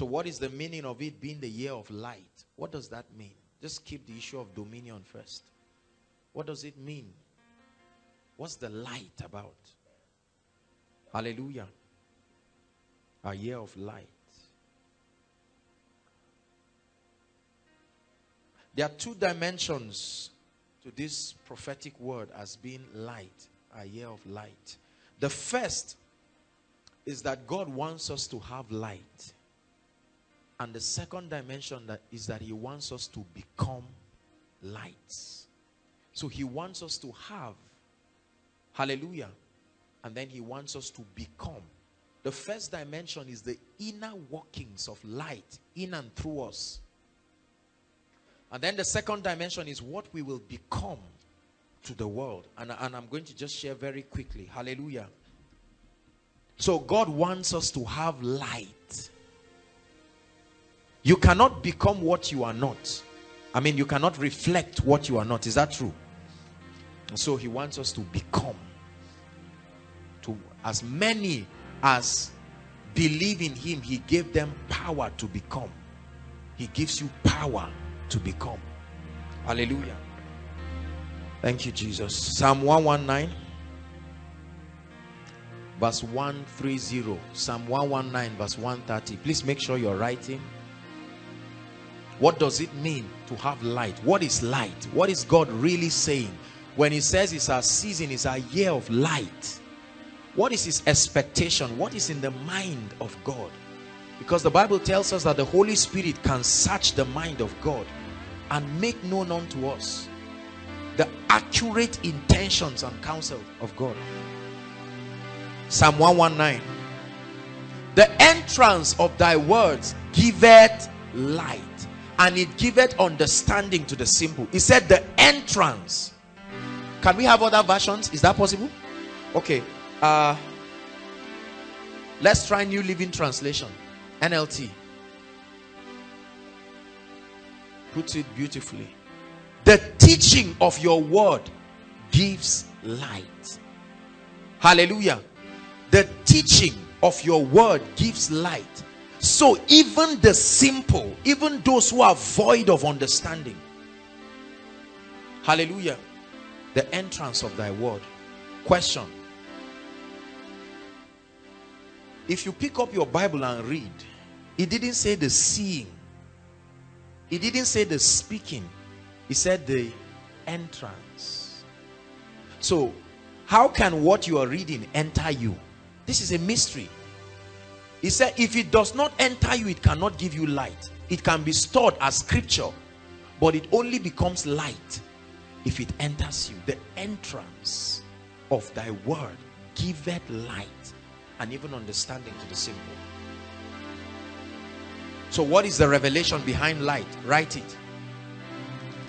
So what is the meaning of it being the year of light? What does that mean? Just keep the issue of dominion first. What does it mean? What's the light about? Hallelujah. A year of light. There are two dimensions to this prophetic word as being light, a year of light. The first is that God wants us to have light. And the second dimension that is that he wants us to become lights. So he wants us to have hallelujah and then he wants us to become. The first dimension is the inner workings of light in and through us. And then the second dimension is what we will become to the world. And, and I'm going to just share very quickly. Hallelujah. So God wants us to have light. You cannot become what you are not. I mean, you cannot reflect what you are not. Is that true? So he wants us to become. To as many as believe in him, he gave them power to become. He gives you power to become. Hallelujah. Thank you, Jesus. Psalm 119, verse 130. Psalm 119, verse 130. Please make sure you're writing. What does it mean to have light? What is light? What is God really saying? When he says it's a season, it's a year of light. What is his expectation? What is in the mind of God? Because the Bible tells us that the Holy Spirit can search the mind of God and make known unto us the accurate intentions and counsel of God. Psalm 119. The entrance of thy words giveth light and it giveth understanding to the simple. He said the entrance. Can we have other versions? Is that possible? Okay. Uh, let's try New Living Translation. NLT. Puts it beautifully. The teaching of your word gives light. Hallelujah. The teaching of your word gives light. So even the simple, even those who are void of understanding. Hallelujah. The entrance of thy word. Question. If you pick up your Bible and read, it didn't say the seeing. It didn't say the speaking. It said the entrance. So, how can what you are reading enter you? This is a mystery. He said, if it does not enter you, it cannot give you light. It can be stored as scripture, but it only becomes light if it enters you. The entrance of thy word giveth light and even understanding to the simple. So what is the revelation behind light? Write it.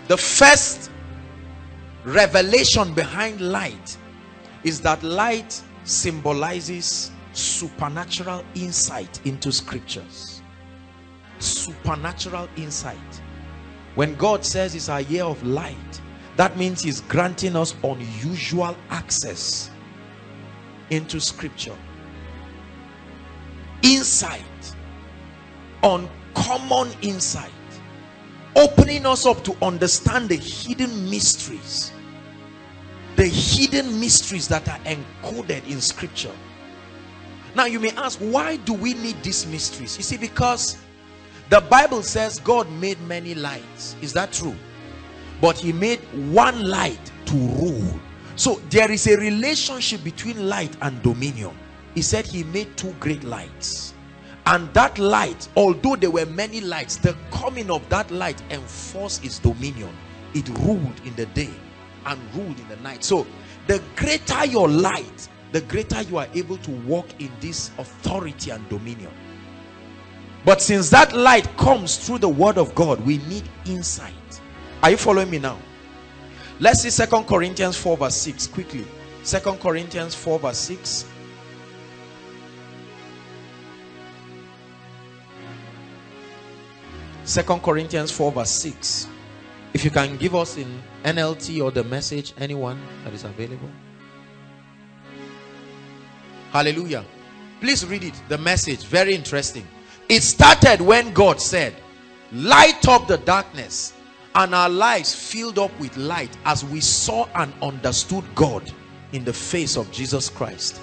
The first revelation behind light is that light symbolizes supernatural insight into scriptures. Supernatural insight. When God says it's a year of light, that means he's granting us unusual access into scripture. Insight uncommon insight opening us up to understand the hidden mysteries the hidden mysteries that are encoded in scripture now you may ask why do we need these mysteries? You see because the bible says god made many lights. Is that true? But he made one light to rule. So there is a relationship between light and dominion. He said he made two great lights. And that light although there were many lights the coming of that light enforced its dominion. It ruled in the day and ruled in the night. So the greater your light the greater you are able to walk in this authority and dominion but since that light comes through the word of god we need insight are you following me now let's see second corinthians 4 verse 6 quickly second corinthians 4 verse 6. Second Corinthians 4 verse 6. If you can give us in NLT or the message, anyone that is available. Hallelujah. Please read it. The message. Very interesting. it started when God said, light up the darkness and our lives filled up with light as we saw and understood God in the face of Jesus Christ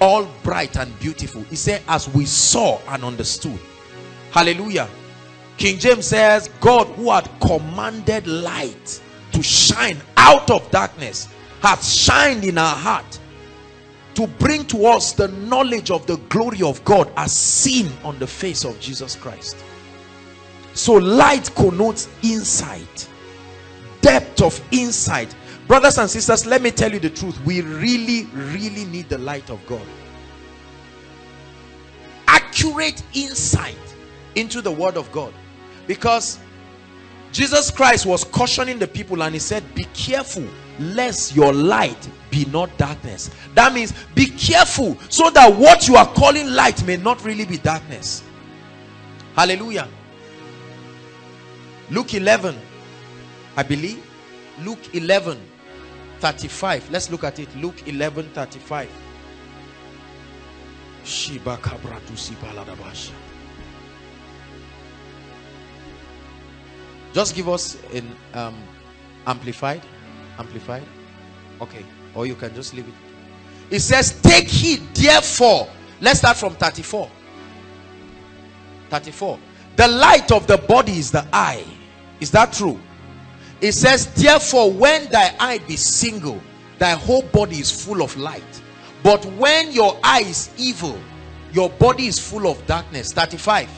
all bright and beautiful he said as we saw and understood hallelujah King James says God who had commanded light to shine out of darkness hath shined in our heart to bring to us the knowledge of the glory of God as seen on the face of Jesus Christ. So light connotes insight depth of insight. Brothers and sisters let me tell you the truth. We really really need the light of God. Accurate insight into the word of God. Because Jesus Christ was cautioning the people and he said be careful lest your light be not darkness. That means be careful so that what you are calling light may not really be darkness. Hallelujah. Luke 11 I believe. Luke 11 35 let's look at it. Luke 11 35 just give us an um, amplified amplified okay. Or you can just leave it. It says take heed therefore. Let's start from 34 34 the light of the body is the eye. Is that true? It says therefore when thy eye be single thy whole body is full of light. But when your eye is evil your body is full of darkness. 35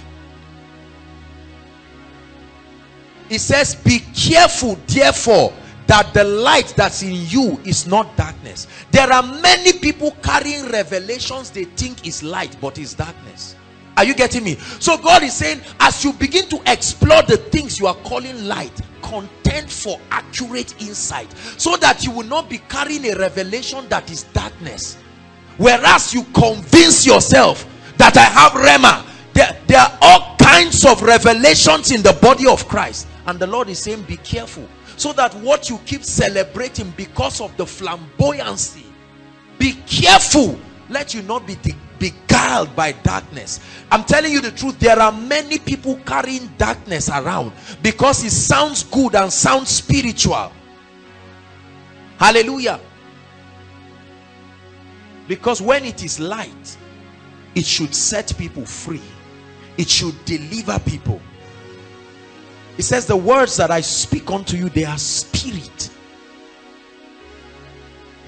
it says be careful therefore that the light that's in you is not darkness. There are many people carrying revelations they think is light but is darkness. Are you getting me? So god is saying as you begin to explore the things you are calling light content for accurate insight so that you will not be carrying a revelation that is darkness. Whereas you convince yourself that i have rhema there, there are all kinds of revelations in the body of christ. And the lord is saying be careful so that what you keep celebrating because of the flamboyancy be careful. Let you not be beguiled by darkness. I'm telling you the truth there are many people carrying darkness around because it sounds good and sounds spiritual. Hallelujah. Because when it is light it should set people free. It should deliver people it says the words that i speak unto you they are spirit.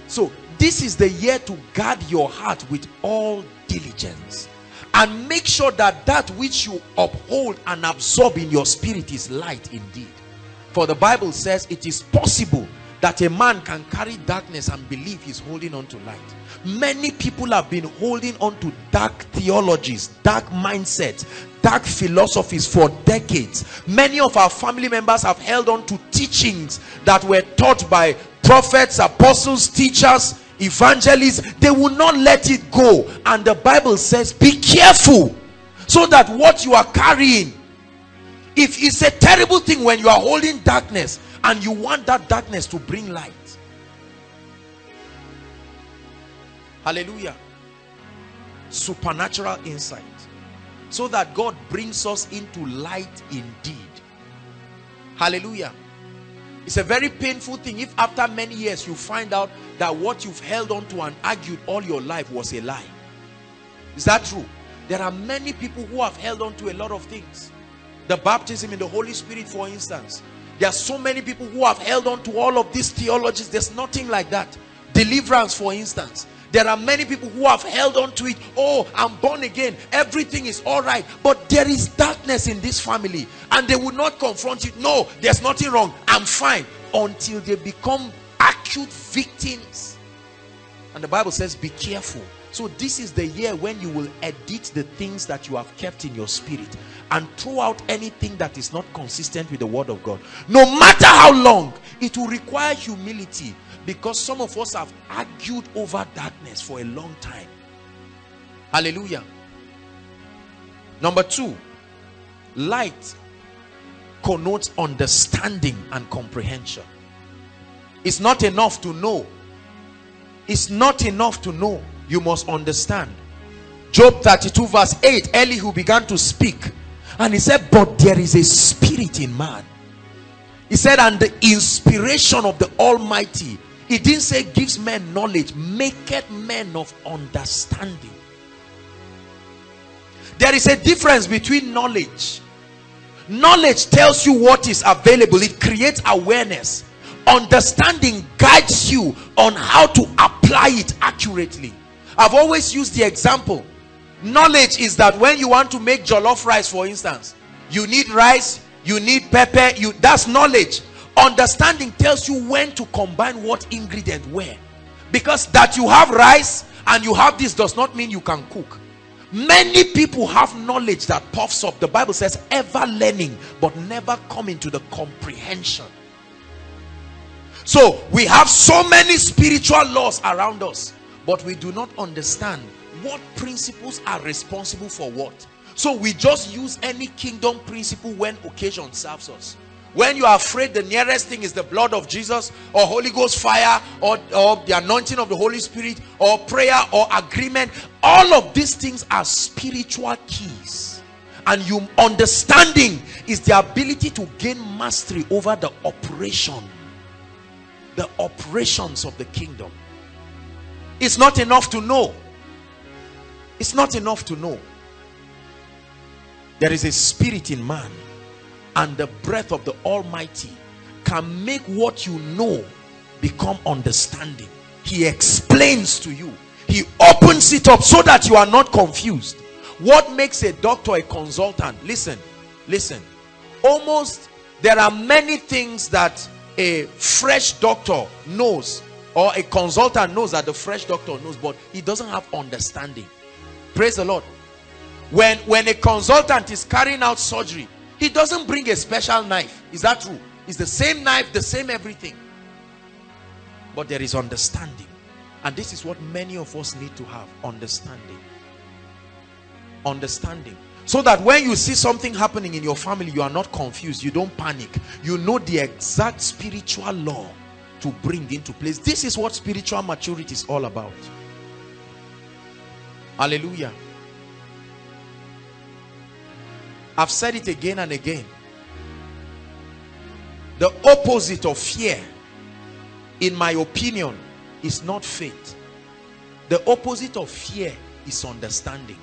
So this is the year to guard your heart with all diligence and make sure that that which you uphold and absorb in your spirit is light indeed. For the bible says it is possible that a man can carry darkness and believe he's holding on to light many people have been holding on to dark theologies dark mindsets dark philosophies for decades. Many of our family members have held on to teachings that were taught by prophets apostles teachers evangelists. They will not let it go. And the bible says be careful so that what you are carrying if it's a terrible thing when you are holding darkness and you want that darkness to bring light hallelujah supernatural insight so that God brings us into light indeed hallelujah it's a very painful thing if after many years you find out that what you've held on to and argued all your life was a lie. Is that true? There are many people who have held on to a lot of things. The baptism in the Holy Spirit, for instance. There are so many people who have held on to all of these theologies. There's nothing like that. Deliverance, for instance. There are many people who have held on to it. Oh, I'm born again. Everything is all right. But there is darkness in this family. And they will not confront it. No, there's nothing wrong. I'm fine. Until they become acute victims. And the Bible says, be careful. So this is the year when you will edit the things that you have kept in your spirit and throw out anything that is not consistent with the word of God. No matter how long, it will require humility because some of us have argued over darkness for a long time hallelujah number two light connotes understanding and comprehension it's not enough to know it's not enough to know you must understand Job 32 verse 8, Elihu began to speak. And he said, but there is a spirit in man. He said, and the inspiration of the Almighty. He didn't say gives men knowledge, maketh men of understanding. There is a difference between knowledge. Knowledge tells you what is available. It creates awareness. Understanding guides you on how to apply it accurately. I've always used the example knowledge is that when you want to make jollof rice for instance you need rice you need pepper you that's knowledge understanding tells you when to combine what ingredient where. Because that you have rice and you have this does not mean you can cook. Many people have knowledge that puffs up. The bible says ever learning but never coming to the comprehension. So we have so many spiritual laws around us but we do not understand what principles are responsible for what. So we just use any kingdom principle when occasion serves us when you are afraid the nearest thing is the blood of jesus or holy ghost fire or, or the anointing of the holy spirit or prayer or agreement. All of these things are spiritual keys. And you understanding is the ability to gain mastery over the operation the operations of the kingdom. It's not enough to know. It's not enough to know. There is a spirit in man and the breath of the Almighty can make what you know become understanding. He explains to you. He opens it up so that you are not confused. What makes a doctor a consultant? Listen, listen. Almost there are many things that a fresh doctor knows or a consultant knows that the fresh doctor knows but he doesn't have understanding praise the lord when when a consultant is carrying out surgery he doesn't bring a special knife. Is that true? It's the same knife the same everything? But there is understanding. And this is what many of us need to have understanding. Understanding. So that when you see something happening in your family you are not confused. You don't panic. You know the exact spiritual law to bring into place. This is what spiritual maturity is all about. Hallelujah. I've said it again and again. The opposite of fear, in my opinion, is not faith. The opposite of fear is understanding.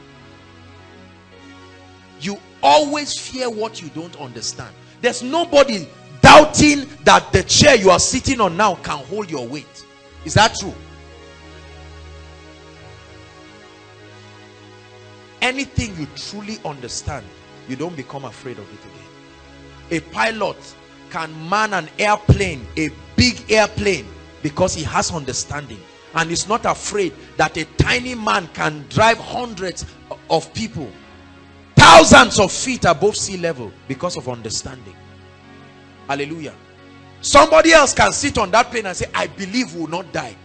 You always fear what you don't understand. There's nobody doubting that the chair you are sitting on now can hold your weight. Is that true? anything you truly understand you don't become afraid of it again. A pilot can man an airplane a big airplane because he has understanding. And is not afraid that a tiny man can drive hundreds of people thousands of feet above sea level because of understanding. Hallelujah. Somebody else can sit on that plane and say i believe we will not die.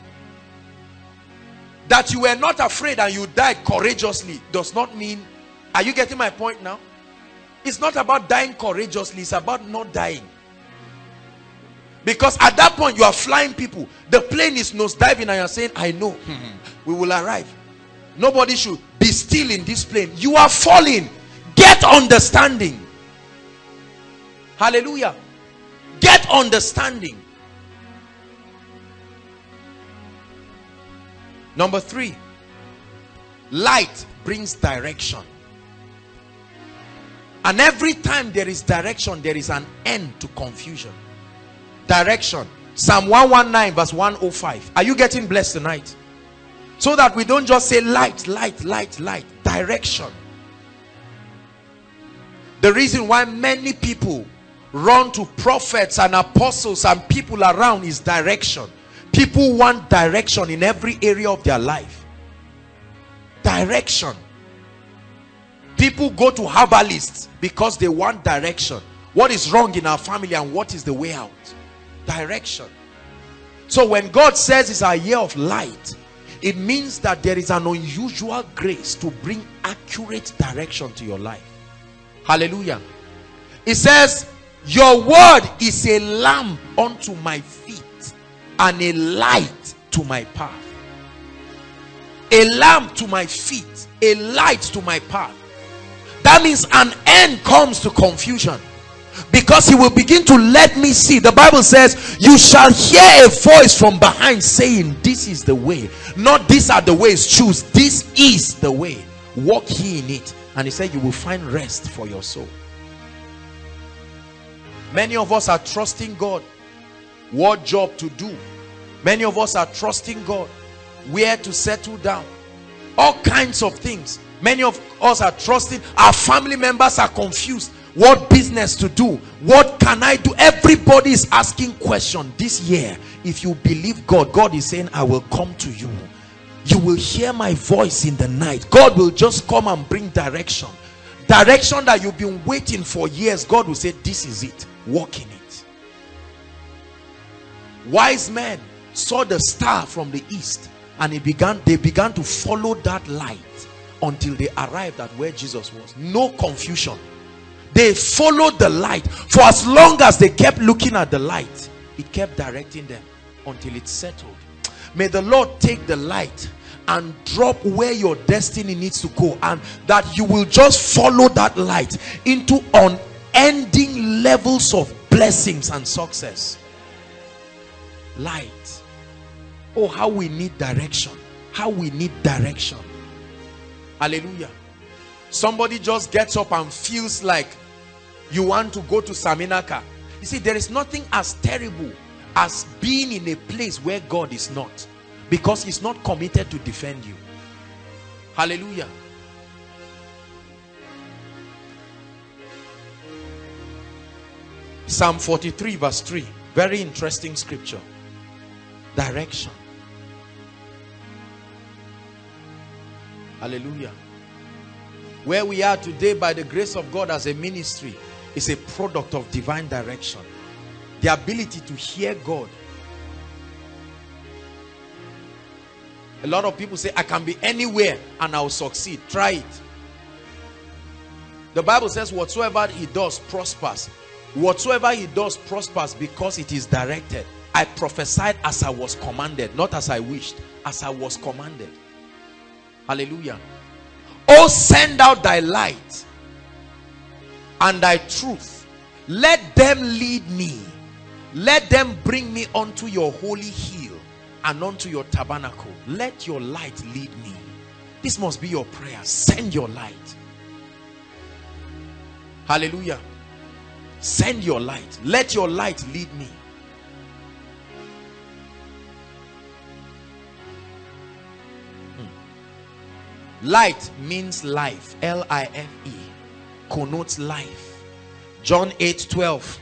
That you were not afraid and you died courageously does not mean are you getting my point now it's not about dying courageously it's about not dying. Because at that point you are flying people. The plane is nose diving and you're saying i know. We will arrive. Nobody should be still in this plane. You are falling. Get understanding. Hallelujah. Get understanding. Number three, light brings direction. And every time there is direction, there is an end to confusion. Direction. Psalm 119 verse 105. Are you getting blessed tonight? So that we don't just say light, light, light, light. Direction. The reason why many people run to prophets and apostles and people around is direction. People want direction in every area of their life. Direction. People go to herbalists because they want direction. What is wrong in our family and what is the way out? Direction. So when God says it's a year of light, it means that there is an unusual grace to bring accurate direction to your life. Hallelujah. It says, Your word is a lamp unto my feet and a light to my path. a lamp to my feet, a light to my path. That means an end comes to confusion because he will begin to let me see. The Bible says, You shall hear a voice from behind saying, This is the way, not these are the ways, choose. This is the way. Walk ye in it. And he said, You will find rest for your soul. Many of us are trusting God what job to do. Many of us are trusting God where to settle down. All kinds of things. Many of us are trusting. Our family members are confused. What business to do? What can I do? Everybody is asking question this year. If you believe God, God is saying, I will come to you. You will hear my voice in the night. God will just come and bring direction. Direction that you've been waiting for years. God will say, this is it. Walk in it. Wise men saw the star from the east and it began they began to follow that light until they arrived at where Jesus was. No confusion. They followed the light. For as long as they kept looking at the light it kept directing them until it settled. May the Lord take the light and drop where your destiny needs to go and that you will just follow that light into unending levels of blessings and success. Light. Oh how we need direction. How we need direction hallelujah. Somebody just gets up and feels like you want to go to saminaka. You see there is nothing as terrible as being in a place where god is not because he's not committed to defend you. Hallelujah. Psalm 43 verse 3 very interesting scripture. Direction Hallelujah. Where we are today by the grace of God as a ministry is a product of divine direction. The ability to hear God. A lot of people say, I can be anywhere and I'll succeed. Try it. The Bible says, whatsoever he does prospers. Whatsoever he does prospers because it is directed. I prophesied as I was commanded, not as I wished, as I was commanded. Hallelujah. Oh, send out thy light and thy truth. Let them lead me. Let them bring me unto your holy hill and unto your tabernacle. Let your light lead me. This must be your prayer. Send your light. Hallelujah. Send your light. Let your light lead me. Light means life. L-I-F-E. Connotes life. John 8, 12.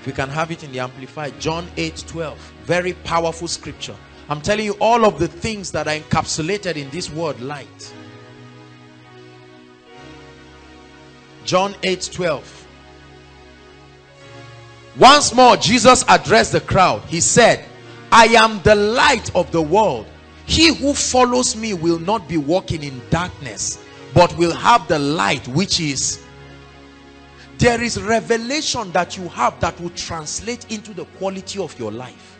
If we can have it in the Amplified. John 8, 12. Very powerful scripture. I'm telling you all of the things that are encapsulated in this word light. John 8, 12. Once more, Jesus addressed the crowd. He said, I am the light of the world. He who follows me will not be walking in darkness, but will have the light which is there is revelation that you have that will translate into the quality of your life.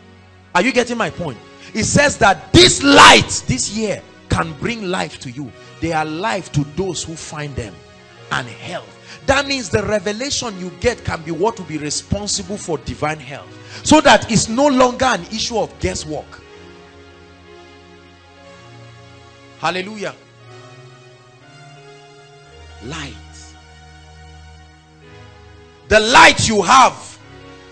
Are you getting my point? It says that this light this year can bring life to you. They are life to those who find them and health. That means the revelation you get can be what will be responsible for divine health. So that it's no longer an issue of guesswork. Hallelujah. Light. The light you have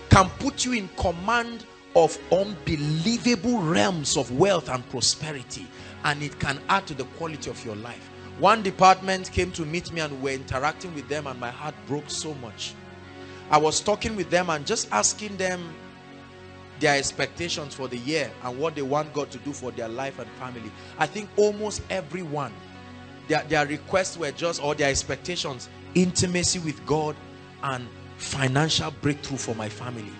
can put you in command of unbelievable realms of wealth and prosperity and it can add to the quality of your life. One department came to meet me and we were interacting with them and my heart broke so much. I was talking with them and just asking them their expectations for the year and what they want God to do for their life and family. I think almost everyone, their, their requests were just, or their expectations, intimacy with God and financial breakthrough for my family.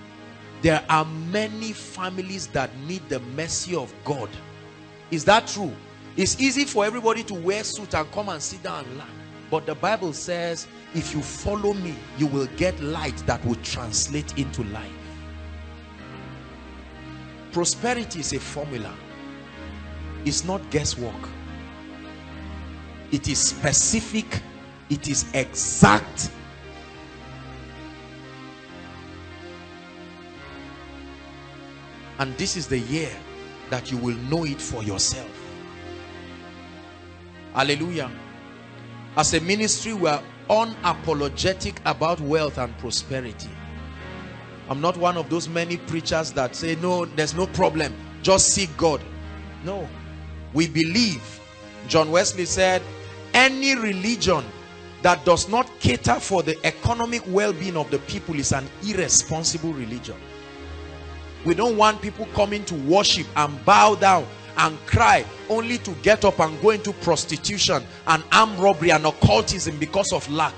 There are many families that need the mercy of God. Is that true? It's easy for everybody to wear suit and come and sit down and learn. But the Bible says, if you follow me, you will get light that will translate into life. Prosperity is a formula. it's not guesswork. It is specific. It is exact. And this is the year that you will know it for yourself. Hallelujah. As a ministry, we are unapologetic about wealth and prosperity. I'm not one of those many preachers that say, no, there's no problem. Just seek God. No. We believe. John Wesley said, any religion that does not cater for the economic well-being of the people is an irresponsible religion. We don't want people coming to worship and bow down and cry only to get up and go into prostitution and armed robbery and occultism because of lack.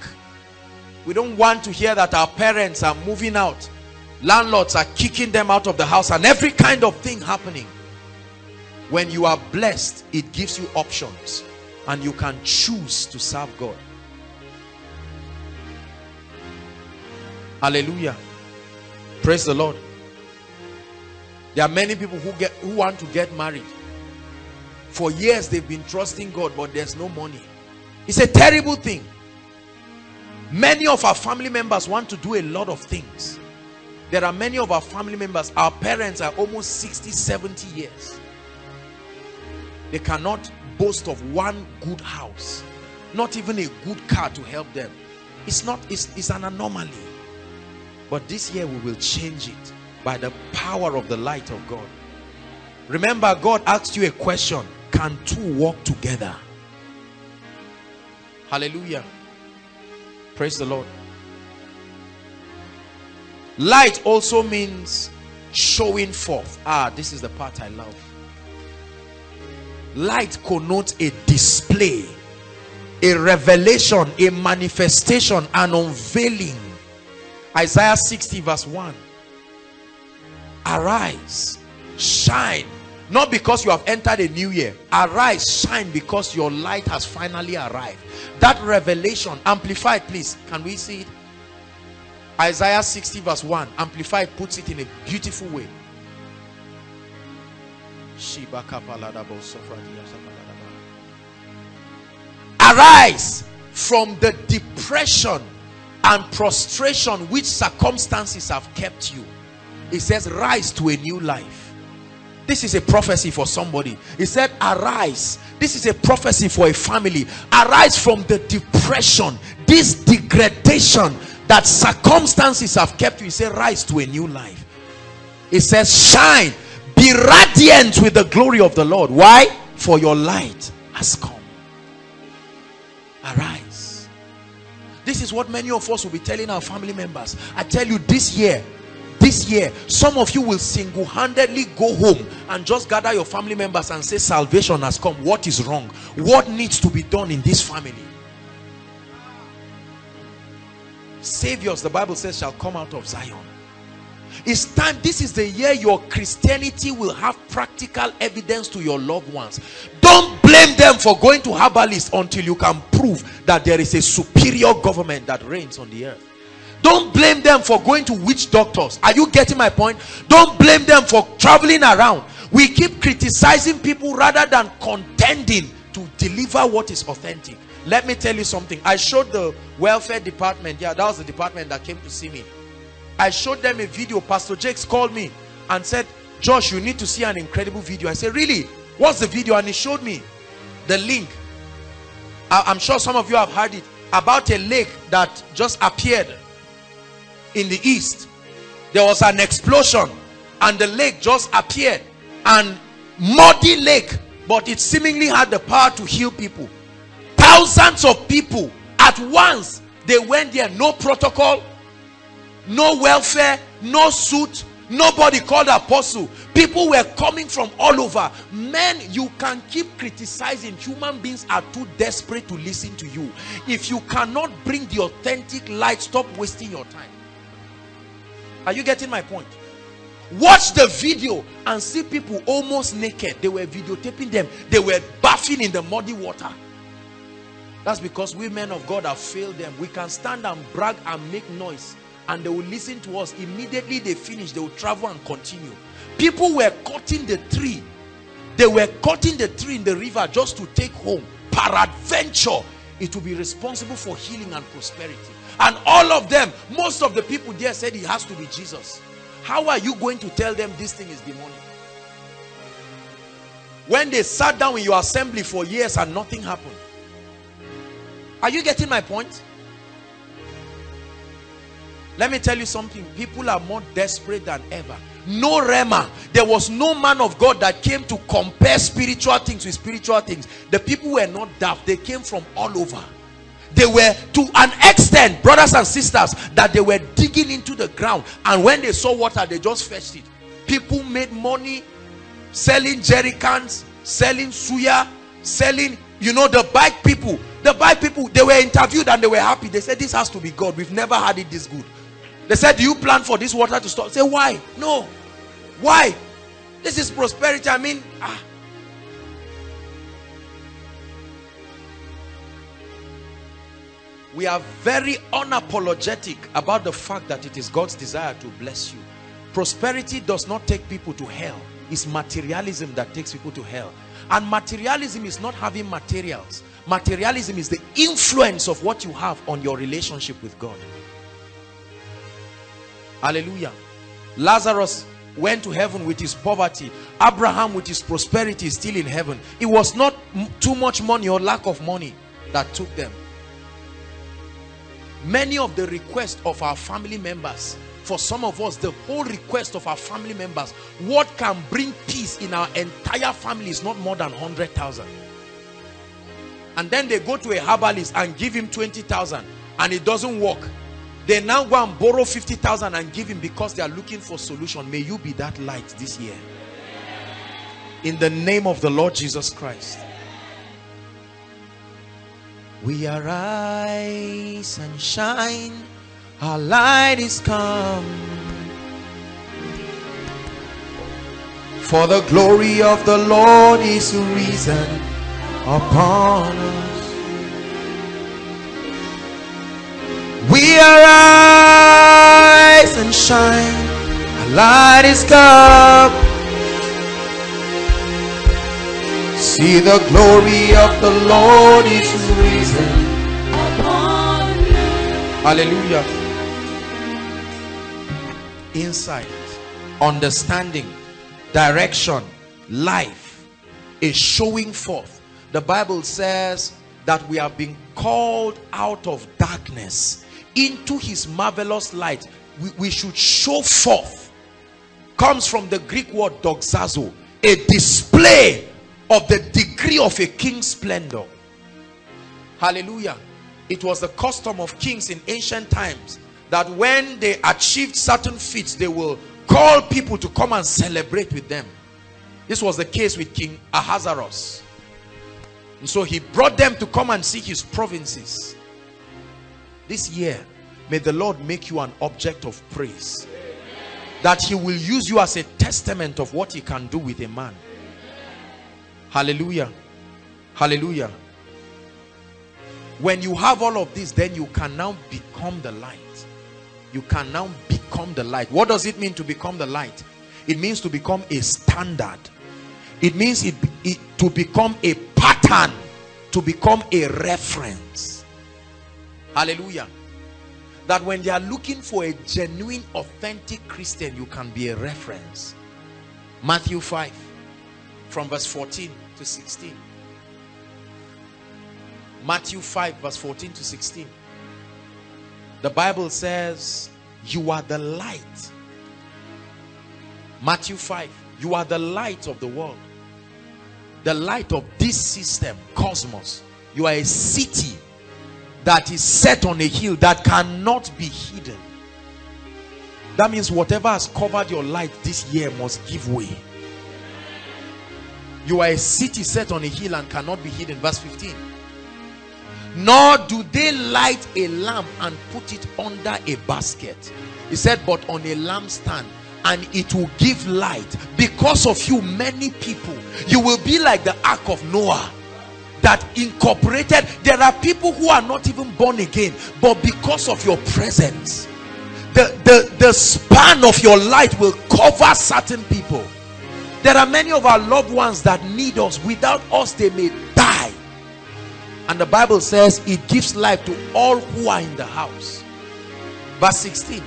We don't want to hear that our parents are moving out. Landlords are kicking them out of the house and every kind of thing happening. When you are blessed, it gives you options and you can choose to serve God. Hallelujah. Praise the Lord. There are many people who get who want to get married. For years they've been trusting God, but there's no money. It's a terrible thing. Many of our family members want to do a lot of things. There are many of our family members, our parents are almost 60, 70 years. They cannot boast of one good house, not even a good car to help them. It's not, it's, it's an anomaly. But this year we will change it by the power of the light of God. Remember, God asked you a question. Can two walk together? Hallelujah. Praise the Lord. Light also means showing forth. Ah, this is the part I love. Light connotes a display, a revelation, a manifestation, an unveiling. Isaiah 60 verse 1 arise shine not because you have entered a new year arise shine because your light has finally arrived that revelation amplified please can we see it isaiah 60 verse 1 amplified puts it in a beautiful way. Arise from the depression and prostration which circumstances have kept you. It says rise to a new life. This is a prophecy for somebody. He said arise. This is a prophecy for a family. Arise from the depression this degradation that circumstances have kept you. He said rise to a new life. It says shine. Be radiant with the glory of the lord. Why? For your light has come. Arise. This is what many of us will be telling our family members. I tell you this year this year some of you will single-handedly go home and just gather your family members and say salvation has come. What is wrong? What needs to be done in this family saviors the bible says shall come out of zion it's time this is the year your christianity will have practical evidence to your loved ones don't blame them for going to herbalists until you can prove that there is a superior government that reigns on the earth don't blame them for going to witch doctors. Are you getting my point? Don't blame them for traveling around. We keep criticizing people rather than contending to deliver what is authentic. Let me tell you something. I showed the welfare department. Yeah, that was the department that came to see me. I showed them a video. Pastor Jakes called me and said, Josh, you need to see an incredible video. I said, really? What's the video? And he showed me the link. I'm sure some of you have heard it about a lake that just appeared in the east there was an explosion and the lake just appeared and muddy lake but it seemingly had the power to heal people thousands of people at once they went there no protocol no welfare no suit nobody called apostle people were coming from all over men you can keep criticizing human beings are too desperate to listen to you if you cannot bring the authentic light stop wasting your time are you getting my point? Watch the video and see people almost naked. They were videotaping them. They were bathing in the muddy water. That's because we men of God have failed them. We can stand and brag and make noise and they will listen to us. Immediately they finish, they will travel and continue. People were cutting the tree they were cutting the tree in the river just to take home peradventure it will be responsible for healing and prosperity and all of them most of the people there said it has to be jesus how are you going to tell them this thing is demonic when they sat down in your assembly for years and nothing happened are you getting my point? Let me tell you something. People are more desperate than ever. No rhema there was no man of god that came to compare spiritual things with spiritual things. The people were not daft. They came from all over. They were to an extent brothers and sisters that they were digging into the ground. And when they saw water they just fetched it. People made money selling jerry cans selling suya selling you know the bike people the bike people they were interviewed and they were happy they said this has to be god we've never had it this good they said, do you plan for this water to stop? Say, why? No. Why? This is prosperity. I mean, ah. We are very unapologetic about the fact that it is God's desire to bless you. Prosperity does not take people to hell. It's materialism that takes people to hell. And materialism is not having materials. Materialism is the influence of what you have on your relationship with God. Hallelujah. Lazarus went to heaven with his poverty. Abraham with his prosperity is still in heaven. It was not too much money or lack of money that took them. Many of the requests of our family members, for some of us, the whole request of our family members, what can bring peace in our entire family is not more than 100,000. And then they go to a herbalist and give him 20,000 and it doesn't work they now go and borrow 50,000 and give him because they are looking for solution. May you be that light this year. In the name of the Lord Jesus Christ. We arise and shine. Our light is come. For the glory of the Lord is risen upon us. We arise and shine. Our light is come. See the glory of the Lord is risen upon you. Hallelujah. Insight, understanding, direction, life is showing forth. The Bible says that we have been called out of darkness into his marvelous light. We, we should show forth. Comes from the greek word doxazo a display of the degree of a king's splendor. Hallelujah. It was the custom of kings in ancient times that when they achieved certain feats they will call people to come and celebrate with them. This was the case with king ahasuerus. And so he brought them to come and see his provinces. This year may the lord make you an object of praise. That he will use you as a testament of what he can do with a man. Hallelujah. Hallelujah. When you have all of this then you can now become the light you can now become the light what does it mean to become the light it means to become a standard it means it, it to become a pattern to become a reference Hallelujah. That when they are looking for a genuine, authentic Christian, you can be a reference. Matthew 5, from verse 14 to 16. Matthew 5, verse 14 to 16. The Bible says, You are the light. Matthew 5, you are the light of the world. The light of this system, cosmos. You are a city that is set on a hill that cannot be hidden. That means whatever has covered your light this year must give way. You are a city set on a hill and cannot be hidden. Verse 15. Nor do they light a lamp and put it under a basket. He said, but on a lampstand and it will give light. Because of you, many people, you will be like the ark of Noah that incorporated there are people who are not even born again but because of your presence the the the span of your light will cover certain people There are many of our loved ones that need us. Without us, they may die. And the Bible says it gives life to all who are in the house. Verse 16.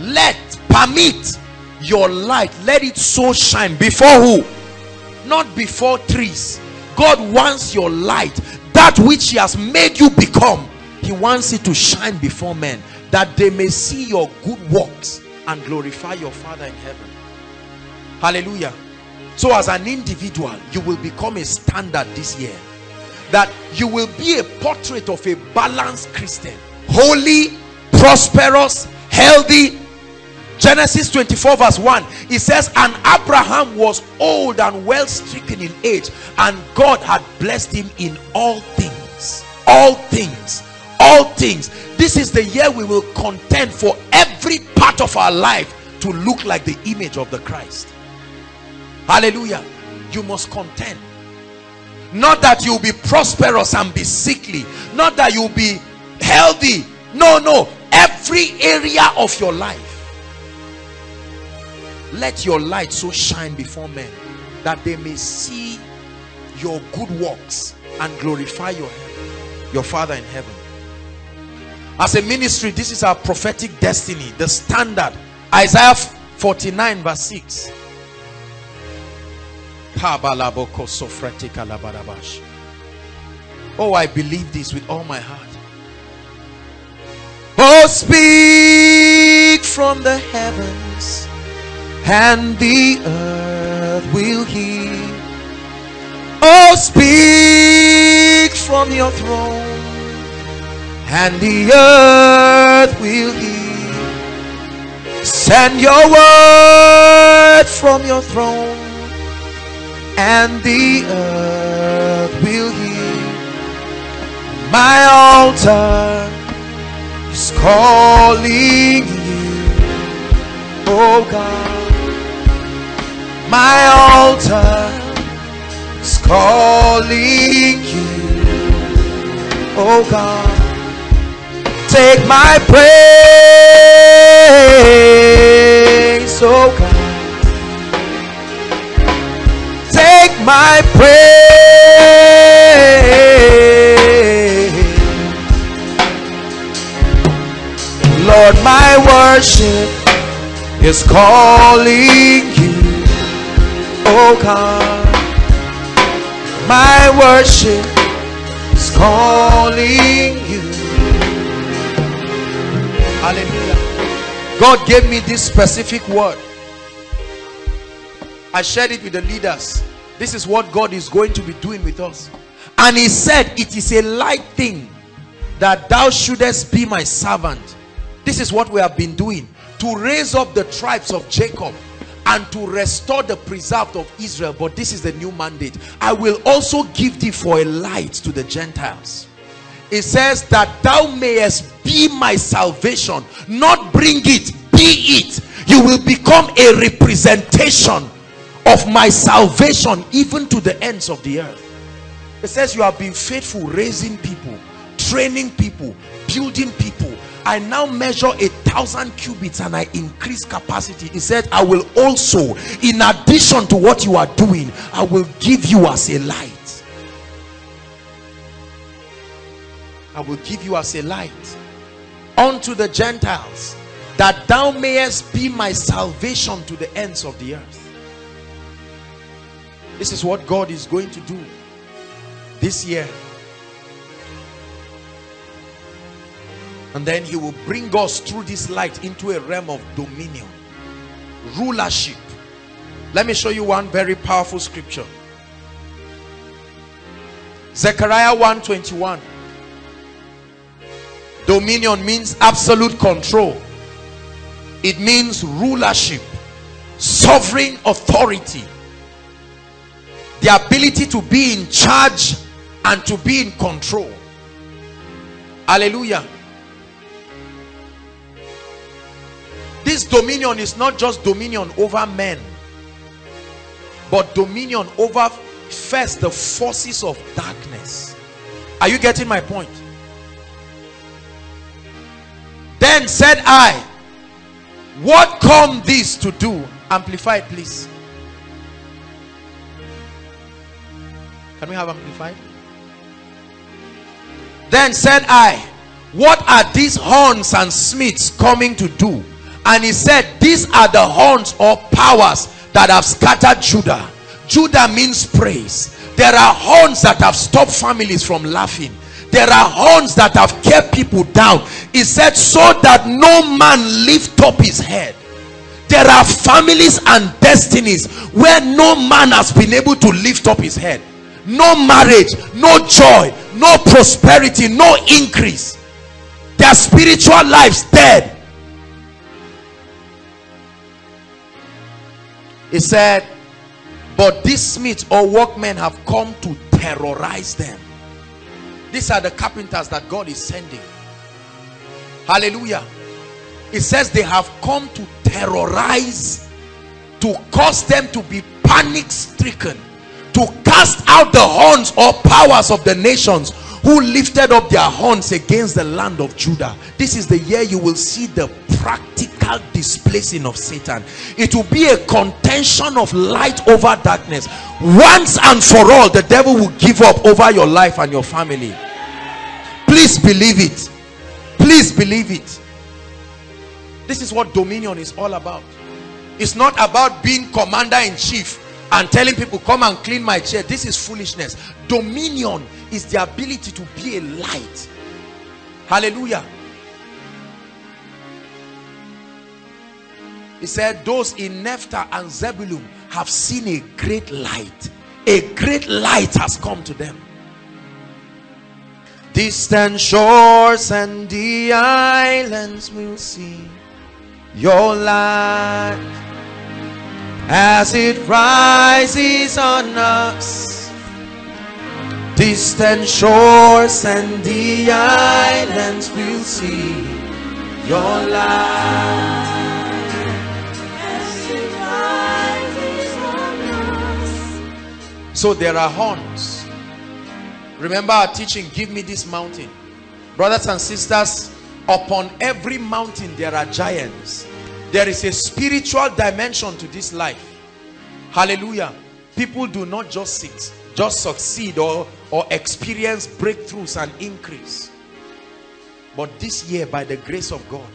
Let, permit your light, let it so shine. Before who? Not before trees. God wants your light, that which He has made you become. He wants it to shine before men that they may see your good works and glorify your Father in heaven. Hallelujah. So as an individual, you will become a standard this year. That you will be a portrait of a balanced Christian. Holy, prosperous, healthy. Genesis 24 verse 1. It says, And Abraham was old and well stricken in age. And God had blessed him in all things. All things. All things. This is the year we will contend for every part of our life to look like the image of the Christ hallelujah you must contend not that you'll be prosperous and be sickly. Not that you'll be healthy. No no. Every area of your life let your light so shine before men that they may see your good works and glorify your your father in heaven. As a ministry this is our prophetic destiny the standard. Isaiah 49 verse 6 Oh, I believe this with all my heart. Oh, speak from the heavens, and the earth will hear. Oh, speak from your throne, and the earth will hear. Send your word from your throne and the earth will hear. My altar is calling you, oh God. My altar is calling you, oh God. Take my praise, oh God. My praise. Lord, my worship is calling you, oh God. My worship is calling you. Hallelujah. God gave me this specific word. I shared it with the leaders. This is what God is going to be doing with us. And he said, it is a light thing that thou shouldest be my servant. This is what we have been doing. To raise up the tribes of Jacob and to restore the preserved of Israel. But this is the new mandate. I will also give thee for a light to the Gentiles. It says that thou mayest be my salvation. Not bring it, be it. You will become a representation of my salvation even to the ends of the earth it says you have been faithful raising people training people building people I now measure a thousand cubits and I increase capacity. He said, I will also, in addition to what you are doing, I will give you as a light. I will give you as a light unto the Gentiles that thou mayest be my salvation to the ends of the earth. This is what God is going to do this year. And then he will bring us through this light into a realm of dominion, rulership. Let me show you one very powerful scripture. Zechariah 1:21. Dominion means absolute control. It means rulership, sovereign authority the ability to be in charge and to be in control. Hallelujah. This dominion is not just dominion over men but dominion over first the forces of darkness. Are you getting my point? Then said i what come this to do? Amplify it please Can we have amplified? Then said I, What are these horns and smiths coming to do? And he said, These are the horns or powers that have scattered Judah. Judah means praise. There are horns that have stopped families from laughing. There are horns that have kept people down. He said, So that no man lift up his head. There are families and destinies where no man has been able to lift up his head. No marriage, no joy, no prosperity, no increase. Their spiritual lives dead. He said, but these smiths or workmen have come to terrorize them. These are the carpenters that God is sending. Hallelujah. It says they have come to terrorize, to cause them to be panic stricken, to cast out the horns or powers of the nations who lifted up their horns against the land of Judah. This is the year you will see the practical displacing of Satan. It will be a contention of light over darkness. Once and for all, the devil will give up over your life and your family. Please believe it. Please believe it. This is what dominion is all about. It's not about being commander in chief and telling people come and clean my chair. This is foolishness. Dominion is the ability to be a light. Hallelujah. He said those in Naphtali and Zebulun have seen a great light. A great light has come to them. Distant shores and the islands will see your light as it rises on us distant shores and the islands will see your light. So there are horns. Remember our teaching give me this mountain. Brothers and sisters upon every mountain there are giants there is a spiritual dimension to this life. Hallelujah. People do not just sit just succeed or or experience breakthroughs and increase. But this year by the grace of god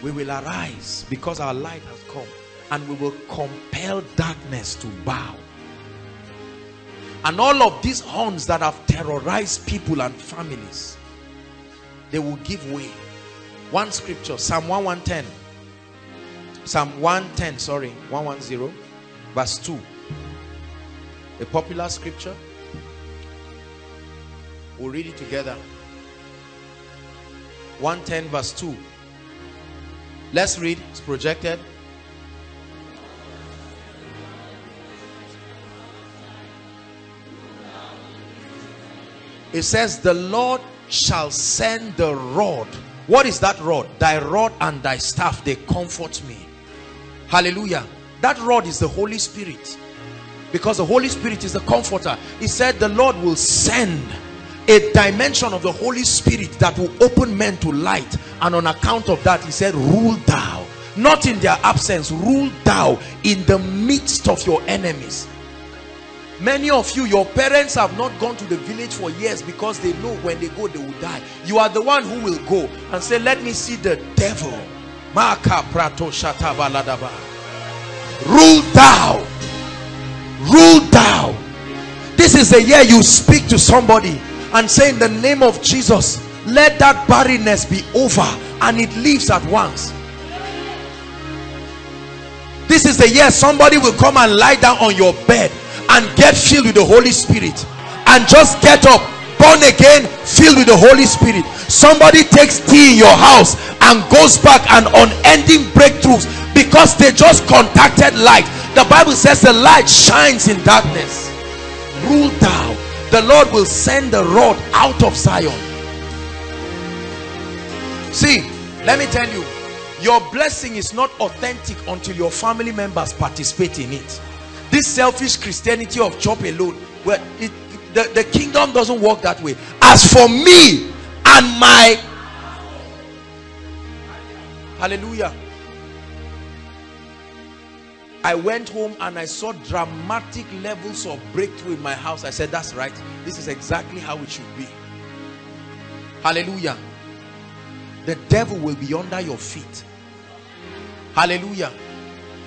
we will arise because our light has come and we will compel darkness to bow. And all of these horns that have terrorized people and families they will give way. One scripture psalm 110 Psalm 110, sorry, 110, verse 2. A popular scripture. We'll read it together. 110, verse 2. Let's read, it's projected. It says, The Lord shall send the rod. What is that rod? Thy rod and thy staff, they comfort me. Hallelujah. That rod is the Holy Spirit. Because the Holy Spirit is the comforter. He said the Lord will send a dimension of the Holy Spirit that will open men to light. And on account of that, he said, rule thou. Not in their absence, rule thou in the midst of your enemies. Many of you, your parents have not gone to the village for years because they know when they go, they will die. You are the one who will go and say, let me see the devil Maka prato shatabaladaba. Rule thou. Rule thou. This is the year you speak to somebody and say in the name of Jesus, let that barrenness be over and it leaves at once. This is the year somebody will come and lie down on your bed and get filled with the Holy Spirit and just get up born again filled with the Holy Spirit. Somebody takes tea in your house and goes back and unending breakthroughs because they just contacted light. The Bible says the light shines in darkness. Rule down the Lord will send the rod out of Zion. See let me tell you your blessing is not authentic until your family members participate in it. This selfish Christianity of chop alone where it, the, the kingdom doesn't work that way as for me and my hallelujah I went home and I saw dramatic levels of breakthrough in my house. I said, that's right. This is exactly how it should be. Hallelujah. The devil will be under your feet. Hallelujah.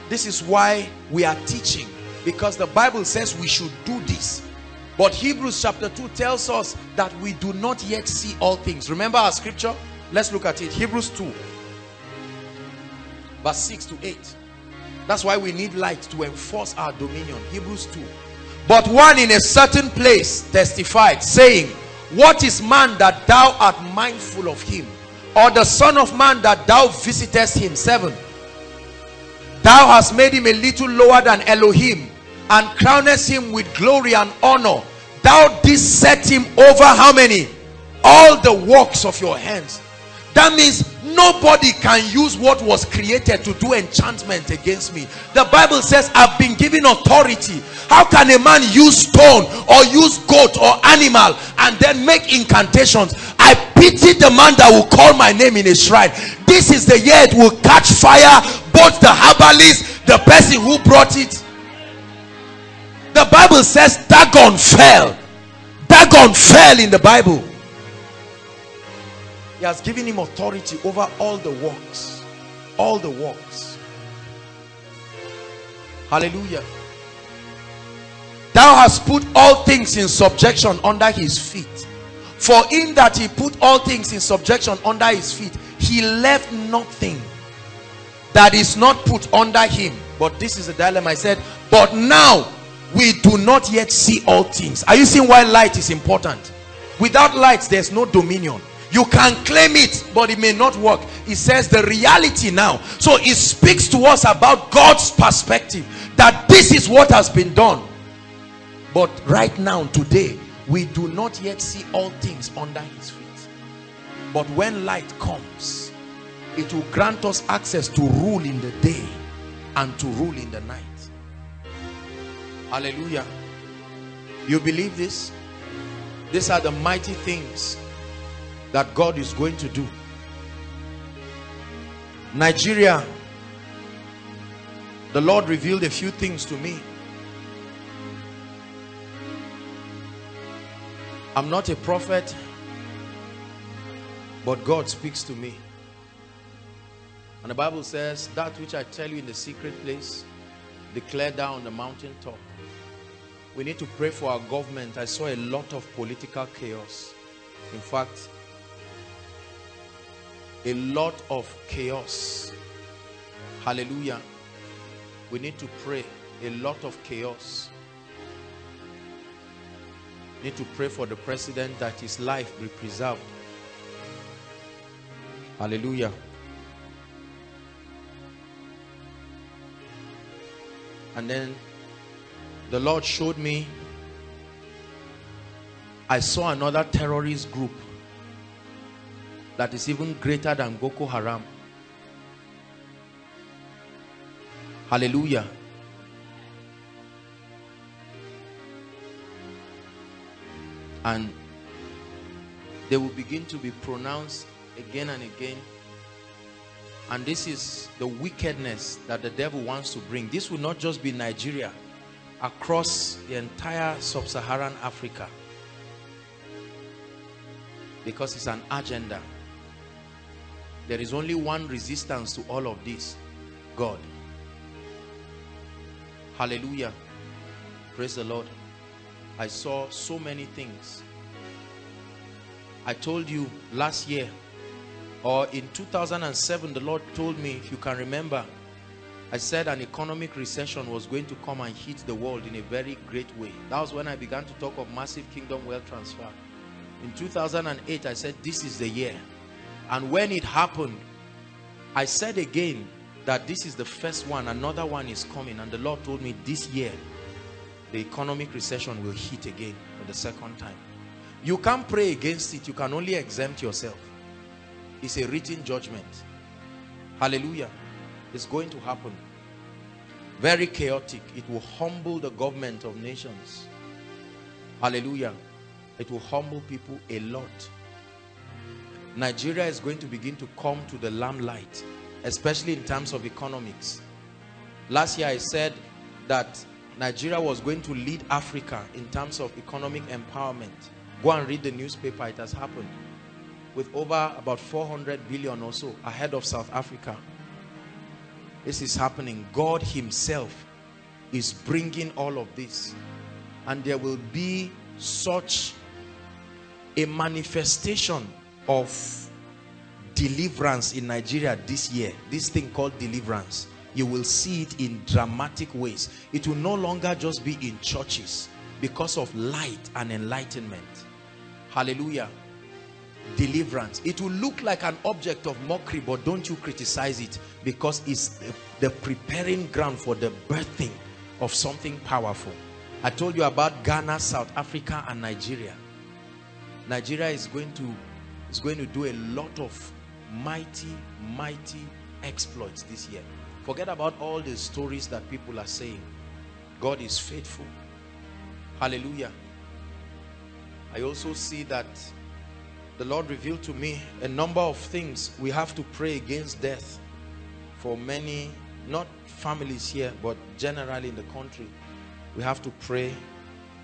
This is why we are teaching. Because the Bible says we should do this. But Hebrews chapter 2 tells us that we do not yet see all things. Remember our scripture? Let's look at it. Hebrews 2 verse 6 to 8. That's why we need light to enforce our dominion. Hebrews 2. But one in a certain place testified, saying, What is man that thou art mindful of him? Or the son of man that thou visitest him? 7. Thou hast made him a little lower than Elohim, and crownest him with glory and honor. Thou didst set him over how many? All the works of your hands. That means nobody can use what was created to do enchantment against me. The Bible says I've been given authority. How can a man use stone or use goat or animal and then make incantations? I pity the man that will call my name in a shrine. This is the year it will catch fire. Both the herbalist, the person who brought it. The Bible says Dagon fell. Dagon fell in the Bible. He has given him authority over all the works. All the works. Hallelujah. Thou hast put all things in subjection under his feet. For in that he put all things in subjection under his feet, he left nothing that is not put under him. But this is the dilemma. I said, but now we do not yet see all things. Are you seeing why light is important? Without light, there's no dominion. You can claim it but it may not work. It says the reality now. So it speaks to us about god's perspective that this is what has been done. But right now today we do not yet see all things under his feet. But when light comes it will grant us access to rule in the day and to rule in the night hallelujah you believe this these are the mighty things that God is going to do. Nigeria, the Lord revealed a few things to me. I'm not a prophet, but God speaks to me. And the Bible says, that which I tell you in the secret place, declare down the mountain top. We need to pray for our government. I saw a lot of political chaos. In fact, a lot of chaos. Hallelujah. We need to pray. A lot of chaos. Need to pray for the president that his life be preserved. Hallelujah. And then the lord showed me i saw another terrorist group that is even greater than Boko Haram. Hallelujah. And they will begin to be pronounced again and again. And this is the wickedness that the devil wants to bring. This will not just be Nigeria, across the entire sub-Saharan Africa. Because it's an agenda. There is only one resistance to all of this. God. Hallelujah. Praise the Lord. I saw so many things. I told you last year or in 2007 the Lord told me if you can remember I said an economic recession was going to come and hit the world in a very great way. That was when I began to talk of massive kingdom wealth transfer. In 2008 I said this is the year and when it happened, I said again that this is the first one, another one is coming. And the Lord told me this year, the economic recession will hit again for the second time. You can't pray against it. You can only exempt yourself. It's a written judgment. Hallelujah. It's going to happen. Very chaotic. It will humble the government of nations. Hallelujah. It will humble people a lot. Nigeria is going to begin to come to the lamplight, especially in terms of economics. Last year I said that Nigeria was going to lead Africa in terms of economic empowerment. Go and read the newspaper, it has happened. With over about 400 billion or so ahead of South Africa. This is happening. God himself is bringing all of this. And there will be such a manifestation of deliverance in Nigeria this year. This thing called deliverance. You will see it in dramatic ways. It will no longer just be in churches because of light and enlightenment. Hallelujah. Deliverance. It will look like an object of mockery, but don't you criticize it because it's the preparing ground for the birthing of something powerful. I told you about Ghana, South Africa, and Nigeria. Nigeria is going to is going to do a lot of mighty, mighty exploits this year. Forget about all the stories that people are saying. God is faithful. Hallelujah. I also see that the Lord revealed to me a number of things we have to pray against death for many, not families here, but generally in the country. We have to pray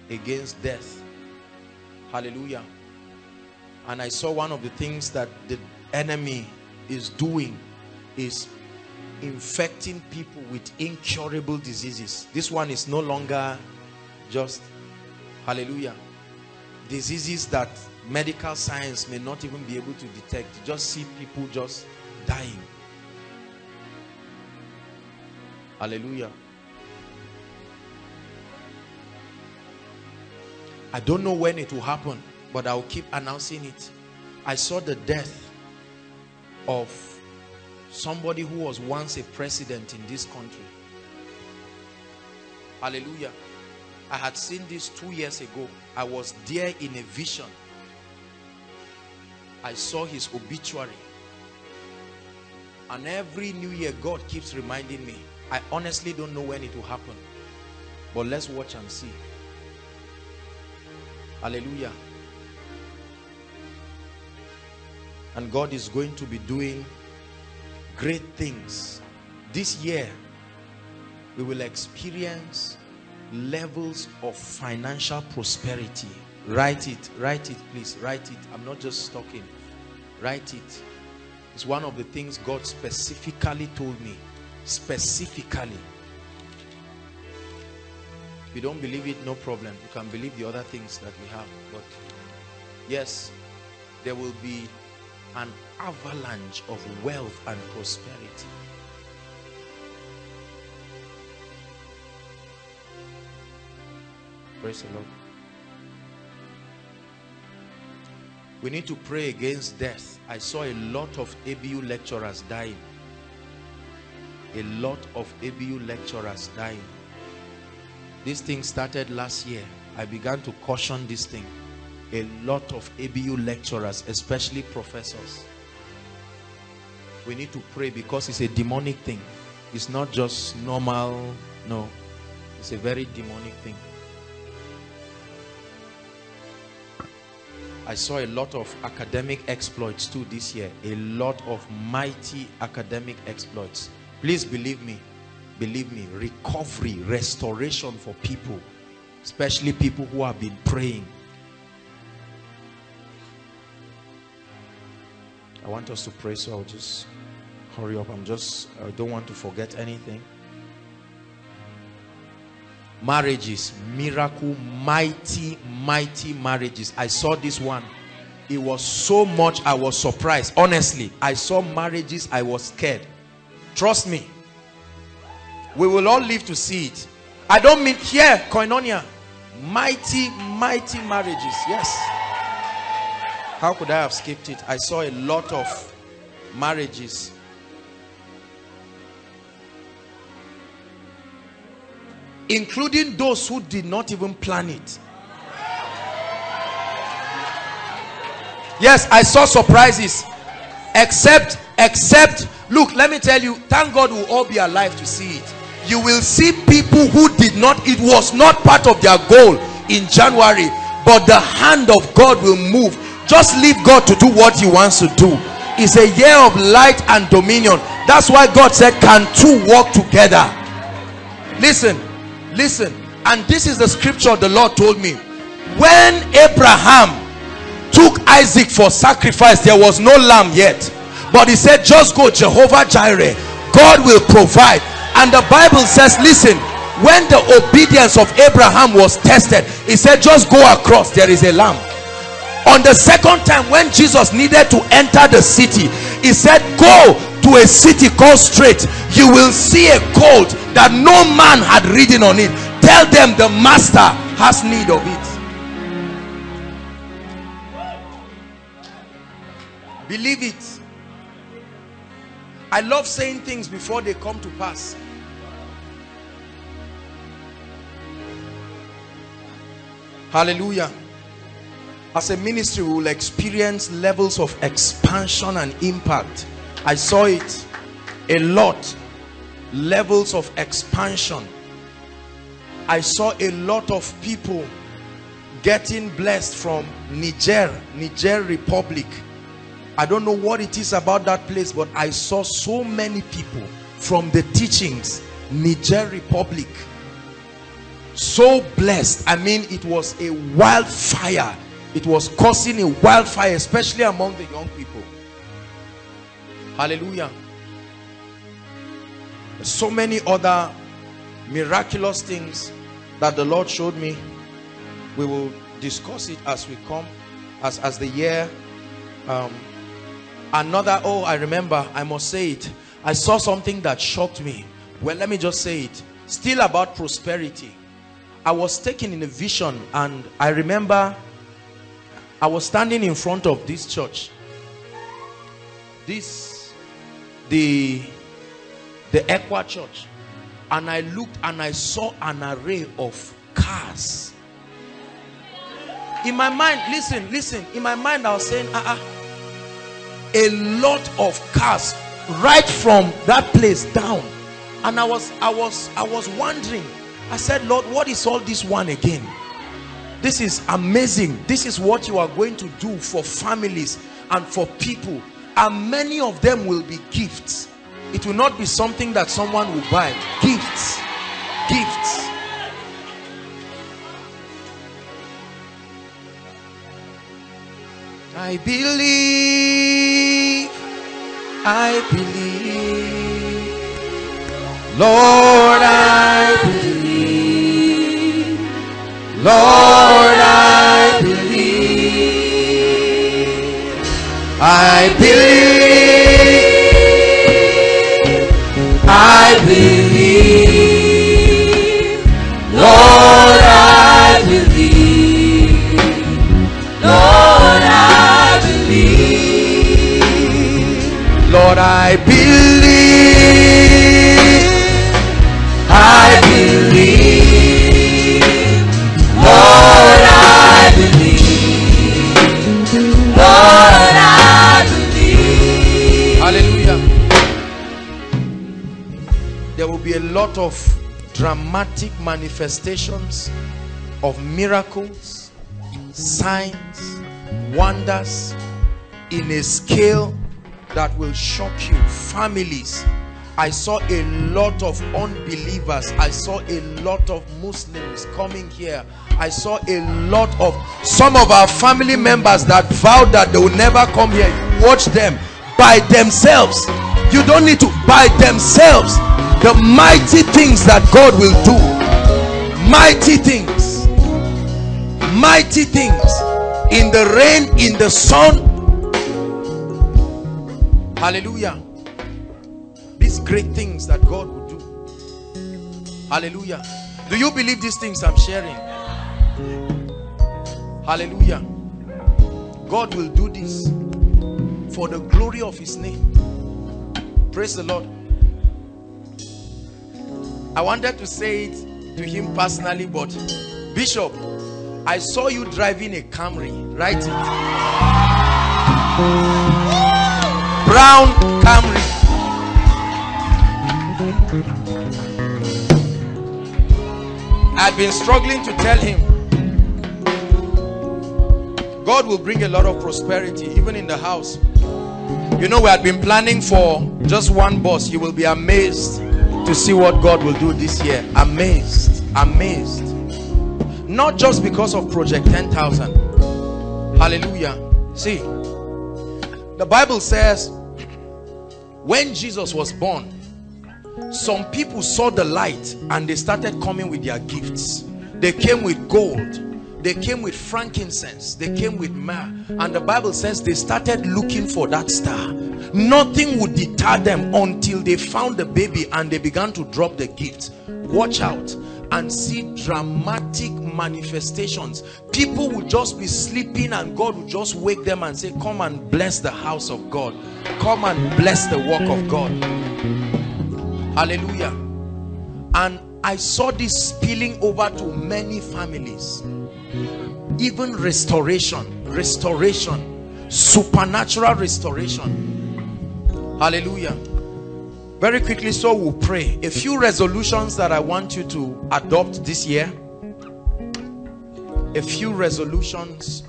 against death. Hallelujah. And I saw one of the things that the enemy is doing is infecting people with incurable diseases. This one is no longer just, hallelujah, diseases that medical science may not even be able to detect. Just see people just dying. Hallelujah. I don't know when it will happen, but I will keep announcing it. I saw the death of somebody who was once a president in this country. Hallelujah. I had seen this two years ago. I was there in a vision. I saw his obituary. And every new year, God keeps reminding me. I honestly don't know when it will happen. But let's watch and see. Hallelujah. And God is going to be doing great things. This year, we will experience levels of financial prosperity. Write it, write it, please. Write it. I'm not just talking. Write it. It's one of the things God specifically told me. Specifically. If you don't believe it, no problem. You can believe the other things that we have. But yes, there will be an avalanche of wealth and prosperity. Praise the Lord. We need to pray against death. I saw a lot of ABU lecturers dying. A lot of ABU lecturers dying. This thing started last year. I began to caution this thing. A lot of ABU lecturers, especially professors. We need to pray because it's a demonic thing. It's not just normal. No. It's a very demonic thing. I saw a lot of academic exploits too this year. A lot of mighty academic exploits. Please believe me believe me, recovery, restoration for people, especially people who have been praying. I want us to pray, so I'll just hurry up. I'm just, I don't want to forget anything. Marriages, miracle, mighty, mighty marriages. I saw this one. It was so much, I was surprised. Honestly, I saw marriages, I was scared. Trust me, we will all live to see it. I don't mean here, koinonia. Mighty, mighty marriages. Yes. How could I have skipped it? I saw a lot of marriages. Including those who did not even plan it. Yes, I saw surprises. Except, except, look, let me tell you, thank God we'll all be alive to see it. You will see people who did not it was not part of their goal in january but the hand of god will move. Just leave god to do what he wants to do. It's a year of light and dominion. That's why god said can two walk together? Listen listen and this is the scripture the lord told me. When abraham took isaac for sacrifice there was no lamb yet. But he said just go jehovah jireh. God will provide. And the bible says listen when the obedience of abraham was tested he said just go across. There is a lamb. On the second time when jesus needed to enter the city he said go to a city called straight you will see a colt that no man had ridden on it. Tell them the master has need of it. Believe it. I love saying things before they come to pass. Hallelujah. As a ministry we will experience levels of expansion and impact i saw it. A lot. Levels of expansion. I saw a lot of people getting blessed from niger niger republic. I don't know what it is about that place but i saw so many people from the teachings niger republic. So blessed. I mean it was a wildfire. It was causing a wildfire especially among the young people hallelujah. So many other miraculous things that the lord showed me. We will discuss it as we come as as the year um another oh i remember i must say it. I saw something that shocked me. Well let me just say it. Still about prosperity. I was taken in a vision and i remember I was standing in front of this church. This, the, the Equa church. And I looked and I saw an array of cars. In my mind, listen, listen. In my mind, I was saying, uh, uh, a lot of cars right from that place down. And I was, I was, I was wondering. I said, Lord, what is all this one again? this is amazing this is what you are going to do for families and for people and many of them will be gifts. It will not be something that someone will buy. Gifts. Gifts. I believe. I believe. Lord I believe. Lord, I believe. I believe. Lord, I believe. Lord, I believe. Lord, I believe. Lot of dramatic manifestations of miracles, signs, wonders in a scale that will shock you. Families I saw a lot of unbelievers. I saw a lot of Muslims coming here. I saw a lot of some of our family members that vowed that they will never come here. You watch them by themselves. You don't need to by themselves. The mighty things that God will do. Mighty things. Mighty things. In the rain, in the sun. Hallelujah these great things that God will do. Hallelujah. Do you believe these things I'm sharing? Hallelujah. God will do this for the glory of his name. Praise the Lord. I wanted to say it to him personally, but Bishop, I saw you driving a Camry. Write it. Brown Camry. I've been struggling to tell him God will bring a lot of prosperity even in the house. You know, we had been planning for just one bus. You will be amazed to see what God will do this year. Amazed. Amazed. Not just because of Project 10,000. Hallelujah. See, the Bible says when Jesus was born, some people saw the light and they started coming with their gifts. They came with gold. They came with frankincense. They came with myrrh. And the Bible says they started looking for that star. Nothing would deter them until they found the baby and they began to drop the gift. Watch out and see dramatic manifestations. People would just be sleeping and God would just wake them and say, come and bless the house of God. Come and bless the work of God. Hallelujah. And I saw this spilling over to many families. Even restoration, restoration, supernatural restoration. Hallelujah. Very quickly, so we'll pray. A few resolutions that I want you to adopt this year. A few resolutions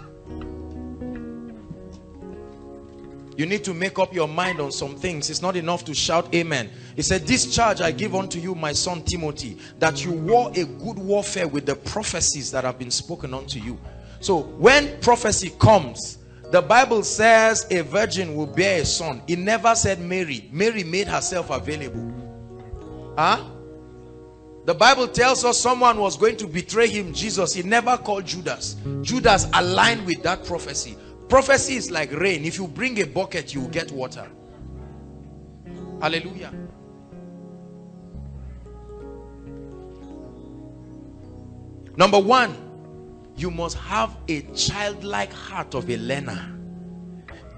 You need to make up your mind on some things. It's not enough to shout amen. He said, this charge I give unto you, my son Timothy, that you war a good warfare with the prophecies that have been spoken unto you. So when prophecy comes, the Bible says a virgin will bear a son. It never said Mary. Mary made herself available. Huh? The Bible tells us someone was going to betray him, Jesus. He never called Judas. Judas aligned with that prophecy. Prophecy is like rain. If you bring a bucket, you will get water. Hallelujah. Number one, you must have a childlike heart of a learner.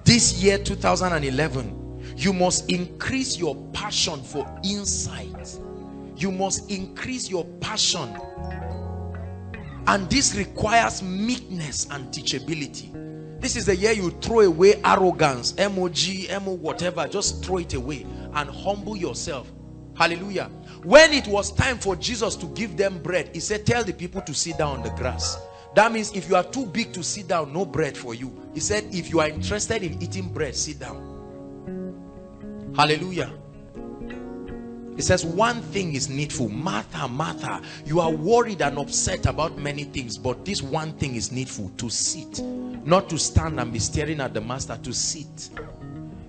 This year, 2011, you must increase your passion for insight. You must increase your passion. And this requires meekness and teachability. This is the year you throw away arrogance, MOG, MO, whatever. Just throw it away and humble yourself. Hallelujah. When it was time for Jesus to give them bread, he said, tell the people to sit down on the grass. That means if you are too big to sit down, no bread for you. He said, if you are interested in eating bread, sit down. Hallelujah. He says one thing is needful. Martha, Martha, you are worried and upset about many things, but this one thing is needful to sit. Not to stand and be staring at the master, to sit.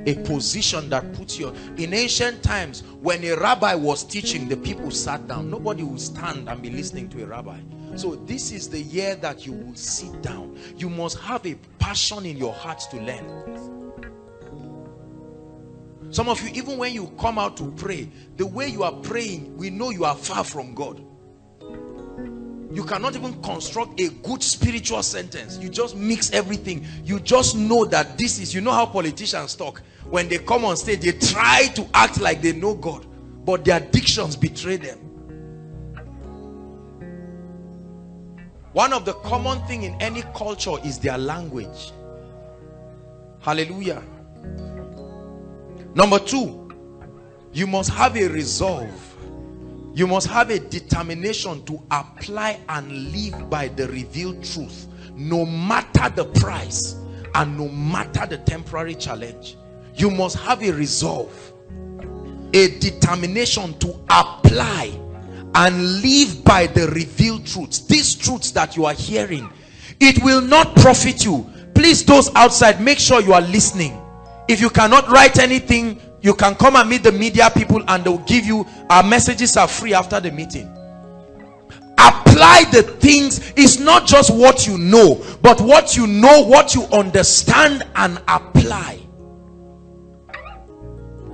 A position that puts you in ancient times when a rabbi was teaching, the people sat down. Nobody would stand and be listening to a rabbi. So this is the year that you will sit down. You must have a passion in your heart to learn. Some of you, even when you come out to pray, the way you are praying, we know you are far from God. You cannot even construct a good spiritual sentence. You just mix everything. You just know that this is, you know how politicians talk. When they come on stage, they try to act like they know God. But their dictions betray them. One of the common thing in any culture is their language. Hallelujah. Number two, you must have a resolve. You must have a determination to apply and live by the revealed truth, no matter the price and no matter the temporary challenge. You must have a resolve, a determination to apply and live by the revealed truths. These truths that you are hearing, it will not profit you. Please, those outside, make sure you are listening if you cannot write anything, you can come and meet the media people and they'll give you, our messages are free after the meeting. Apply the things, it's not just what you know, but what you know, what you understand and apply.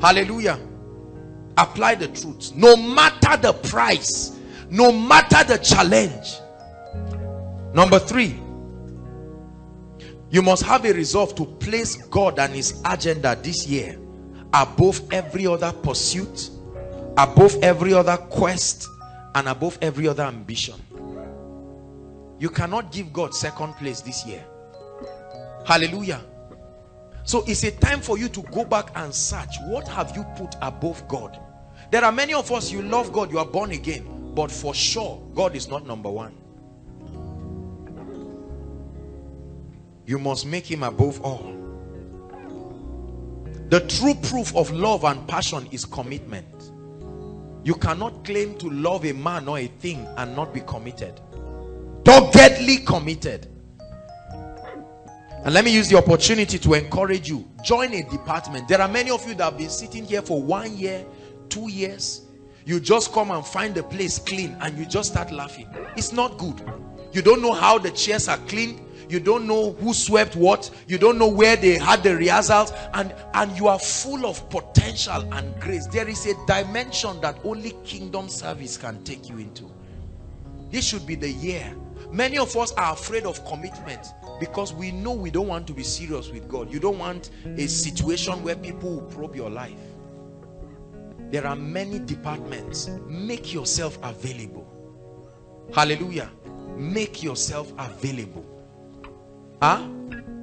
Hallelujah. Apply the truths. No matter the price, no matter the challenge. Number three, you must have a resolve to place God and his agenda this year above every other pursuit, above every other quest, and above every other ambition. You cannot give God second place this year. Hallelujah. So it's a time for you to go back and search. What have you put above God? There are many of us, you love God, you are born again. But for sure, God is not number one. You must make him above all the true proof of love and passion is commitment You cannot claim to love a man or a thing and not be committed. Doggedly committed. And let me use the opportunity to encourage you. Join a department. There are many of you that have been sitting here for one year, two years. You just come and find the place clean and you just start laughing. It's not good. You don't know how the chairs are cleaned. You don't know who swept what. You don't know where they had the rehearsals. And, and you are full of potential and grace. There is a dimension that only kingdom service can take you into. This should be the year. Many of us are afraid of commitment because we know we don't want to be serious with God. You don't want a situation where people will probe your life. There are many departments. Make yourself available. Hallelujah. Make yourself available. Huh?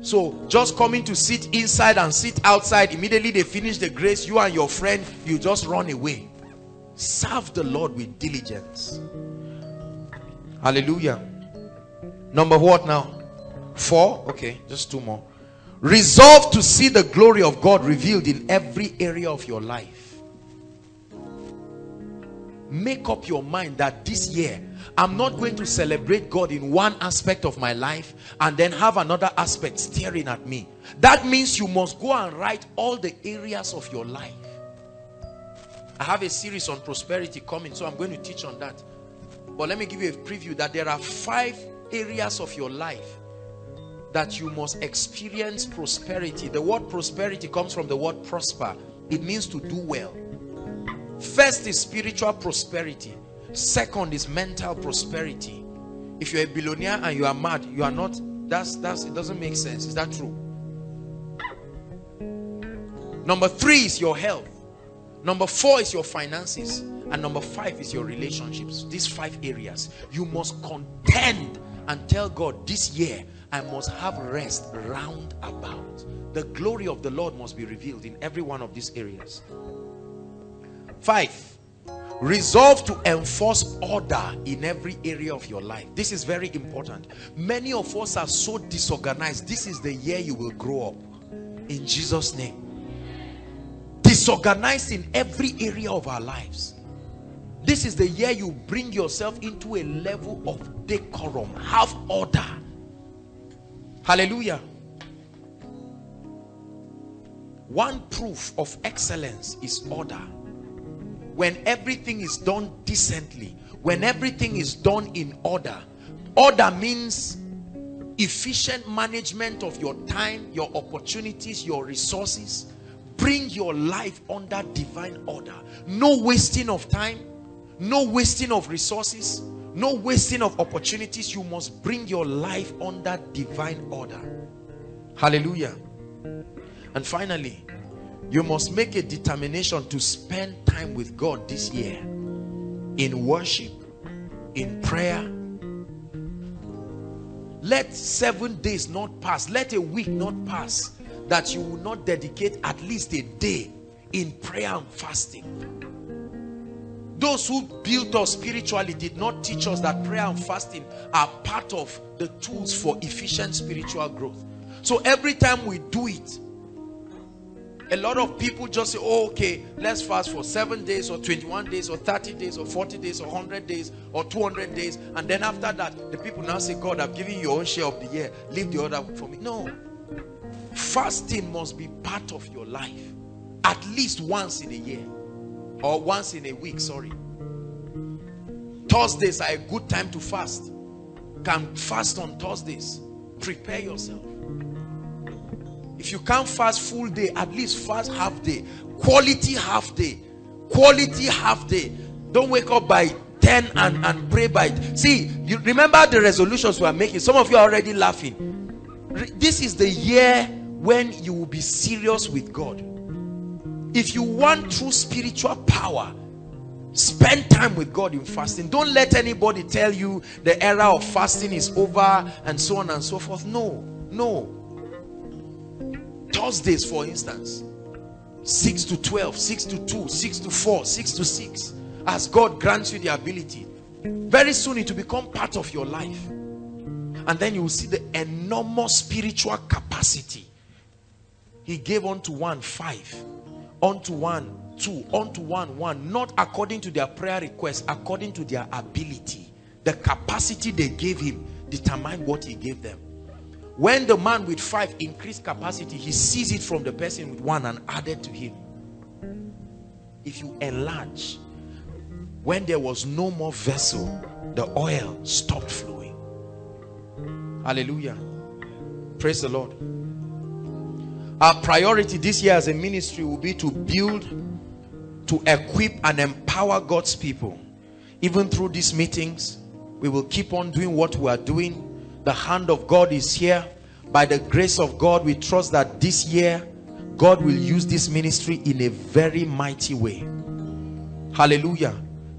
So just coming to sit inside and sit outside, immediately they finish the grace, you and your friend, you just run away. Serve the Lord with diligence. Hallelujah. Number what now? Four? Okay, just two more. Resolve to see the glory of God revealed in every area of your life. Make up your mind that this year, I'm not going to celebrate God in one aspect of my life and then have another aspect staring at me. That means you must go and write all the areas of your life. I have a series on prosperity coming, so I'm going to teach on that. But let me give you a preview that there are five areas of your life that you must experience prosperity. The word prosperity comes from the word prosper. It means to do well. First is spiritual prosperity. Second is mental prosperity. If you're a billionaire and you are mad, you are not, that's, that's, it doesn't make sense. Is that true? Number three is your health. Number four is your finances. And number five is your relationships. These five areas. You must contend and tell God this year I must have rest round about. The glory of the Lord must be revealed in every one of these areas. Five, resolve to enforce order in every area of your life. This is very important. Many of us are so disorganized. This is the year you will grow up. In Jesus' name. Disorganized in every area of our lives. This is the year you bring yourself into a level of decorum. Have order Hallelujah. One proof of excellence is order. When everything is done decently, when everything is done in order. Order means efficient management of your time, your opportunities, your resources. Bring your life under divine order. No wasting of time, no wasting of resources, no wasting of opportunities you must bring your life under divine order hallelujah and finally you must make a determination to spend time with God this year in worship in prayer. Let seven days not pass. Let a week not pass that you will not dedicate at least a day in prayer and fasting. Those who built us spiritually did not teach us that prayer and fasting are part of the tools for efficient spiritual growth. So every time we do it, a lot of people just say, oh, okay, let's fast for seven days or 21 days or 30 days or 40 days or 100 days or 200 days. And then after that, the people now say, God, I've given you your own share of the year. Leave the other for me. No. Fasting must be part of your life at least once in a year or once in a week sorry Thursdays are a good time to fast can fast on Thursdays prepare yourself if you can't fast full day at least fast half day. Quality half day. Quality half day. Don't wake up by 10 and, and pray by see you remember the resolutions we are making? Some of you are already laughing. This is the year when you will be serious with God. If you want true spiritual power spend time with God in fasting. Don't let anybody tell you the era of fasting is over and so on and so forth. No no Thursdays for instance 6 to 12 6 to 2 6 to 4 6 to 6 as God grants you the ability very soon it will become part of your life and then you will see the enormous spiritual capacity he gave unto one five unto one, two, unto one, one, not according to their prayer request, according to their ability. The capacity they gave him determined what he gave them. When the man with five increased capacity, he sees it from the person with one and added to him. If you enlarge, when there was no more vessel, the oil stopped flowing. Hallelujah. Praise the Lord. Our priority this year as a ministry will be to build, to equip and empower God's people. Even through these meetings, we will keep on doing what we are doing. The hand of God is here. By the grace of God, we trust that this year, God will use this ministry in a very mighty way. Hallelujah.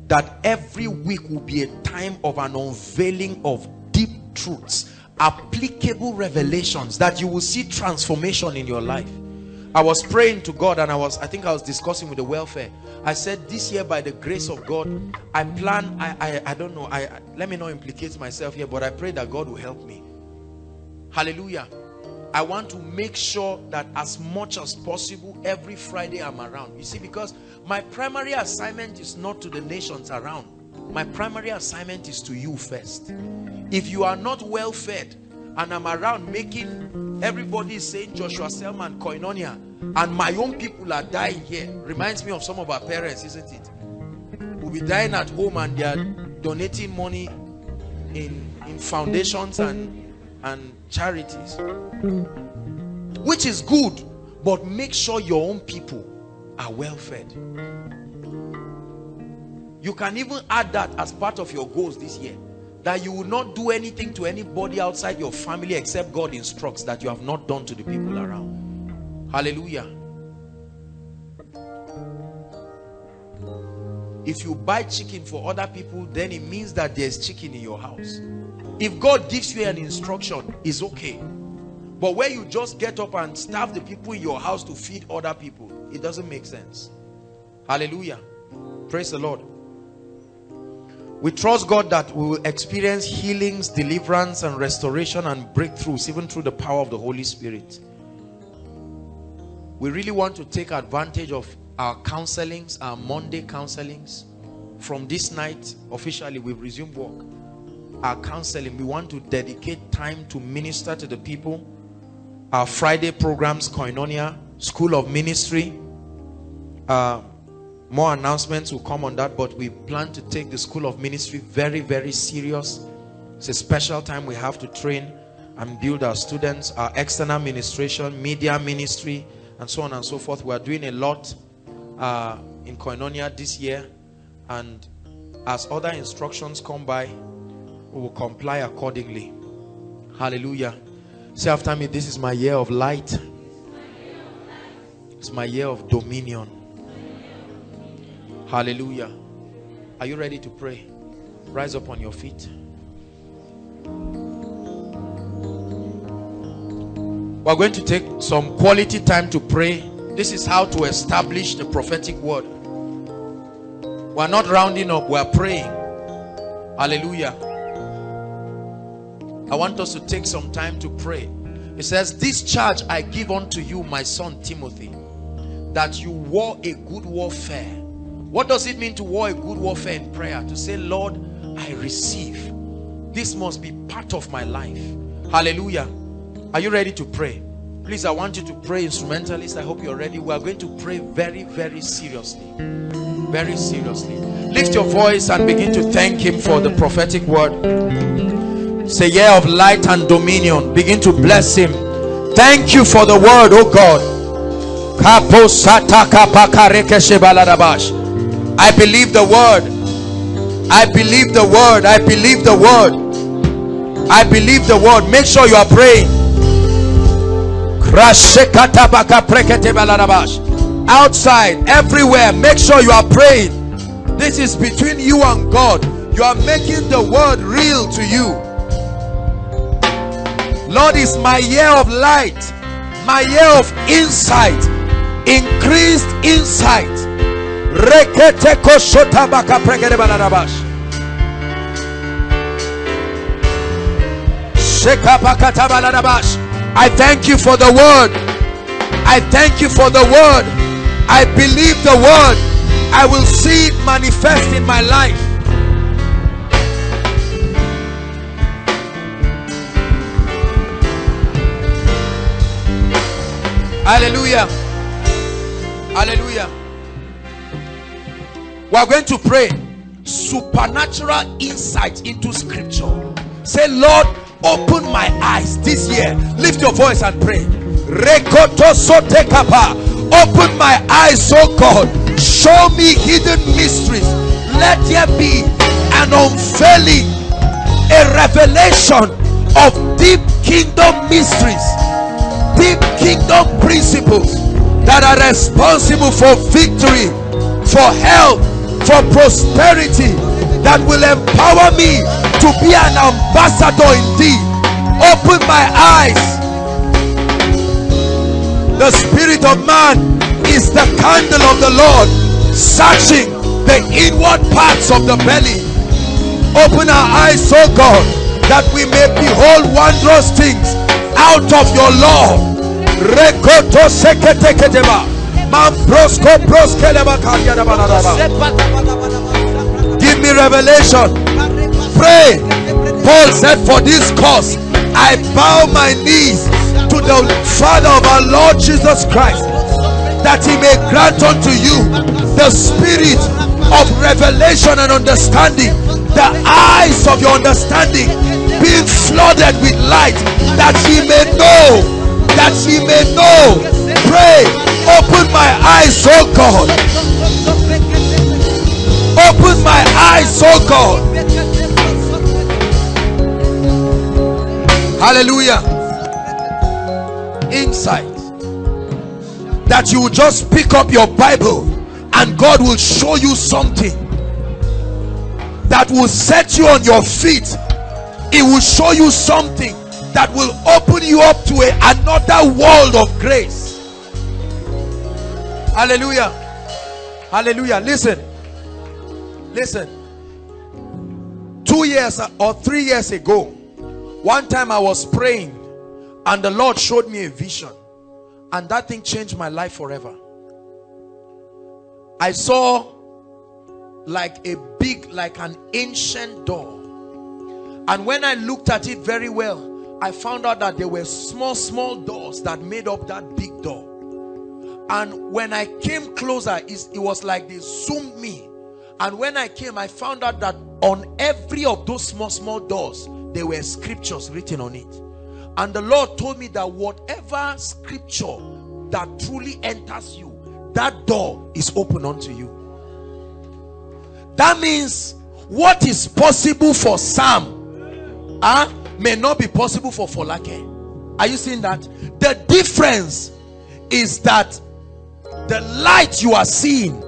That every week will be a time of an unveiling of deep truths applicable revelations that you will see transformation in your life I was praying to God and I was I think I was discussing with the welfare. I said this year by the grace of God I plan I I, I don't know I, I let me not implicate myself here but I pray that God will help me. Hallelujah. I want to make sure that as much as possible every Friday I'm around. You see because my primary assignment is not to the nations around. My primary assignment is to you first. If you are not well fed and I'm around making everybody saying Joshua Selman Koinonia and my own people are dying here. Reminds me of some of our parents isn't it? We'll be dying at home and they are donating money in in foundations and and charities. Which is good but make sure your own people are well fed. You can even add that as part of your goals this year that you will not do anything to anybody outside your family except God instructs that you have not done to the people around. Hallelujah. If you buy chicken for other people, then it means that there's chicken in your house. If God gives you an instruction, it's okay. But where you just get up and starve the people in your house to feed other people, it doesn't make sense. Hallelujah. Praise the Lord. We trust God that we will experience healings, deliverance, and restoration and breakthroughs, even through the power of the Holy Spirit. We really want to take advantage of our counselings, our Monday counselings. From this night, officially, we've resumed work. Our counseling, we want to dedicate time to minister to the people. Our Friday programs, Koinonia, School of Ministry, uh, more announcements will come on that but we plan to take the school of ministry very very serious. It's a special time we have to train and build our students our external administration media ministry and so on and so forth. We are doing a lot uh, in koinonia this year and as other instructions come by we will comply accordingly. Hallelujah. Say after me this is my year of light. It's my year of dominion Hallelujah. Are you ready to pray? Rise up on your feet. We're going to take some quality time to pray. This is how to establish the prophetic word. We're not rounding up, we're praying. Hallelujah. I want us to take some time to pray. It says, This charge I give unto you, my son Timothy, that you war a good warfare what does it mean to war a good warfare in prayer? To say, Lord, I receive. This must be part of my life. Hallelujah. Are you ready to pray? Please, I want you to pray instrumentalist. I hope you're ready. We are going to pray very, very seriously. Very seriously. Lift your voice and begin to thank him for the prophetic word. Say, year of light and dominion. Begin to bless him. Thank you for the word, oh God. I believe the word. I believe the word. I believe the word. I believe the word. Make sure you are praying. Outside, everywhere, make sure you are praying. This is between you and God. You are making the word real to you. Lord, is my year of light, my year of insight, increased insight Rekete koshota baka pregere balarabash. I thank you for the word. I thank you for the word. I believe the word. I will see it manifest in my life. Hallelujah. Hallelujah. We are going to pray supernatural insight into scripture. Say, Lord, open my eyes this year. Lift your voice and pray. Open my eyes, oh God. Show me hidden mysteries. Let there be an unveiling, a revelation of deep kingdom mysteries, deep kingdom principles that are responsible for victory, for health, for prosperity, that will empower me to be an ambassador indeed. Open my eyes. The spirit of man is the candle of the Lord, searching the inward parts of the belly. Open our eyes, oh God, that we may behold wondrous things out of your law. Give me revelation. Pray. Paul said, For this cause I bow my knees to the Father of our Lord Jesus Christ that he may grant unto you the spirit of revelation and understanding the eyes of your understanding being flooded with light that ye may know that ye may know pray. Open my eyes oh God. Open my eyes oh God. Hallelujah. Insight. That you will just pick up your bible and god will show you something that will set you on your feet. It will show you something that will open you up to a, another world of grace hallelujah. Hallelujah. Listen. Listen. Two years or three years ago one time i was praying and the lord showed me a vision. And that thing changed my life forever. I saw like a big like an ancient door. And when i looked at it very well i found out that there were small small doors that made up that big door and when i came closer it was like they zoomed me and when i came i found out that on every of those small small doors there were scriptures written on it and the lord told me that whatever scripture that truly enters you that door is open unto you that means what is possible for Sam uh, may not be possible for Folake. Are you seeing that? The difference is that the light you are seeing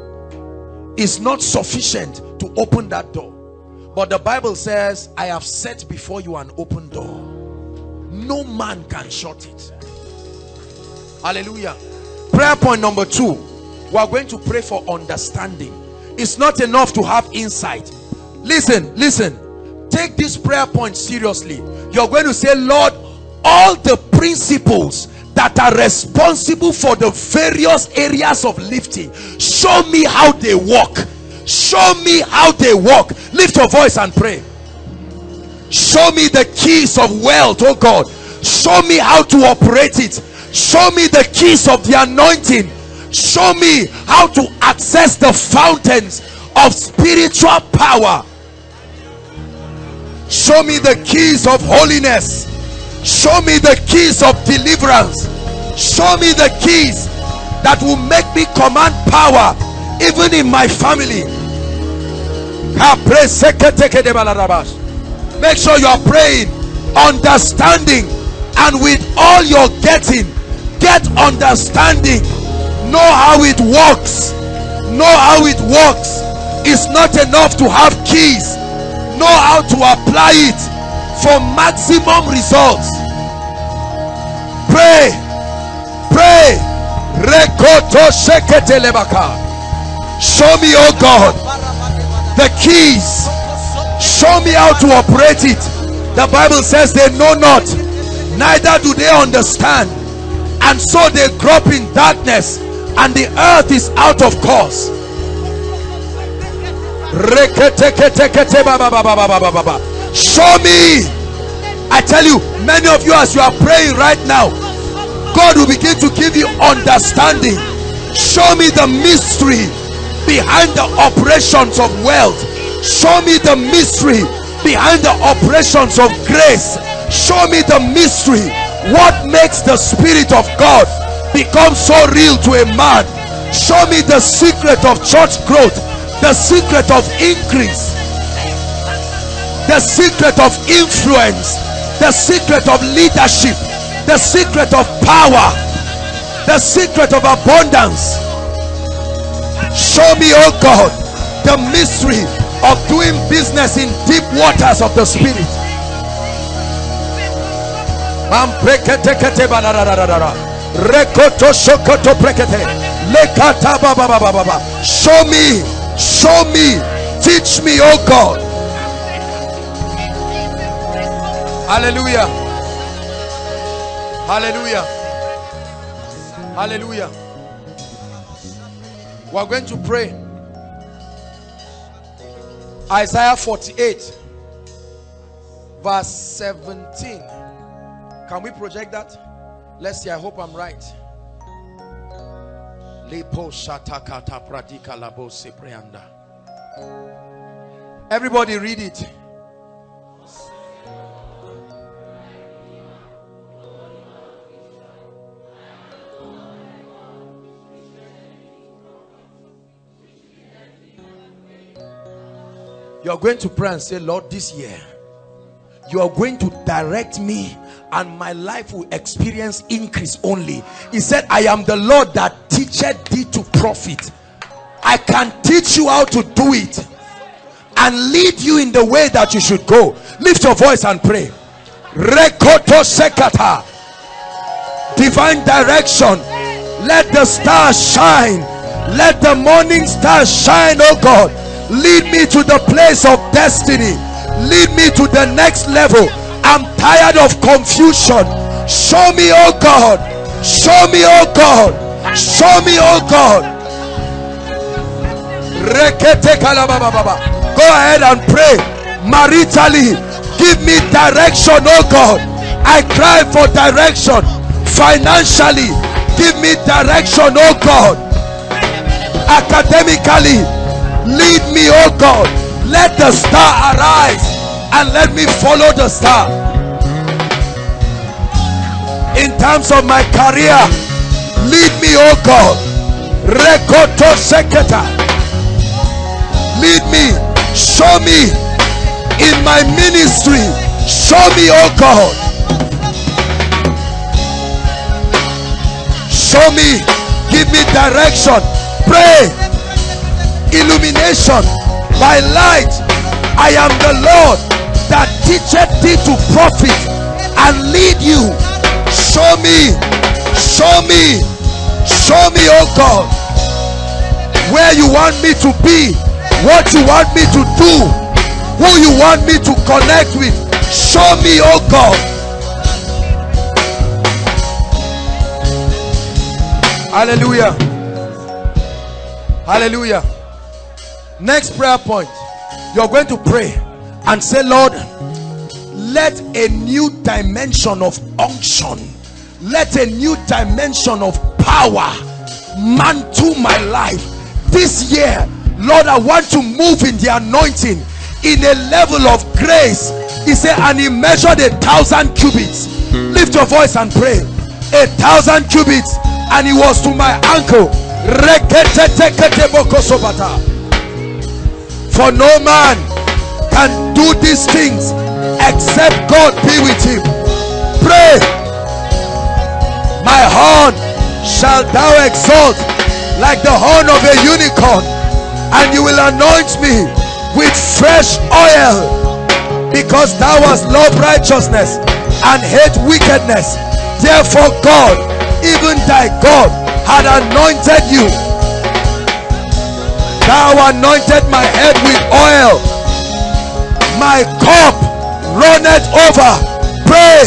is not sufficient to open that door. But the Bible says, I have set before you an open door. No man can shut it. Hallelujah. Prayer point number two. We are going to pray for understanding. It's not enough to have insight. Listen, listen. Take this prayer point seriously. You're going to say, Lord, all the principles that are responsible for the various areas of lifting, show me how they work. Show me how they work. Lift your voice and pray. Show me the keys of wealth, oh God. Show me how to operate it. Show me the keys of the anointing show me how to access the fountains of spiritual power show me the keys of holiness show me the keys of deliverance. Show me the keys that will make me command power even in my family. Make sure you are praying understanding and with all you're getting get understanding. Know how it works. Know how it works. It's not enough to have keys. Know how to apply it for maximum results. Pray. Pray. Show me oh god the keys. Show me how to operate it. The bible says they know not neither do they understand. And so they grope in darkness and the earth is out of course show me. I tell you many of you as you are praying right now god will begin to give you understanding. Show me the mystery behind the operations of wealth. Show me the mystery behind the operations of grace. Show me the mystery. What makes the spirit of god become so real to a man? Show me the secret of church growth the secret of increase the secret of influence the secret of leadership the secret of power the secret of abundance. Show me oh god the mystery of doing business in deep waters of the spirit. Show me show me. Teach me oh god hallelujah. Hallelujah. Hallelujah. We are going to pray. Isaiah 48 verse 17 can we project that? Let's see i hope i'm right. Everybody read it you're going to pray and say lord this year you are going to direct me and my life will experience increase only. He said i am the lord that teacheth thee to profit. I can teach you how to do it and lead you in the way that you should go. Lift your voice and pray. Rekoto sekata. Divine direction. Let the stars shine. Let the morning stars shine oh god lead me to the place of destiny. Lead me to the next level. I'm tired of confusion. Show me oh god. Show me oh god. Show me oh god. Go ahead and pray. Maritally give me direction oh god. I cry for direction. Financially give me direction oh god. Academically lead me oh god. Let the star arise and let me follow the star. In terms of my career lead me oh god. Rekoto seketa. Lead me. Show me in my ministry. Show me oh god. Show me. Give me direction. Pray illumination. By light i am the lord that teacheth thee to profit and lead you. Show me show me show me oh god where you want me to be what you want me to do who you want me to connect with. Show me oh god. Hallelujah. Hallelujah next prayer point. You're going to pray and say lord let a new dimension of unction let a new dimension of power mantle my life. This year lord i want to move in the anointing in a level of grace. He said and he measured a thousand cubits. Lift your voice and pray. A thousand cubits. And he was to my ankle for no man can do these things except God be with him. Pray. My horn shall thou exalt like the horn of a unicorn and you will anoint me with fresh oil because thou hast loved righteousness and hate wickedness. Therefore God even thy God had anointed you thou anointed my head with oil my cup runneth over pray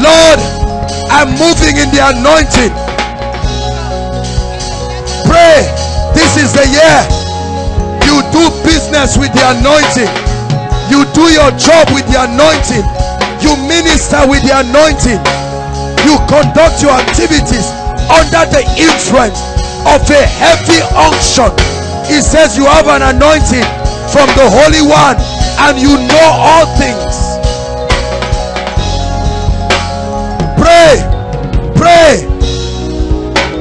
lord I'm moving in the anointing. Pray. This is the year you do business with the anointing. You do your job with the anointing. You minister with the anointing. You conduct your activities under the influence of a heavy unction. He says you have an anointing from the Holy One and you know all things. Pray, pray,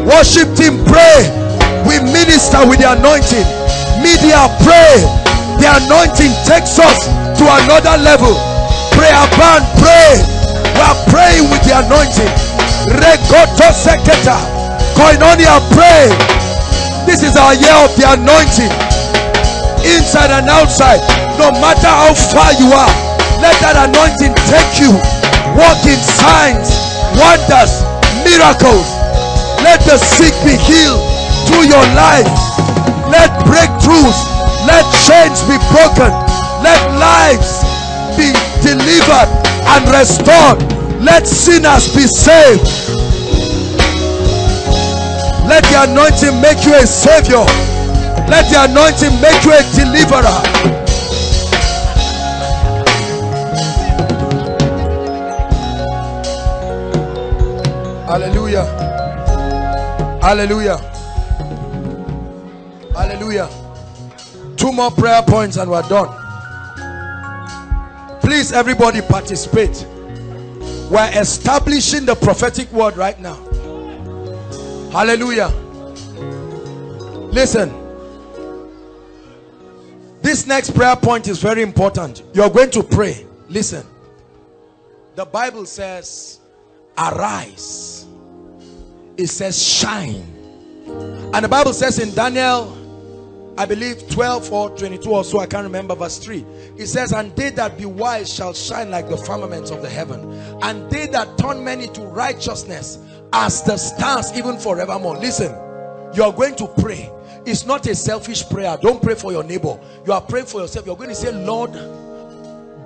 worship team, pray. We minister with the anointing. Media, pray. The anointing takes us to another level. Prayer band, pray. We are praying with the anointing. Regoto seketa. Koinonia, pray. This is our year of the anointing. Inside and outside. No matter how far you are, let that anointing take you. Walk in signs, wonders, miracles. Let the sick be healed through your life. Let breakthroughs, let chains be broken. Let lives be delivered and restored. Let sinners be saved. Let the anointing make you a savior. Let the anointing make you a deliverer. Hallelujah. Hallelujah. Hallelujah. Two more prayer points and we're done. Please, everybody, participate. We're establishing the prophetic word right now. Hallelujah. Listen. This next prayer point is very important. You're going to pray. Listen. The Bible says, Arise. It says, Shine. And the Bible says in Daniel I believe 12 or 22 or so, I can't remember verse 3. It says, And they that be wise shall shine like the firmament of the heaven, and they that turn many to righteousness as the stars even forevermore. Listen, you are going to pray. It's not a selfish prayer. Don't pray for your neighbor. You are praying for yourself. You're going to say, Lord,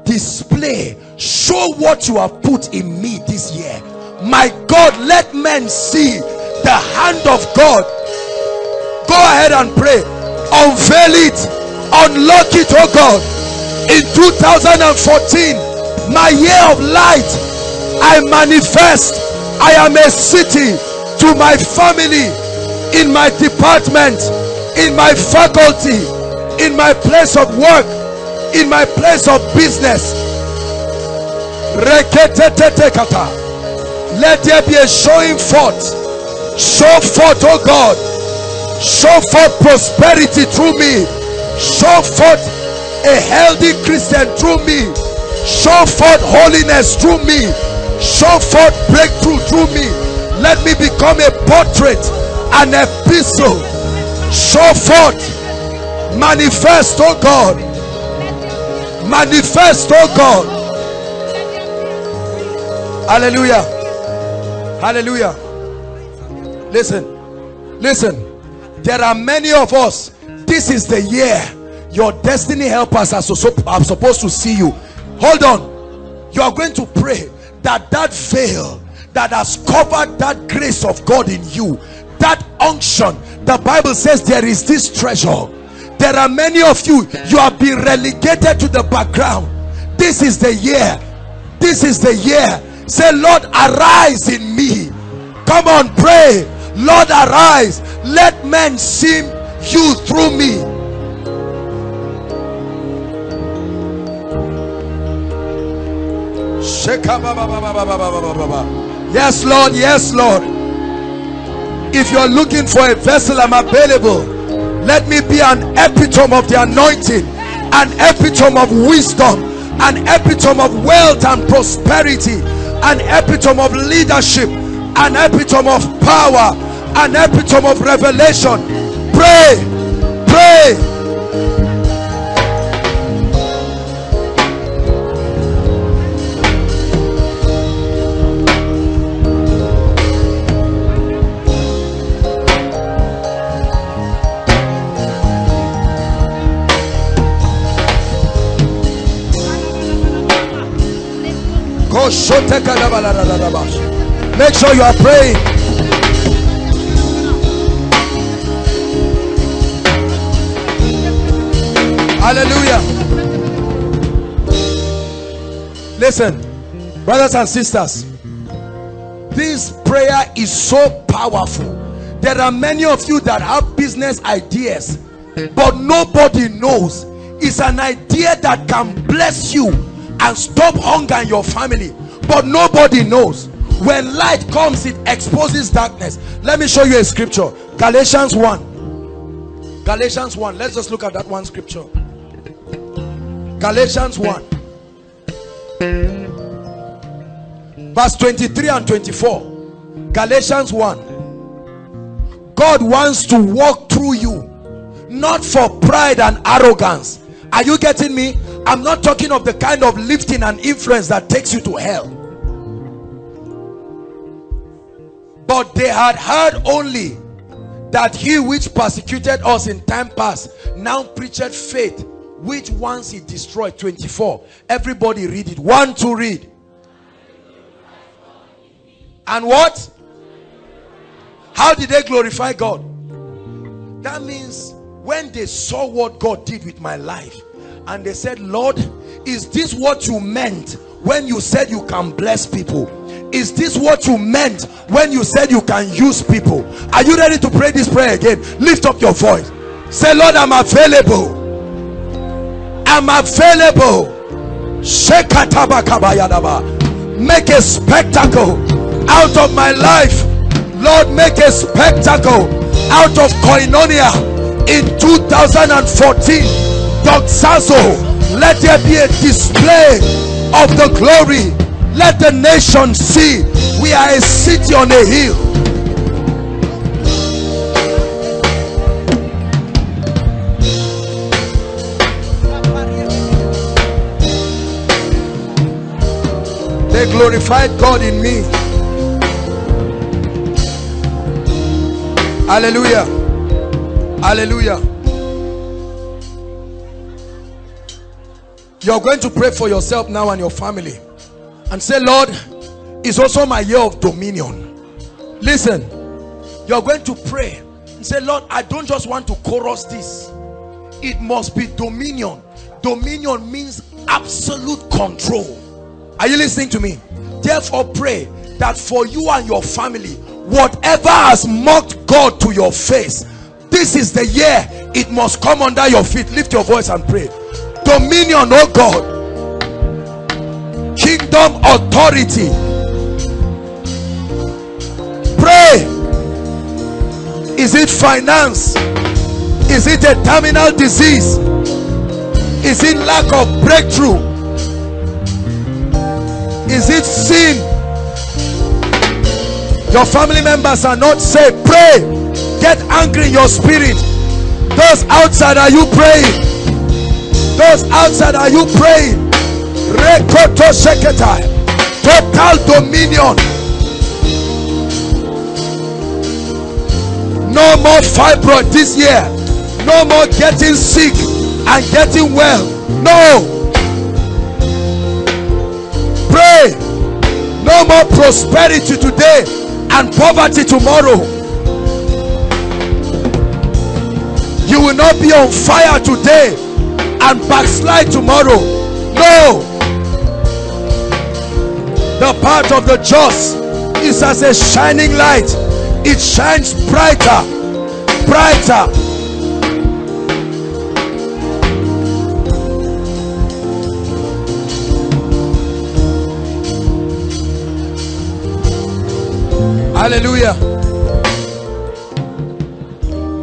display, show what you have put in me this year. My God, let men see the hand of God. Go ahead and pray unveil it. Unlock it oh god. In 2014 my year of light i manifest. I am a city to my family in my department in my faculty in my place of work in my place of business. Let there be a showing forth. Show forth oh god show forth prosperity through me. Show forth a healthy christian through me. Show forth holiness through me. Show forth breakthrough through me. Let me become a portrait an epistle. Show forth. Manifest oh god. Manifest oh god. Hallelujah. Hallelujah. Listen. Listen there are many of us. This is the year your destiny helpers are, so, are supposed to see you. Hold on. You are going to pray that that veil that has covered that grace of God in you that unction the Bible says there is this treasure. There are many of you you have been relegated to the background. This is the year. This is the year. Say Lord arise in me. Come on pray Lord arise. Let men see you through me. Yes Lord yes Lord. If you're looking for a vessel I'm available. Let me be an epitome of the anointing an epitome of wisdom an epitome of wealth and prosperity an epitome of leadership an epitome of power an epitome of revelation. Pray. Pray. Make sure you are praying. Hallelujah. Listen, brothers and sisters, this prayer is so powerful. There are many of you that have business ideas, but nobody knows. It's an idea that can bless you and stop hunger in your family, but nobody knows. When light comes, it exposes darkness. Let me show you a scripture Galatians 1. Galatians 1. Let's just look at that one scripture. Galatians 1 verse 23 and 24 Galatians 1 God wants to walk through you not for pride and arrogance. Are you getting me? I'm not talking of the kind of lifting and influence that takes you to hell. But they had heard only that he which persecuted us in time past now preached faith which once he destroyed 24 everybody read it. One to read. And what? How did they glorify god? That means when they saw what god did with my life and they said lord is this what you meant when you said you can bless people? Is this what you meant when you said you can use people? Are you ready to pray this prayer again? Lift up your voice. Say lord i'm available I'm available. Make a spectacle out of my life. Lord, make a spectacle out of Koinonia in 2014. Doxazo, let there be a display of the glory. Let the nation see we are a city on a hill. They glorified God in me. Hallelujah. Hallelujah. You're going to pray for yourself now and your family and say, Lord, it's also my year of dominion. Listen, you're going to pray and say, Lord, I don't just want to chorus this, it must be dominion. Dominion means absolute control are you listening to me? Therefore pray that for you and your family whatever has mocked god to your face this is the year it must come under your feet. Lift your voice and pray. Dominion oh god. Kingdom authority. Pray. Is it finance? Is it a terminal disease? Is it lack of breakthrough is it sin? Your family members are not saved. Pray. Get angry in your spirit. Those outside, are you praying? Those outside, are you praying? Rekoto. Total dominion. No more fibroid this year. No more getting sick and getting well. No no more prosperity today and poverty tomorrow. You will not be on fire today and backslide tomorrow. No. The path of the just is as a shining light. It shines brighter brighter Hallelujah.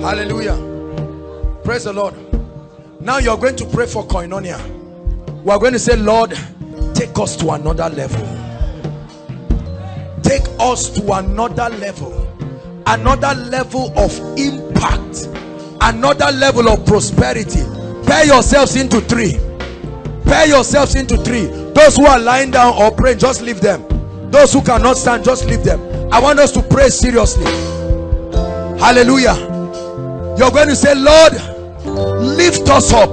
Hallelujah. Praise the Lord. Now you're going to pray for koinonia. We are going to say, Lord, take us to another level. Take us to another level. Another level of impact. Another level of prosperity. Pair yourselves into three. Pair yourselves into three. Those who are lying down or praying, just leave them. Those who cannot stand, just leave them I want us to pray seriously. Hallelujah. You're going to say, Lord, lift us up.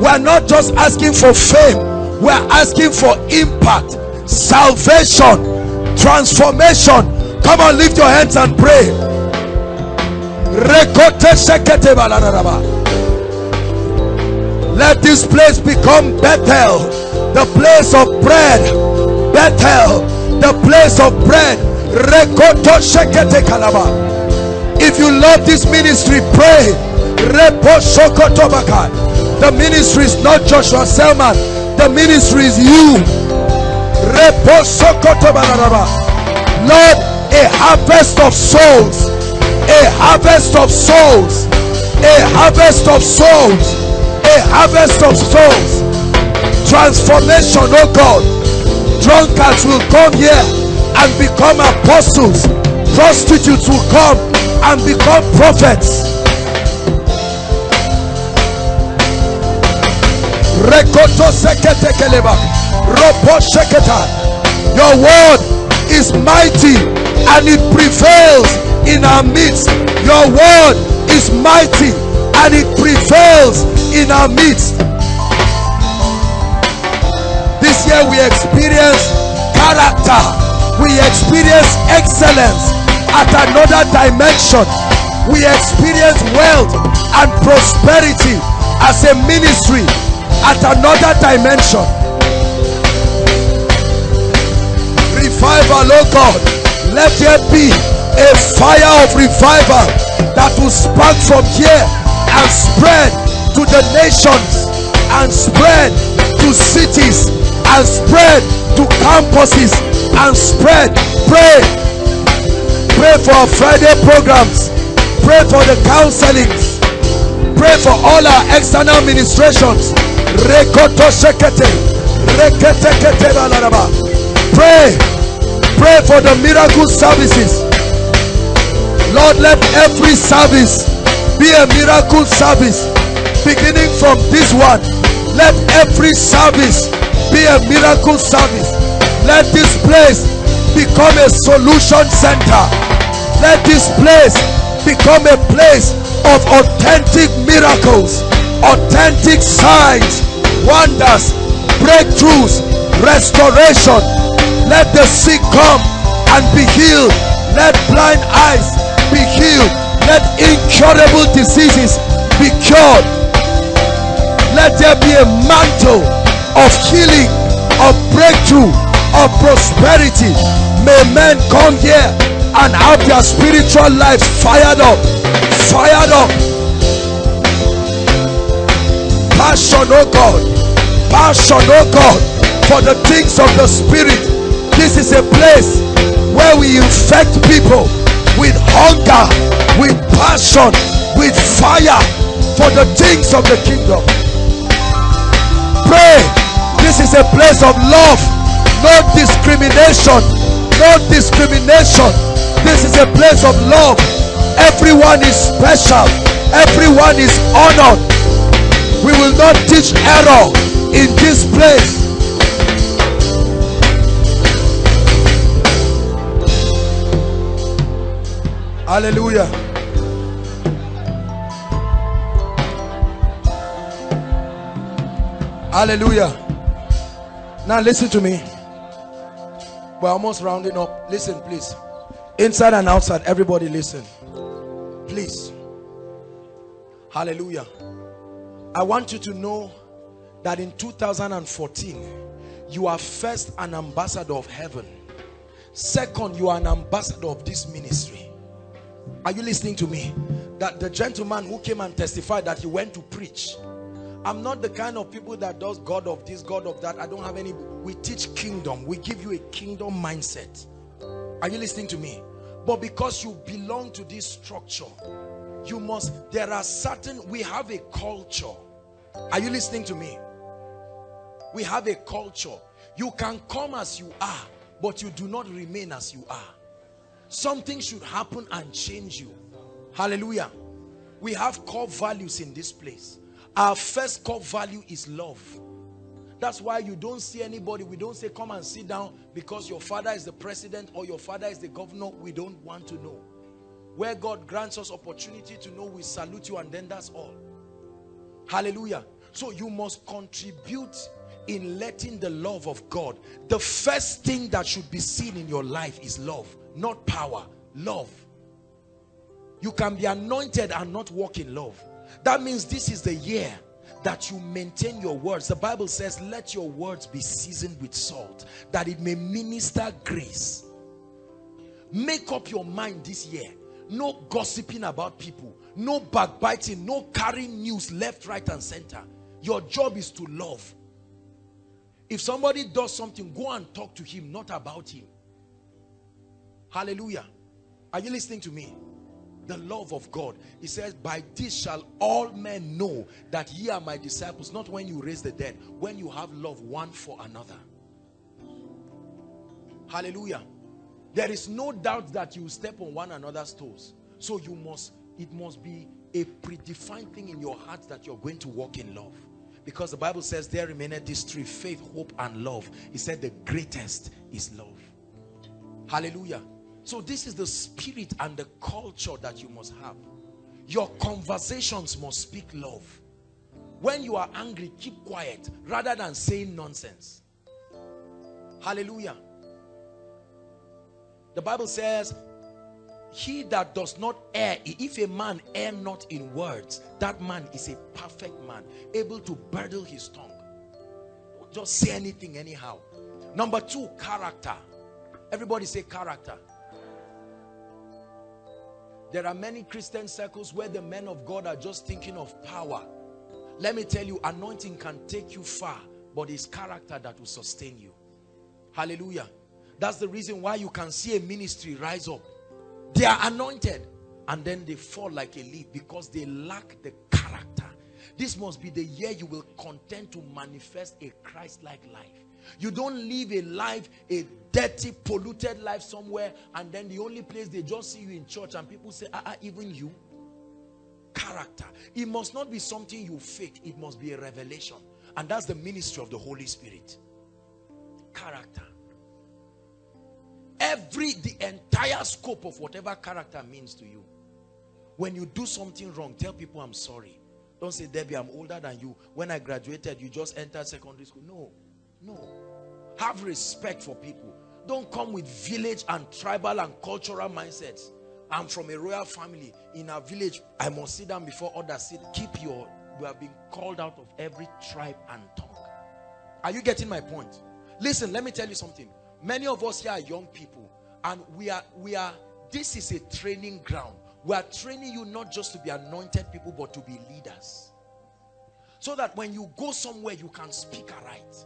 We're not just asking for fame, we're asking for impact, salvation, transformation come on lift your hands and pray let this place become Bethel the place of bread Bethel the place of bread if you love this ministry pray. The ministry is not Joshua Selman. The ministry is you. Lord a harvest of souls. A harvest of souls. A harvest of souls. A harvest of souls. Transformation oh God. Drunkards will come here and become apostles prostitutes will come and become prophets. Your word is mighty and it prevails in our midst. Your word is mighty and it prevails in our midst. This year we experience character we experience excellence at another dimension. We experience wealth and prosperity as a ministry at another dimension. Revival oh god let there be a fire of revival that will spark from here and spread to the nations and spread to cities and spread to campuses and spread pray pray for our friday programs pray for the counselings pray for all our external ministrations Rekoto shekete. Rekete kete balaraba. Pray. Pray for the miracle services. Lord, let every service be a miracle service. Beginning from this one, let every service be a miracle service. Let this place become a solution center. Let this place become a place of authentic miracles authentic signs wonders breakthroughs restoration. Let the sick come and be healed. Let blind eyes be healed. Let incurable diseases be cured. Let there be a mantle of healing of breakthrough of prosperity. May men come here and have their spiritual lives fired up. Fired up. Passion oh god. Passion oh god for the things of the spirit. This is a place where we infect people with hunger with passion with fire for the things of the kingdom. Pray. This is a place of love no discrimination. No discrimination. This is a place of love. Everyone is special. Everyone is honored. We will not teach error in this place. Hallelujah. Hallelujah. Now listen to me we're almost rounding up. Listen please. Inside and outside everybody listen. Please. Hallelujah. I want you to know that in 2014 you are first an ambassador of heaven. Second you are an ambassador of this ministry. Are you listening to me? That the gentleman who came and testified that he went to preach I'm not the kind of people that does God of this God of that. I don't have any we teach kingdom. We give you a kingdom mindset. Are you listening to me? But because you belong to this structure you must there are certain we have a culture. Are you listening to me? We have a culture. You can come as you are but you do not remain as you are. Something should happen and change you. Hallelujah. We have core values in this place our first core value is love. That's why you don't see anybody. We don't say come and sit down because your father is the president or your father is the governor. We don't want to know. Where God grants us opportunity to know we salute you and then that's all. Hallelujah. So you must contribute in letting the love of God, the first thing that should be seen in your life is love, not power, love. You can be anointed and not walk in love. That means this is the year that you maintain your words. The Bible says, let your words be seasoned with salt, that it may minister grace. Make up your mind this year. No gossiping about people. No backbiting. No carrying news left, right, and center. Your job is to love. If somebody does something, go and talk to him, not about him. Hallelujah. Are you listening to me? The love of God. He says, by this shall all men know that ye are my disciples, not when you raise the dead, when you have love one for another. Hallelujah. There is no doubt that you step on one another's toes. So you must, it must be a predefined thing in your heart that you're going to walk in love. Because the Bible says there remaineth these three, faith, hope, and love. He said the greatest is love. Hallelujah. So this is the spirit and the culture that you must have. Your conversations must speak love. When you are angry, keep quiet rather than saying nonsense. Hallelujah. The Bible says, he that does not err, if a man err not in words, that man is a perfect man, able to bridle his tongue. Don't just say anything anyhow. Number two, character. Everybody say character. There are many Christian circles where the men of God are just thinking of power. Let me tell you, anointing can take you far, but it's character that will sustain you. Hallelujah. That's the reason why you can see a ministry rise up. They are anointed and then they fall like a leaf because they lack the character. This must be the year you will contend to manifest a Christ-like life. You don't live a life, a dirty, polluted life somewhere, and then the only place they just see you in church, and people say, ah, ah, even you. Character. It must not be something you fake, it must be a revelation. And that's the ministry of the Holy Spirit. Character. Every, the entire scope of whatever character means to you. When you do something wrong, tell people I'm sorry. Don't say, Debbie, I'm older than you. When I graduated, you just entered secondary school. No. No. Have respect for people. Don't come with village and tribal and cultural mindsets. I'm from a royal family. In our village, I must sit down before others sit. Keep your, you have been called out of every tribe and tongue. Are you getting my point? Listen, let me tell you something. Many of us here are young people and we are, we are, this is a training ground. We are training you not just to be anointed people, but to be leaders. So that when you go somewhere, you can speak aright.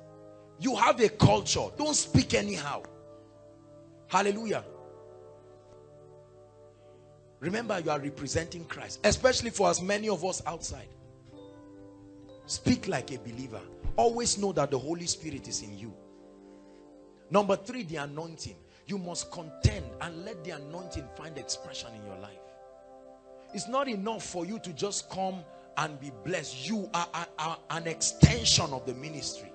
You have a culture. Don't speak anyhow. Hallelujah. Remember, you are representing Christ, especially for as many of us outside. Speak like a believer. Always know that the Holy Spirit is in you. Number three, the anointing. You must contend and let the anointing find expression in your life. It's not enough for you to just come and be blessed. You are, are, are an extension of the ministry.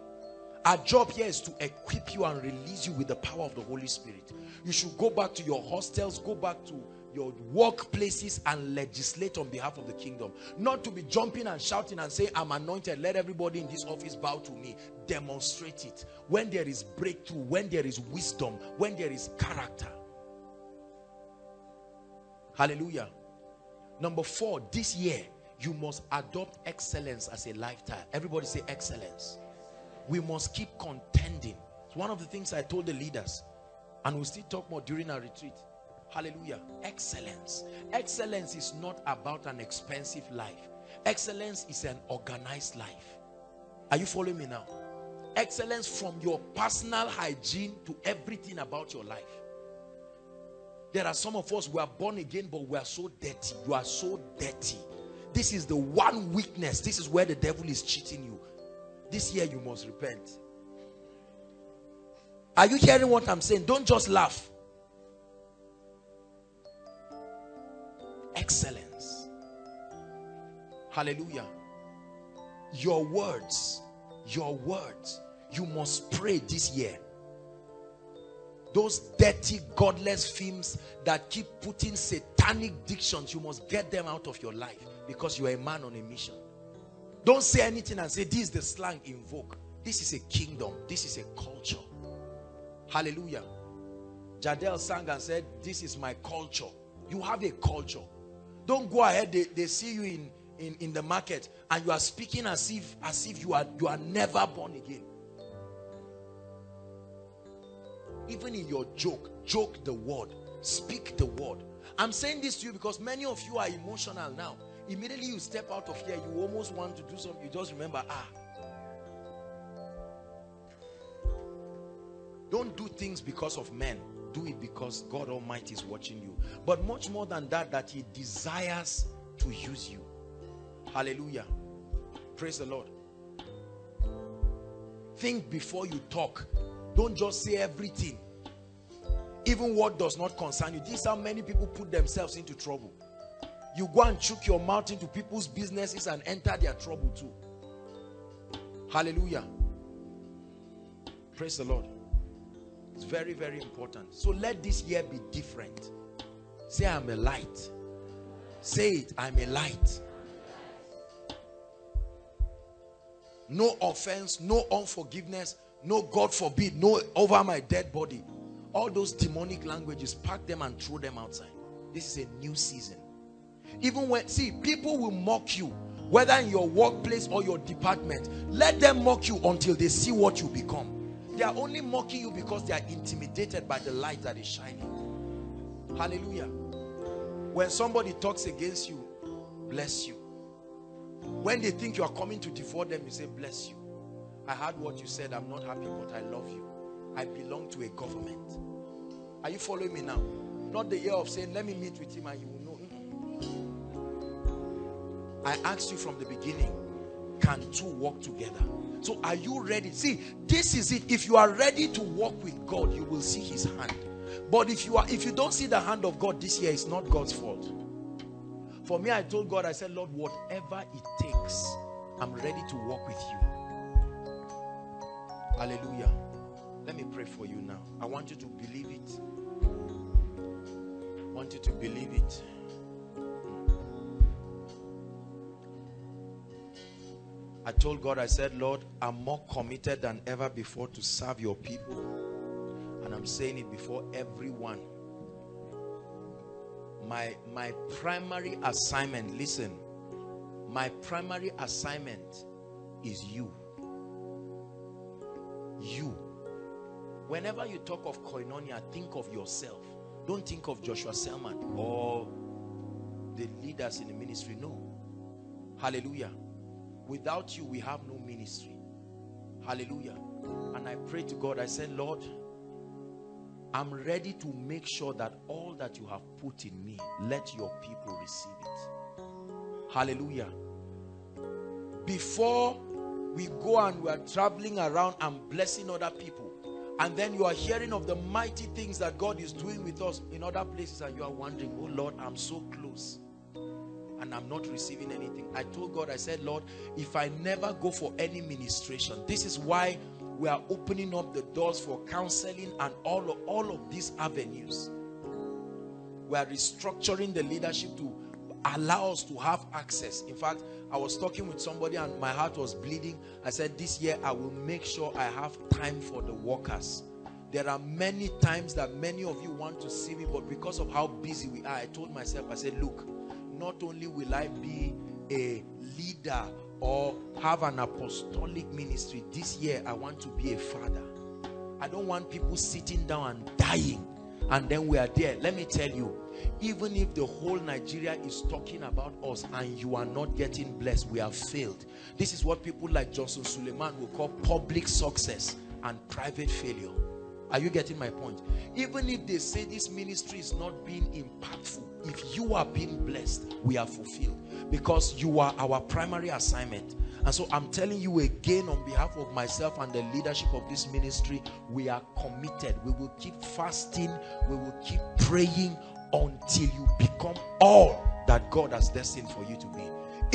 Our job here is to equip you and release you with the power of the Holy Spirit. You should go back to your hostels, go back to your workplaces and legislate on behalf of the kingdom. Not to be jumping and shouting and saying, I'm anointed. Let everybody in this office bow to me. Demonstrate it. When there is breakthrough, when there is wisdom, when there is character. Hallelujah. Number four, this year, you must adopt excellence as a lifestyle. Everybody say excellence we must keep contending. It's one of the things I told the leaders. And we'll still talk more during our retreat. Hallelujah. Excellence. Excellence is not about an expensive life. Excellence is an organized life. Are you following me now? Excellence from your personal hygiene to everything about your life. There are some of us who are born again, but we are so dirty. You are so dirty. This is the one weakness. This is where the devil is cheating you. This year you must repent. Are you hearing what I'm saying? Don't just laugh. Excellence. Hallelujah. Your words, your words, you must pray this year. Those dirty, godless films that keep putting satanic dictions, you must get them out of your life because you are a man on a mission. Don't say anything and say, this is the slang invoke. This is a kingdom. This is a culture. Hallelujah. Jadel sang and said, this is my culture. You have a culture. Don't go ahead. They, they see you in, in, in the market and you are speaking as if as if you are you are never born again. Even in your joke, joke the word, speak the word. I'm saying this to you because many of you are emotional now. Immediately you step out of here, you almost want to do something. You just remember, ah. Don't do things because of men. Do it because God Almighty is watching you. But much more than that, that He desires to use you. Hallelujah. Praise the Lord. Think before you talk. Don't just say everything. Even what does not concern you. This is how many people put themselves into trouble. You go and choke your mouth into people's businesses and enter their trouble too. Hallelujah. Praise the Lord. It's very, very important. So let this year be different. Say, I'm a light. Say it, I'm a light. No offense, no unforgiveness, no God forbid, no over my dead body. All those demonic languages, pack them and throw them outside. This is a new season. Even when, see, people will mock you, whether in your workplace or your department. Let them mock you until they see what you become. They are only mocking you because they are intimidated by the light that is shining. Hallelujah. When somebody talks against you, bless you. When they think you are coming to devour them, you say, bless you. I heard what you said. I'm not happy, but I love you. I belong to a government. Are you following me now? Not the year of saying, let me meet with him and you will. I asked you from the beginning, can two walk together? So are you ready? See, this is it. If you are ready to walk with God, you will see his hand. But if you are if you don't see the hand of God this year, it's not God's fault. For me, I told God, I said, Lord, whatever it takes, I'm ready to walk with you. Hallelujah. Let me pray for you now. I want you to believe it. I want you to believe it. I told God, I said, Lord, I'm more committed than ever before to serve your people. And I'm saying it before everyone. My, my primary assignment, listen, my primary assignment is you. You. Whenever you talk of koinonia, think of yourself. Don't think of Joshua Selman or the leaders in the ministry. No. Hallelujah. Without you, we have no ministry. Hallelujah. And I pray to God, I said, Lord, I'm ready to make sure that all that you have put in me, let your people receive it. Hallelujah. Before we go and we are traveling around and blessing other people, and then you are hearing of the mighty things that God is doing with us in other places, and you are wondering, oh Lord, I'm so close and I'm not receiving anything. I told God, I said, Lord, if I never go for any ministration, this is why we are opening up the doors for counseling and all of, all of these avenues. We are restructuring the leadership to allow us to have access. In fact, I was talking with somebody and my heart was bleeding. I said, this year I will make sure I have time for the workers. There are many times that many of you want to see me, but because of how busy we are, I told myself, I said, look, not only will I be a leader or have an apostolic ministry, this year I want to be a father. I don't want people sitting down and dying and then we are there. Let me tell you, even if the whole Nigeria is talking about us and you are not getting blessed, we have failed. This is what people like Johnson Suleman will call public success and private failure. Are you getting my point? Even if they say this ministry is not being impactful, if you are being blessed, we are fulfilled because you are our primary assignment. And so I'm telling you again on behalf of myself and the leadership of this ministry, we are committed. We will keep fasting. We will keep praying until you become all that God has destined for you to be.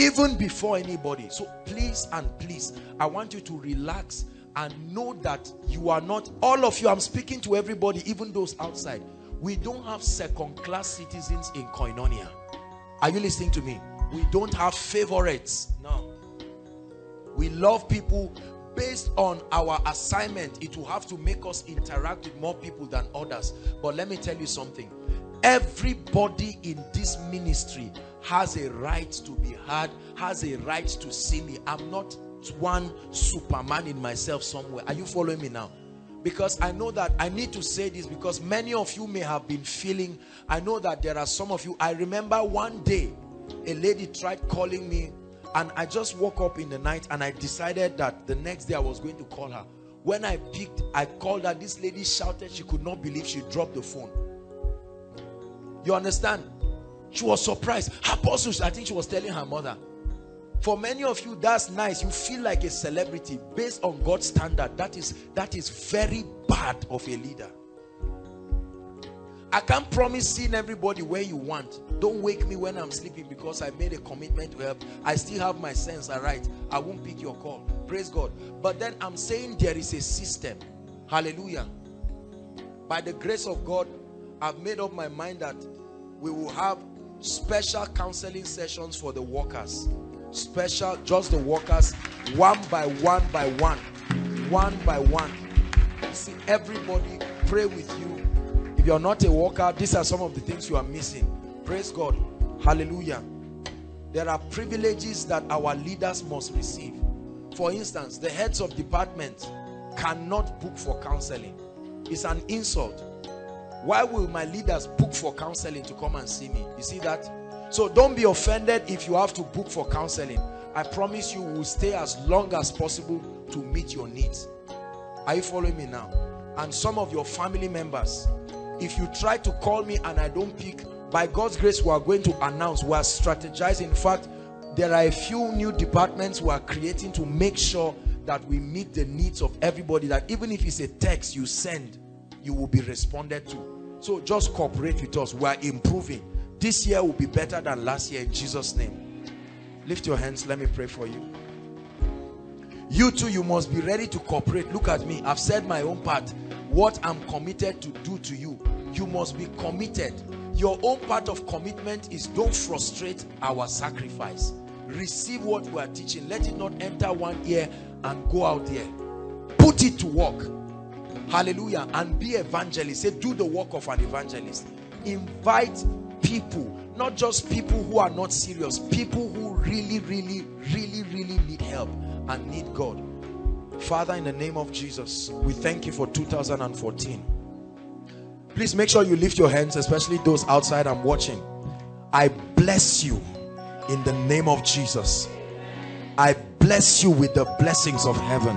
Even before anybody. So please and please, I want you to relax and know that you are not, all of you, I'm speaking to everybody, even those outside. We don't have second class citizens in Koinonia. Are you listening to me? We don't have favorites. No. We love people. based on our assignment it will have to make us interact with more people than others but let me tell you something everybody in this ministry has a right to be heard has a right to see me i'm not one superman in myself somewhere are you following me now because I know that I need to say this because many of you may have been feeling I know that there are some of you. I remember one day a lady tried calling me and I just woke up in the night and I decided that the next day I was going to call her. When I picked I called her this lady shouted she could not believe she dropped the phone. You understand? She was surprised. Apostle I think she was telling her mother for many of you that's nice. You feel like a celebrity based on God's standard. That is that is very bad of a leader. I can't promise seeing everybody where you want. Don't wake me when I'm sleeping because I made a commitment to help. I still have my sense. All right. I won't pick your call. Praise God. But then I'm saying there is a system. Hallelujah. By the grace of God I've made up my mind that we will have special counseling sessions for the workers special just the workers one by one by one one by one. See everybody pray with you. If you're not a worker these are some of the things you are missing. Praise god. Hallelujah. There are privileges that our leaders must receive. For instance the heads of departments cannot book for counseling. It's an insult. Why will my leaders book for counseling to come and see me? You see that so don't be offended if you have to book for counseling. I promise you will stay as long as possible to meet your needs. Are you following me now? And some of your family members, if you try to call me and I don't pick, by God's grace, we are going to announce, we are strategizing. In fact, there are a few new departments we are creating to make sure that we meet the needs of everybody, that even if it's a text you send, you will be responded to. So just cooperate with us. We are improving this year will be better than last year in Jesus name. Lift your hands let me pray for you. You too you must be ready to cooperate. Look at me. I've said my own part. What I'm committed to do to you you must be committed. Your own part of commitment is don't frustrate our sacrifice. Receive what we are teaching. Let it not enter one ear and go out there. Put it to work. Hallelujah. And be evangelist. Say do the work of an evangelist. Invite people not just people who are not serious people who really really really really need help and need God. Father in the name of Jesus we thank you for 2014 please make sure you lift your hands especially those outside I'm watching. I bless you in the name of Jesus. I bless you with the blessings of heaven.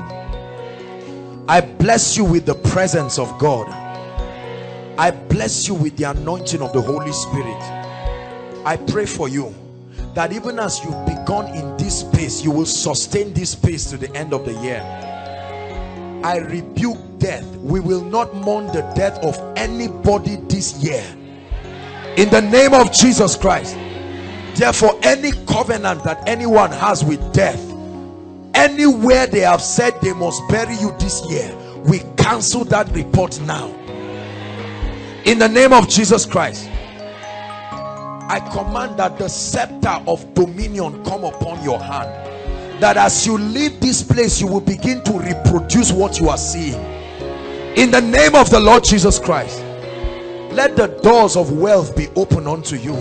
I bless you with the presence of God I bless you with the anointing of the Holy Spirit. I pray for you that even as you've begun in this space, you will sustain this space to the end of the year. I rebuke death. We will not mourn the death of anybody this year. In the name of Jesus Christ. Therefore, any covenant that anyone has with death, anywhere they have said they must bury you this year, we cancel that report now in the name of Jesus Christ I command that the scepter of dominion come upon your hand. That as you leave this place you will begin to reproduce what you are seeing. In the name of the Lord Jesus Christ let the doors of wealth be open unto you.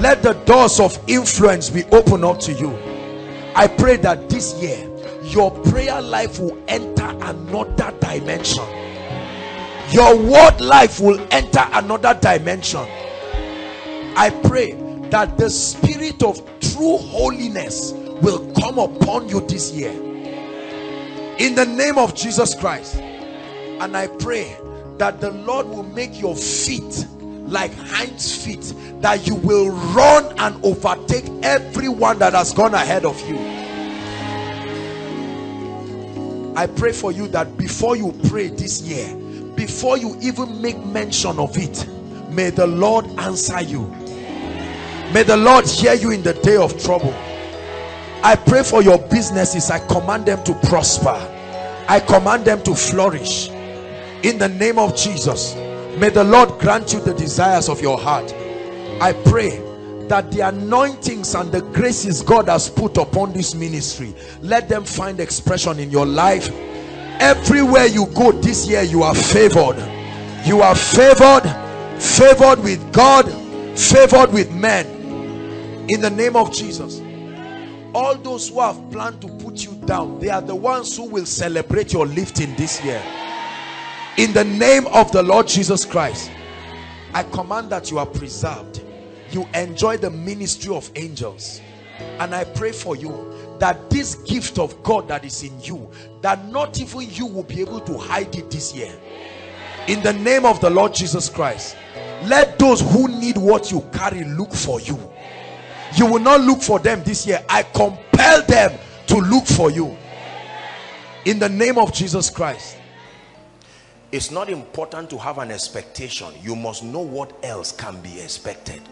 Let the doors of influence be open up to you. I pray that this year your prayer life will enter another dimension your word life will enter another dimension. I pray that the spirit of true holiness will come upon you this year. In the name of jesus christ. And i pray that the lord will make your feet like hinds feet that you will run and overtake everyone that has gone ahead of you. I pray for you that before you pray this year before you even make mention of it may the lord answer you. May the lord hear you in the day of trouble. I pray for your businesses. I command them to prosper. I command them to flourish. In the name of jesus may the lord grant you the desires of your heart. I pray that the anointings and the graces God has put upon this ministry let them find expression in your life everywhere you go this year you are favored. You are favored favored with God favored with men. In the name of Jesus. All those who have planned to put you down they are the ones who will celebrate your lifting this year. In the name of the Lord Jesus Christ I command that you are preserved. You enjoy the ministry of angels. And I pray for you that this gift of God that is in you that not even you will be able to hide it this year. In the name of the Lord Jesus Christ let those who need what you carry look for you. You will not look for them this year. I compel them to look for you. In the name of Jesus Christ. It's not important to have an expectation. You must know what else can be expected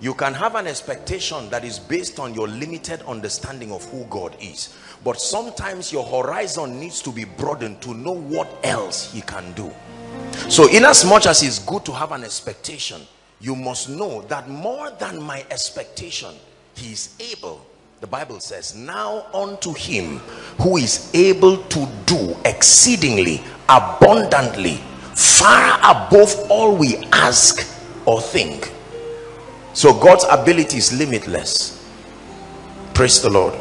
you can have an expectation that is based on your limited understanding of who God is. But sometimes your horizon needs to be broadened to know what else he can do. So in as much as it's good to have an expectation you must know that more than my expectation he is able the bible says now unto him who is able to do exceedingly abundantly far above all we ask or think so god's ability is limitless. Praise the lord.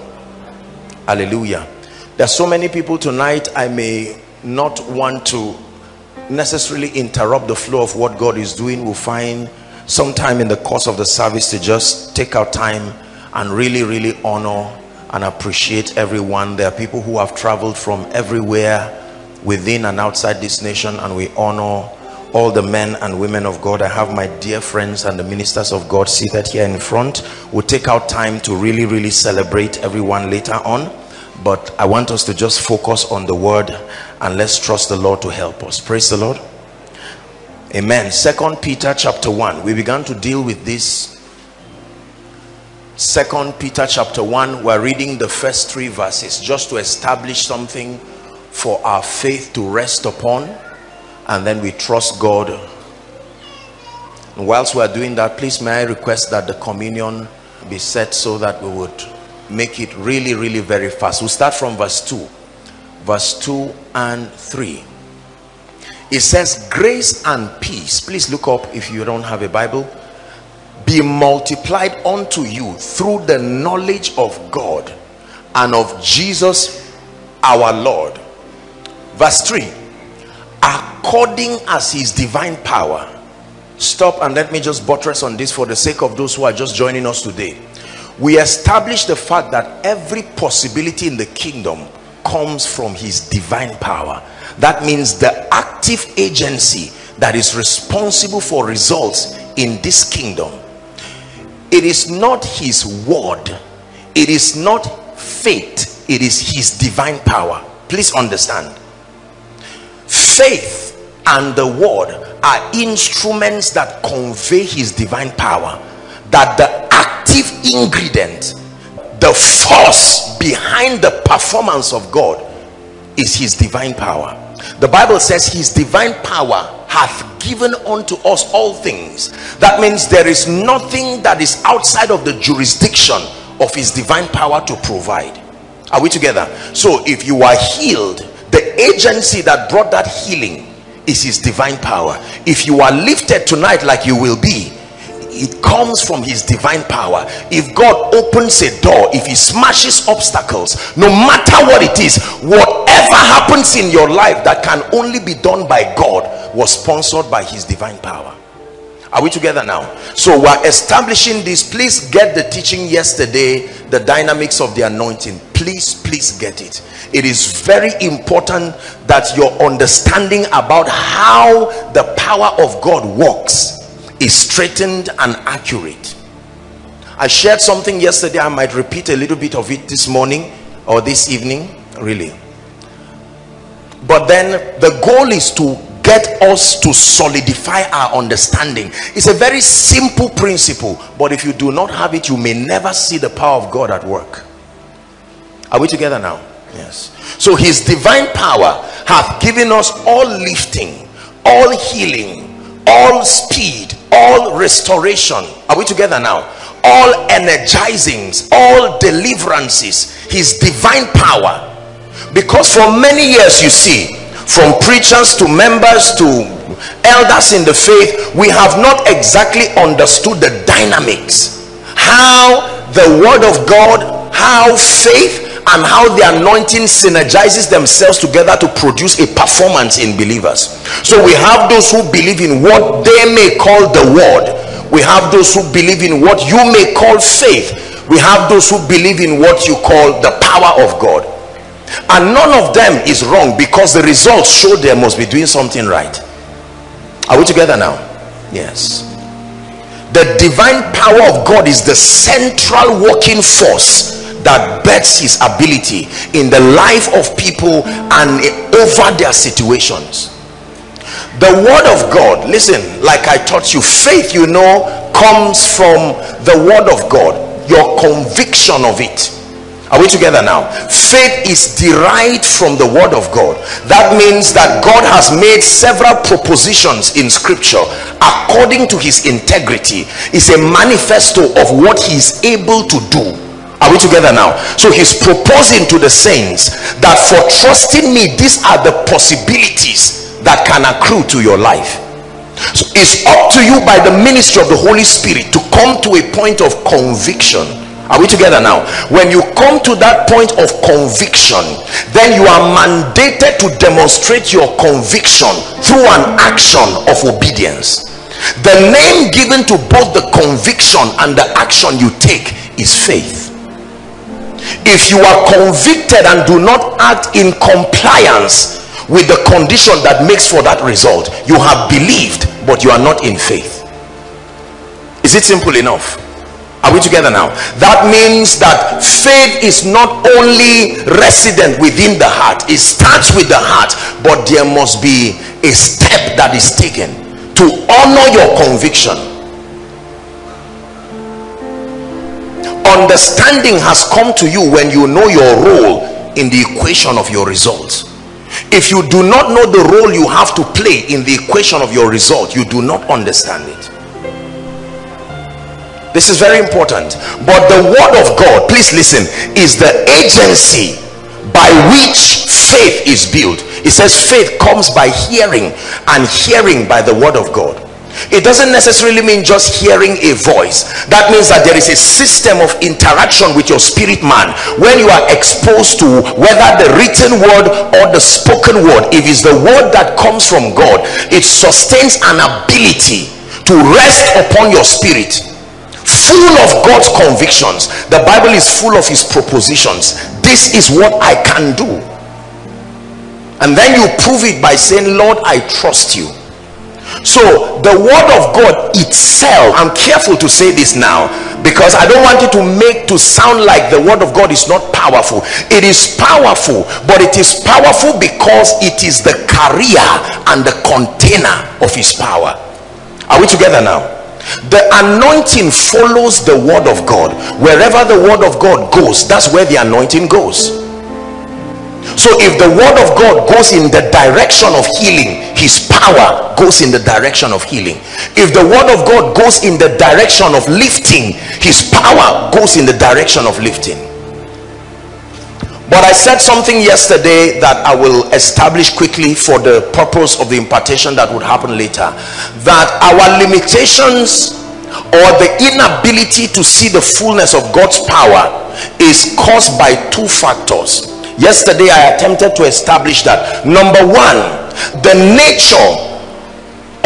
Hallelujah. There's so many people tonight i may not want to necessarily interrupt the flow of what god is doing. We'll find sometime in the course of the service to just take our time and really really honor and appreciate everyone. There are people who have traveled from everywhere within and outside this nation and we honor all the men and women of God. I have my dear friends and the ministers of God seated here in front. We'll take out time to really really celebrate everyone later on. But I want us to just focus on the word and let's trust the Lord to help us. Praise the Lord. Amen. Second Peter chapter 1 we began to deal with this. Second Peter chapter 1 we're reading the first three verses just to establish something for our faith to rest upon and then we trust God. And whilst we're doing that please may I request that the communion be set so that we would make it really really very fast. We'll start from verse 2 verse 2 and 3 it says grace and peace. Please look up if you don't have a bible. Be multiplied unto you through the knowledge of god and of jesus our lord. Verse 3 according as his divine power. Stop and let me just buttress on this for the sake of those who are just joining us today. We establish the fact that every possibility in the kingdom comes from his divine power. That means the active agency that is responsible for results in this kingdom. It is not his word. It is not faith. It is his divine power. Please understand. Faith and the word are instruments that convey his divine power that the active ingredient the force behind the performance of god is his divine power. The bible says his divine power hath given unto us all things. That means there is nothing that is outside of the jurisdiction of his divine power to provide. Are we together? So if you are healed the agency that brought that healing is his divine power. If you are lifted tonight like you will be it comes from his divine power. If god opens a door if he smashes obstacles no matter what it is whatever happens in your life that can only be done by god was sponsored by his divine power are we together now? So we're establishing this. Please get the teaching yesterday the dynamics of the anointing. Please please get it. It is very important that your understanding about how the power of god works is straightened and accurate. I shared something yesterday. I might repeat a little bit of it this morning or this evening really. But then the goal is to get us to solidify our understanding. It's a very simple principle but if you do not have it you may never see the power of god at work. Are we together now? Yes. So his divine power hath given us all lifting all healing all speed all restoration. Are we together now? All energizings all deliverances his divine power. Because for many years you see from preachers to members to elders in the faith we have not exactly understood the dynamics. How the word of god how faith and how the anointing synergizes themselves together to produce a performance in believers. So we have those who believe in what they may call the word. We have those who believe in what you may call faith. We have those who believe in what you call the power of god and none of them is wrong because the results show they must be doing something right. Are we together now? Yes. The divine power of god is the central working force that bets his ability in the life of people and over their situations. The word of god listen like i taught you faith you know comes from the word of god your conviction of it are we together now? Faith is derived from the word of god. That means that god has made several propositions in scripture according to his integrity. Is a manifesto of what he is able to do. Are we together now? So he's proposing to the saints that for trusting me these are the possibilities that can accrue to your life. So it's up to you by the ministry of the holy spirit to come to a point of conviction are we together now? When you come to that point of conviction then you are mandated to demonstrate your conviction through an action of obedience. The name given to both the conviction and the action you take is faith. If you are convicted and do not act in compliance with the condition that makes for that result you have believed but you are not in faith. Is it simple enough are we together now? That means that faith is not only resident within the heart it starts with the heart but there must be a step that is taken to honor your conviction. Understanding has come to you when you know your role in the equation of your results if you do not know the role you have to play in the equation of your result you do not understand it this is very important. But the word of god please listen is the agency by which faith is built. It says faith comes by hearing and hearing by the word of god. It doesn't necessarily mean just hearing a voice. That means that there is a system of interaction with your spirit man when you are exposed to whether the written word or the spoken word. If it's the word that comes from god it sustains an ability to rest upon your spirit full of god's convictions. The bible is full of his propositions. This is what i can do. And then you prove it by saying lord i trust you. So the word of god itself i'm careful to say this now because i don't want it to make to sound like the word of god is not powerful. It is powerful but it is powerful because it is the carrier and the container of his power. Are we together now the anointing follows the word of god. Wherever the word of god goes that's where the anointing goes. So if the word of god goes in the direction of healing his power goes in the direction of healing. If the word of god goes in the direction of lifting his power goes in the direction of lifting but i said something yesterday that i will establish quickly for the purpose of the impartation that would happen later. That our limitations or the inability to see the fullness of god's power is caused by two factors. Yesterday i attempted to establish that. Number one the nature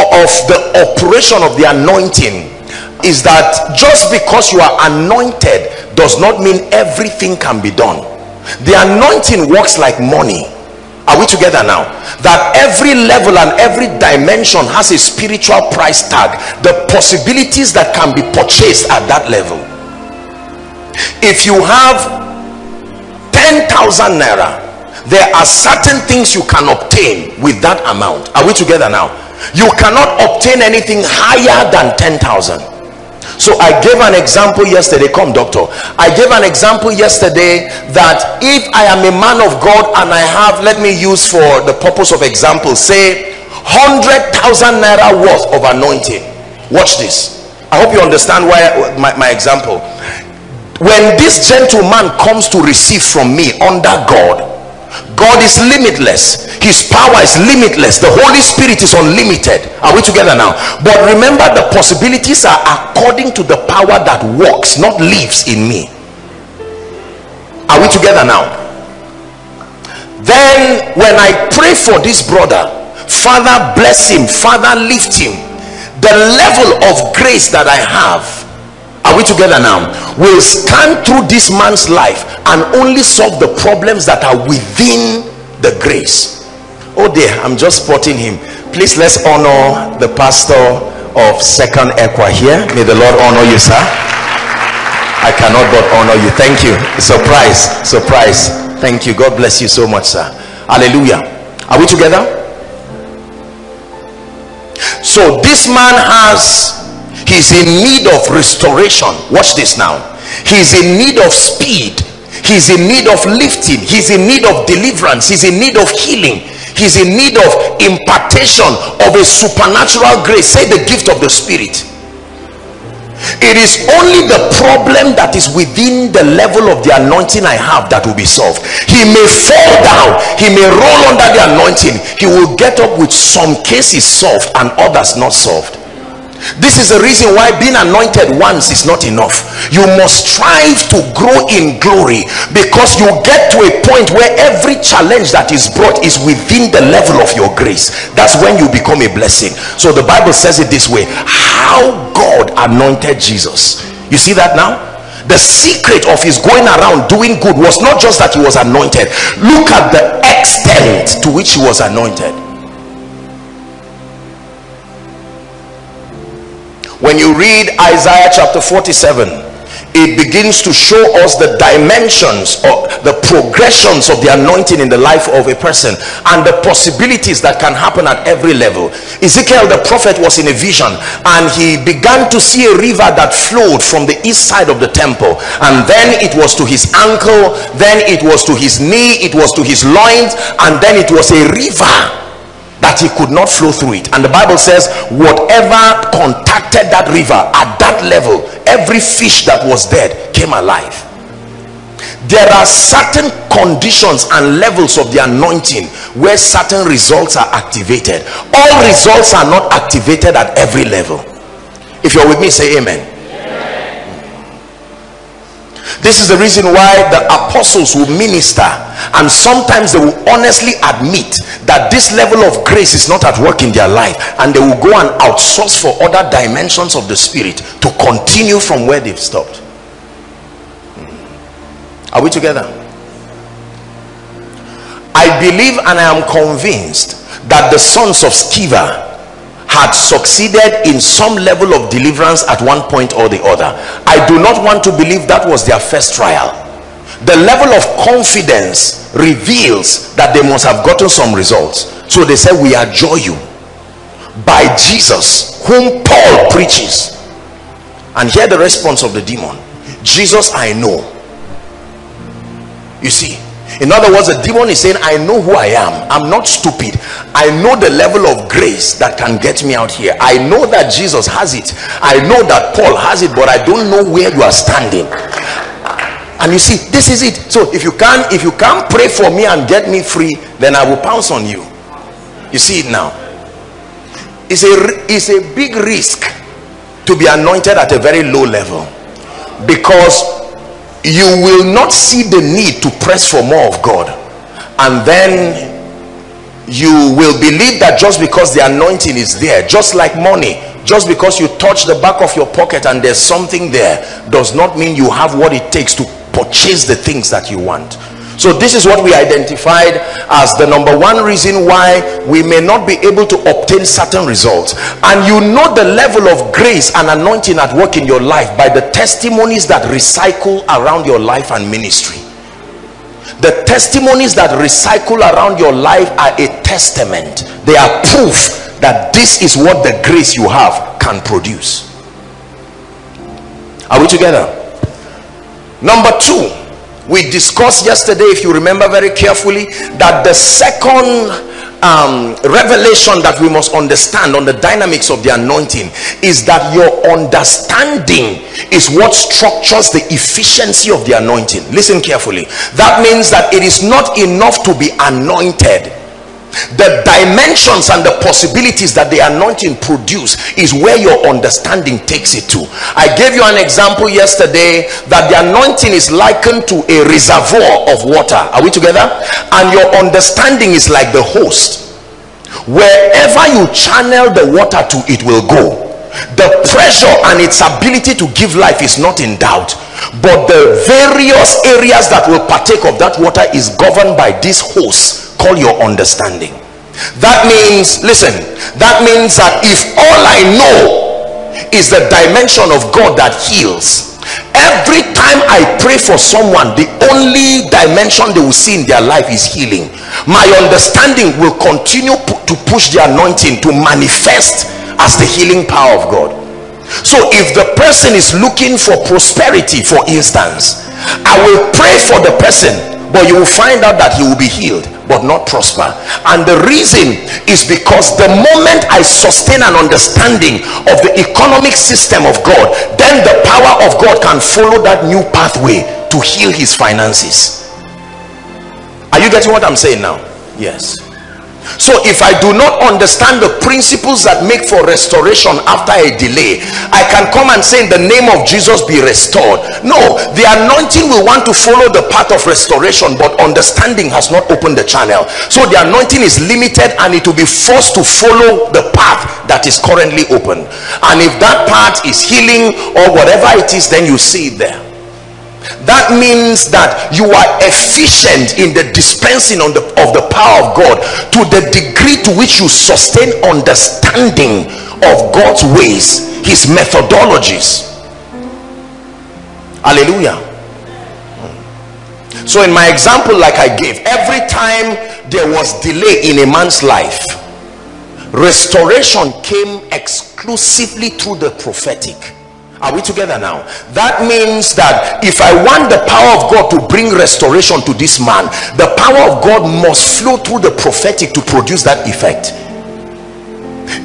of the operation of the anointing is that just because you are anointed does not mean everything can be done the anointing works like money. Are we together now? That every level and every dimension has a spiritual price tag. The possibilities that can be purchased at that level. If you have 10,000 naira there are certain things you can obtain with that amount. Are we together now? You cannot obtain anything higher than 10,000 so i gave an example yesterday. Come doctor. I gave an example yesterday that if i am a man of god and i have let me use for the purpose of example say 100,000 naira worth of anointing. Watch this. I hope you understand why my, my example. When this gentleman comes to receive from me under god god is limitless. His power is limitless. The holy spirit is unlimited. Are we together now? But remember the possibilities are according to the power that works not lives in me. Are we together now? Then when i pray for this brother father bless him. Father lift him. The level of grace that i have are we together now? Will stand through this man's life and only solve the problems that are within the grace. Oh dear i'm just spotting him. Please let's honor the pastor of second equa here. May the lord honor you sir. I cannot but honor you. Thank you. Surprise surprise. Thank you. God bless you so much sir. Hallelujah. Are we together? So this man has he's in need of restoration. Watch this now. He's in need of speed. He's in need of lifting. He's in need of deliverance. He's in need of healing. He's in need of impartation of a supernatural grace. Say the gift of the spirit. It is only the problem that is within the level of the anointing i have that will be solved. He may fall down. He may roll under the anointing. He will get up with some cases solved and others not solved this is the reason why being anointed once is not enough. You must strive to grow in glory because you get to a point where every challenge that is brought is within the level of your grace. That's when you become a blessing. So the bible says it this way how god anointed jesus. You see that now? The secret of his going around doing good was not just that he was anointed. Look at the extent to which he was anointed when you read isaiah chapter 47 it begins to show us the dimensions or the progressions of the anointing in the life of a person and the possibilities that can happen at every level. Ezekiel the prophet was in a vision and he began to see a river that flowed from the east side of the temple. And then it was to his ankle then it was to his knee it was to his loins and then it was a river that he could not flow through it. And the bible says whatever contacted that river at that level every fish that was dead came alive. There are certain conditions and levels of the anointing where certain results are activated. All results are not activated at every level. If you're with me say amen this is the reason why the apostles will minister and sometimes they will honestly admit that this level of grace is not at work in their life and they will go and outsource for other dimensions of the spirit to continue from where they've stopped hmm. are we together i believe and i am convinced that the sons of Sceva had succeeded in some level of deliverance at one point or the other. I do not want to believe that was their first trial. The level of confidence reveals that they must have gotten some results. So they said we adjure you by jesus whom paul preaches. And hear the response of the demon. Jesus i know. You see in other words the demon is saying i know who i am. I'm not stupid. I know the level of grace that can get me out here. I know that jesus has it. I know that paul has it but i don't know where you are standing. And you see this is it. So if you can't if you can't pray for me and get me free then i will pounce on you. You see it now. It's a it's a big risk to be anointed at a very low level because you will not see the need to press for more of God. And then you will believe that just because the anointing is there just like money just because you touch the back of your pocket and there's something there does not mean you have what it takes to purchase the things that you want so this is what we identified as the number one reason why we may not be able to obtain certain results. And you know the level of grace and anointing at work in your life by the testimonies that recycle around your life and ministry. The testimonies that recycle around your life are a testament. They are proof that this is what the grace you have can produce. Are we together? Number two we discussed yesterday if you remember very carefully that the second um, revelation that we must understand on the dynamics of the anointing is that your understanding is what structures the efficiency of the anointing. Listen carefully. That means that it is not enough to be anointed the dimensions and the possibilities that the anointing produce is where your understanding takes it to. I gave you an example yesterday that the anointing is likened to a reservoir of water. Are we together? And your understanding is like the host. Wherever you channel the water to it will go. The pressure and its ability to give life is not in doubt. But the various areas that will partake of that water is governed by this host call your understanding. That means listen that means that if all i know is the dimension of god that heals every time i pray for someone the only dimension they will see in their life is healing. My understanding will continue to push the anointing to manifest as the healing power of god. So if the person is looking for prosperity for instance i will pray for the person but you will find out that he will be healed but not prosper. And the reason is because the moment i sustain an understanding of the economic system of god then the power of god can follow that new pathway to heal his finances. Are you getting what i'm saying now? Yes so if i do not understand the principles that make for restoration after a delay i can come and say in the name of jesus be restored. No the anointing will want to follow the path of restoration but understanding has not opened the channel. So the anointing is limited and it will be forced to follow the path that is currently open. And if that path is healing or whatever it is then you see it there that means that you are efficient in the dispensing on the, of the power of God to the degree to which you sustain understanding of God's ways his methodologies. Hallelujah. So in my example like I gave every time there was delay in a man's life restoration came exclusively through the prophetic are we together now? That means that if i want the power of god to bring restoration to this man the power of god must flow through the prophetic to produce that effect.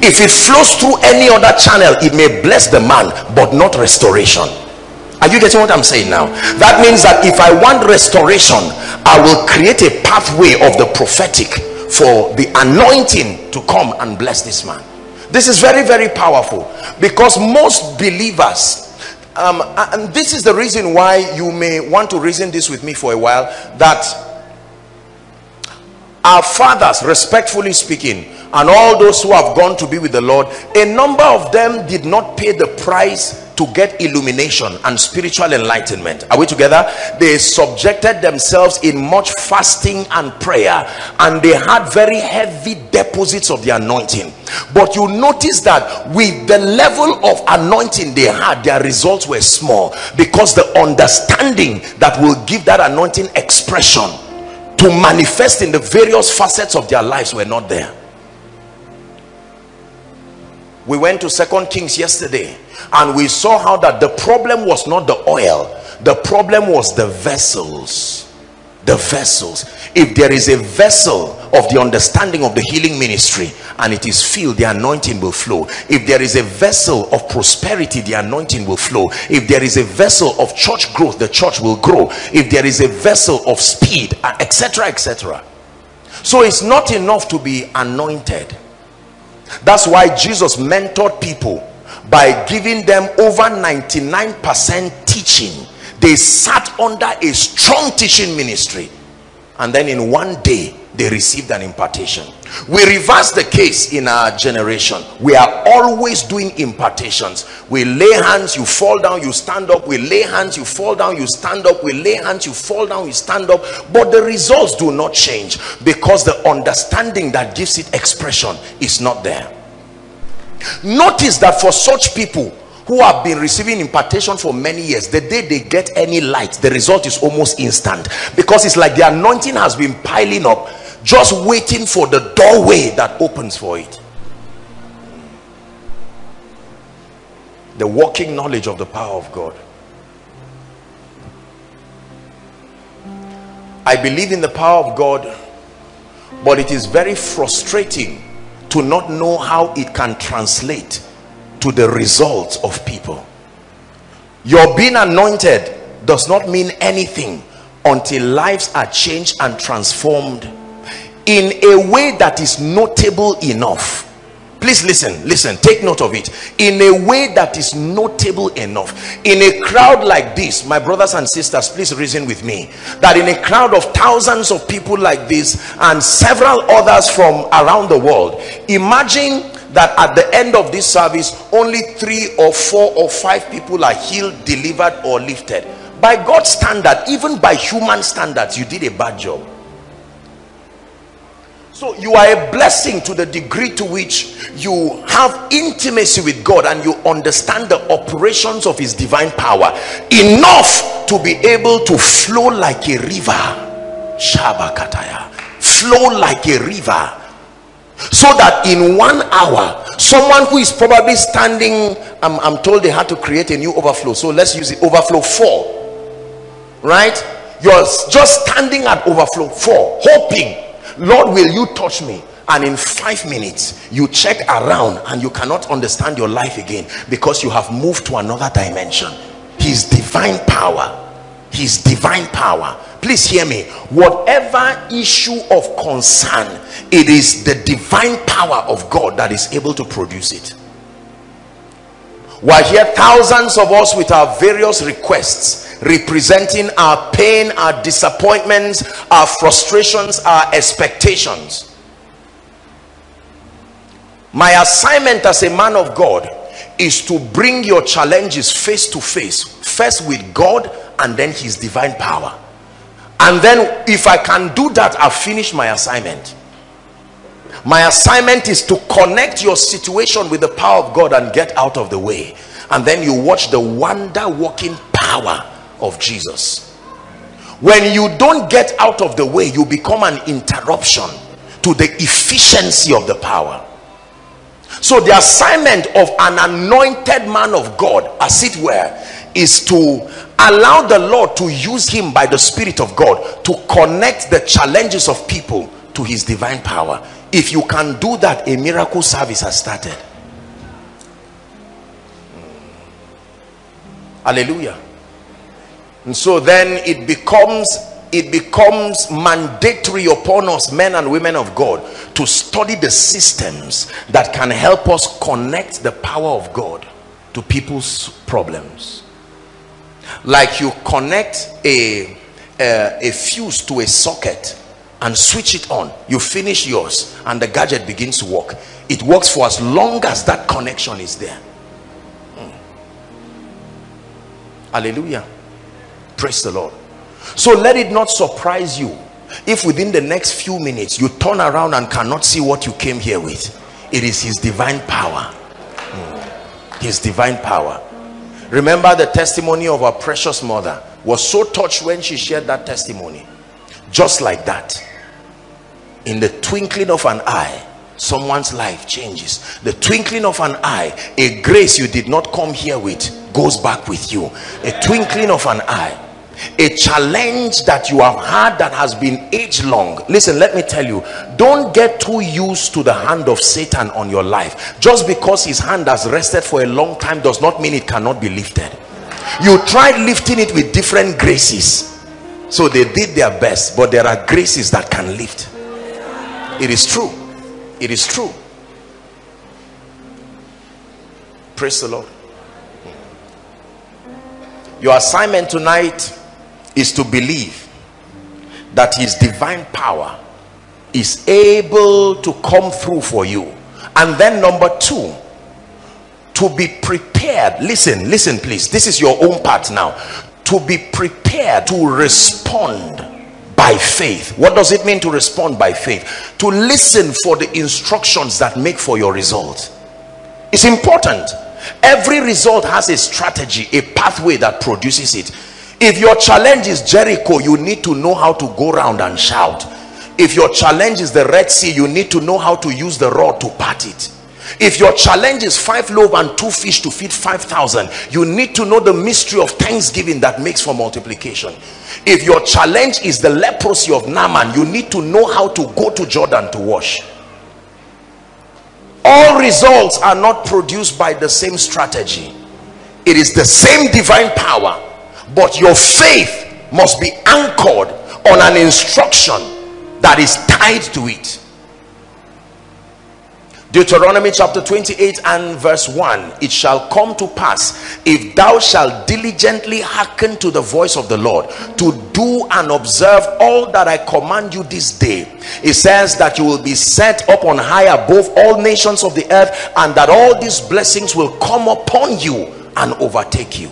If it flows through any other channel it may bless the man but not restoration. Are you getting what i'm saying now? That means that if i want restoration i will create a pathway of the prophetic for the anointing to come and bless this man this is very very powerful. Because most believers um, and this is the reason why you may want to reason this with me for a while that our fathers respectfully speaking and all those who have gone to be with the lord a number of them did not pay the price to get illumination and spiritual enlightenment. Are we together? They subjected themselves in much fasting and prayer and they had very heavy deposits of the anointing. But you notice that with the level of anointing they had their results were small because the understanding that will give that anointing expression to manifest in the various facets of their lives were not there we went to second kings yesterday and we saw how that the problem was not the oil the problem was the vessels. The vessels. If there is a vessel of the understanding of the healing ministry and it is filled the anointing will flow. If there is a vessel of prosperity the anointing will flow. If there is a vessel of church growth the church will grow. If there is a vessel of speed etc etc so it's not enough to be anointed that's why jesus mentored people by giving them over 99 percent teaching. They sat under a strong teaching ministry. And then in one day they received an impartation. We reverse the case in our generation. We are always doing impartations. We lay hands you fall down you stand up. We lay hands you fall down you stand up. We lay hands you fall down you stand up. But the results do not change because the understanding that gives it expression is not there. Notice that for such people who have been receiving impartation for many years the day they get any light the result is almost instant. Because it's like the anointing has been piling up just waiting for the doorway that opens for it. The walking knowledge of the power of God. I believe in the power of God but it is very frustrating to not know how it can translate to the results of people. Your being anointed does not mean anything until lives are changed and transformed in a way that is notable enough. Please listen listen take note of it. In a way that is notable enough. In a crowd like this my brothers and sisters please reason with me that in a crowd of thousands of people like this and several others from around the world imagine that at the end of this service only three or four or five people are healed delivered or lifted. By god's standard even by human standards you did a bad job so you are a blessing to the degree to which you have intimacy with God and you understand the operations of his divine power enough to be able to flow like a river. Shabakataya. Flow like a river. So that in one hour, someone who is probably standing, I'm, I'm told they had to create a new overflow. So let's use the overflow four. Right? You're just standing at overflow four, hoping Lord, will you touch me? And in five minutes, you check around and you cannot understand your life again because you have moved to another dimension. His divine power. His divine power. Please hear me. Whatever issue of concern, it is the divine power of God that is able to produce it. we're here, thousands of us with our various requests representing our pain our disappointments our frustrations our expectations. My assignment as a man of god is to bring your challenges face to face first with god and then his divine power. And then if i can do that i've finished my assignment. My assignment is to connect your situation with the power of god and get out of the way. And then you watch the wonder working power of Jesus. When you don't get out of the way you become an interruption to the efficiency of the power. So the assignment of an anointed man of God as it were is to allow the Lord to use him by the Spirit of God to connect the challenges of people to his divine power. If you can do that a miracle service has started. Hallelujah and so then it becomes it becomes mandatory upon us men and women of God to study the systems that can help us connect the power of God to people's problems. Like you connect a a, fuse to a socket and switch it on. You finish yours and the gadget begins to work. It works for as long as that connection is there. Hmm. hallelujah praise the lord. So let it not surprise you if within the next few minutes you turn around and cannot see what you came here with. It is his divine power. Hmm. his divine power. Remember the testimony of our precious mother was so touched when she shared that testimony. Just like that in the twinkling of an eye someone's life changes. The twinkling of an eye a grace you did not come here with goes back with you. A twinkling of an eye a challenge that you have had that has been age long. Listen let me tell you don't get too used to the hand of satan on your life. Just because his hand has rested for a long time does not mean it cannot be lifted. You tried lifting it with different graces. So they did their best but there are graces that can lift. It is true. It is true. Praise the lord. Your assignment tonight is to believe that his divine power is able to come through for you. And then number two to be prepared. Listen listen please. This is your own part now. To be prepared to respond by faith. What does it mean to respond by faith? To listen for the instructions that make for your result. It's important. Every result has a strategy a pathway that produces it if your challenge is Jericho you need to know how to go around and shout. If your challenge is the Red Sea you need to know how to use the rod to part it. If your challenge is five loaves and two fish to feed 5,000 you need to know the mystery of thanksgiving that makes for multiplication. If your challenge is the leprosy of Naaman you need to know how to go to Jordan to wash. All results are not produced by the same strategy. It is the same divine power but your faith must be anchored on an instruction that is tied to it Deuteronomy chapter 28 and verse 1 It shall come to pass if thou shalt diligently hearken to the voice of the Lord to do and observe all that I command you this day. It says that you will be set up on high above all nations of the earth and that all these blessings will come upon you and overtake you.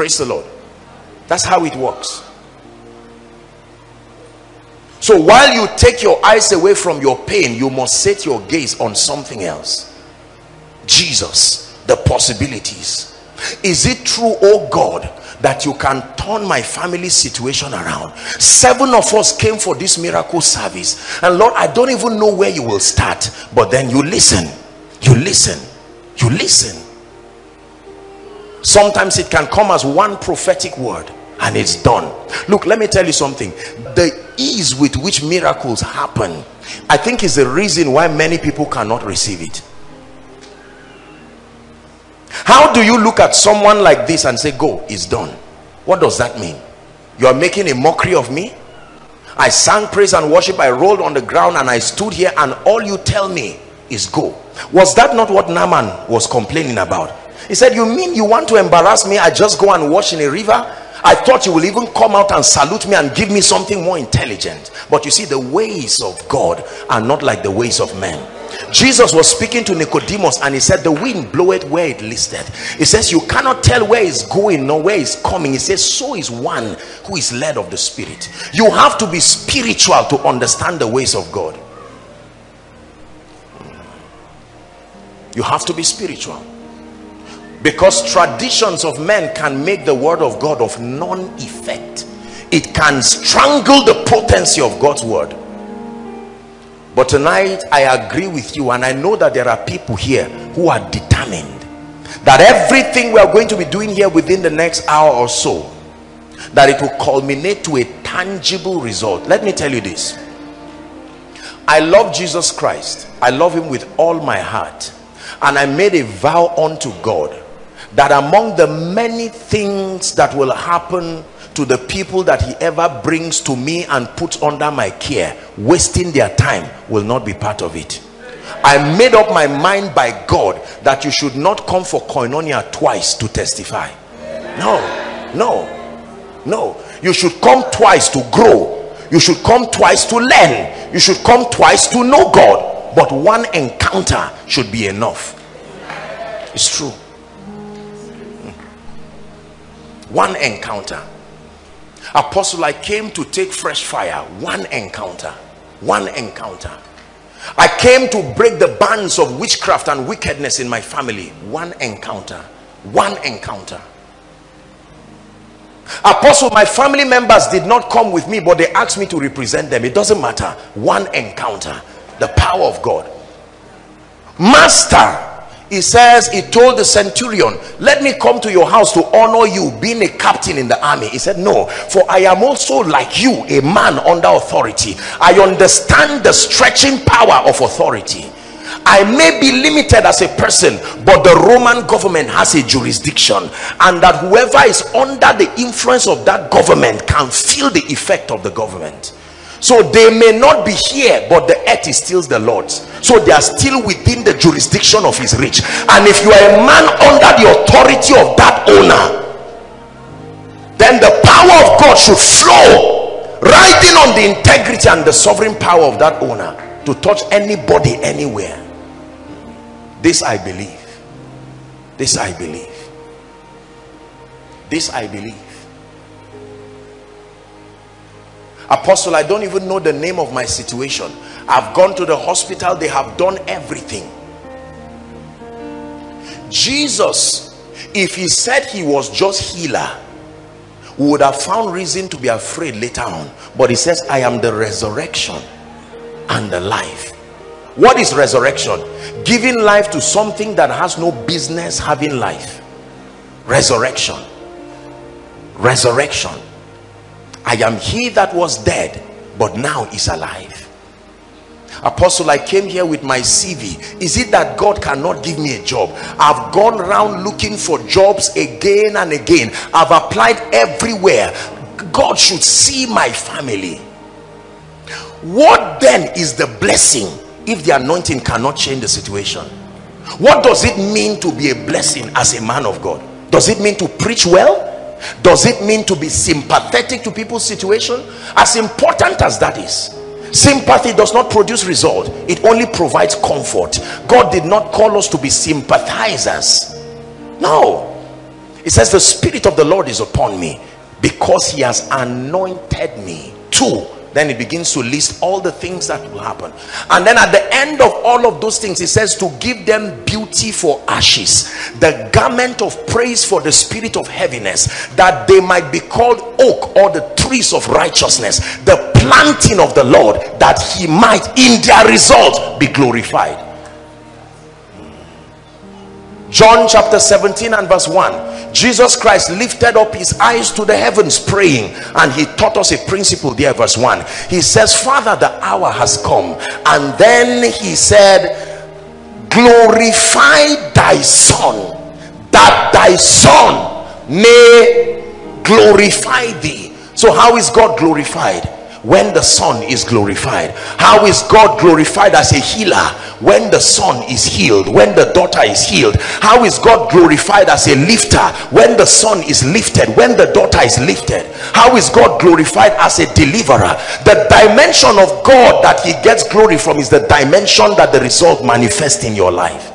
Praise the Lord. That's how it works. So while you take your eyes away from your pain, you must set your gaze on something else. Jesus, the possibilities. Is it true, oh God, that you can turn my family situation around? Seven of us came for this miracle service. And Lord, I don't even know where you will start. But then you listen. You listen. You listen. Sometimes it can come as one prophetic word and it's done. Look let me tell you something. The ease with which miracles happen i think is the reason why many people cannot receive it. How do you look at someone like this and say go it's done what does that mean? You are making a mockery of me? I sang praise and worship i rolled on the ground and i stood here and all you tell me is go. Was that not what Naaman was complaining about he said you mean you want to embarrass me i just go and wash in a river I thought you will even come out and salute me and give me something more intelligent. But you see, the ways of God are not like the ways of men. Jesus was speaking to Nicodemus and he said, The wind bloweth where it listed. He says, You cannot tell where it's going nor where it's coming. He says, So is one who is led of the Spirit. You have to be spiritual to understand the ways of God. You have to be spiritual because traditions of men can make the word of God of non-effect. It can strangle the potency of God's word. But tonight I agree with you and I know that there are people here who are determined that everything we are going to be doing here within the next hour or so that it will culminate to a tangible result. Let me tell you this. I love Jesus Christ. I love him with all my heart. And I made a vow unto God that among the many things that will happen to the people that he ever brings to me and puts under my care wasting their time will not be part of it. I made up my mind by god that you should not come for koinonia twice to testify. No no no. You should come twice to grow. You should come twice to learn. You should come twice to know god. But one encounter should be enough. It's true one encounter. Apostle i came to take fresh fire. One encounter. One encounter. I came to break the bands of witchcraft and wickedness in my family. One encounter. One encounter. Apostle my family members did not come with me but they asked me to represent them. It doesn't matter. One encounter. The power of god. Master he says he told the centurion let me come to your house to honor you being a captain in the army. He said no for i am also like you a man under authority. I understand the stretching power of authority. I may be limited as a person, but the Roman government has a jurisdiction, and that whoever is under the influence of that government can feel the effect of the government so they may not be here but the earth is still the lord's. So they are still within the jurisdiction of his reach. And if you are a man under the authority of that owner then the power of god should flow riding on the integrity and the sovereign power of that owner to touch anybody anywhere. This i believe. This i believe. This i believe apostle i don't even know the name of my situation. I've gone to the hospital. They have done everything. Jesus if he said he was just healer would have found reason to be afraid later on. But he says i am the resurrection and the life. What is resurrection? Giving life to something that has no business having life. Resurrection. Resurrection i am he that was dead but now is alive. Apostle i came here with my cv is it that god cannot give me a job? I've gone around looking for jobs again and again. I've applied everywhere. God should see my family. What then is the blessing if the anointing cannot change the situation? What does it mean to be a blessing as a man of god? Does it mean to preach well does it mean to be sympathetic to people's situation? As important as that is sympathy does not produce result. It only provides comfort. God did not call us to be sympathizers. No. It says the spirit of the lord is upon me because he has anointed me. To then it begins to list all the things that will happen. And then at the end of all of those things he says to give them beauty for ashes the garment of praise for the spirit of heaviness that they might be called oak or the trees of righteousness the planting of the lord that he might in their result be glorified John chapter 17 and verse 1 Jesus Christ lifted up his eyes to the heavens praying and he taught us a principle there verse 1 he says father the hour has come. And then he said glorify thy son that thy son may glorify thee. So how is God glorified when the son is glorified. How is god glorified as a healer? When the son is healed when the daughter is healed. How is god glorified as a lifter? When the son is lifted when the daughter is lifted. How is god glorified as a deliverer? The dimension of god that he gets glory from is the dimension that the result manifests in your life.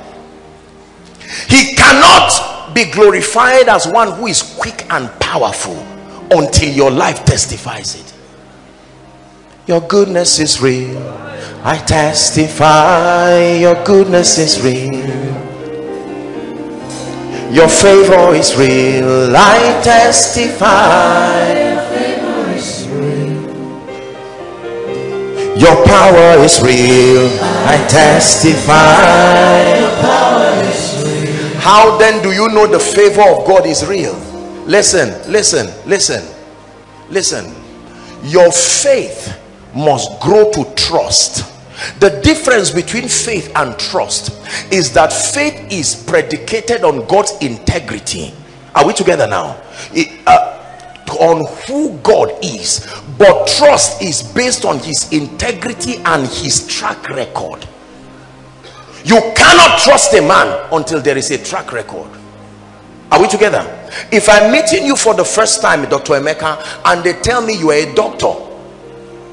He cannot be glorified as one who is quick and powerful until your life testifies it your goodness is real. I testify your goodness is real. Your favor is real. I testify. Your power is real. I testify. How then do you know the favor of God is real? Listen, listen, listen, listen. Your faith must grow to trust. The difference between faith and trust is that faith is predicated on God's integrity. Are we together now? It, uh, on who God is but trust is based on his integrity and his track record. You cannot trust a man until there is a track record. Are we together? If i'm meeting you for the first time dr emeka and they tell me you are a doctor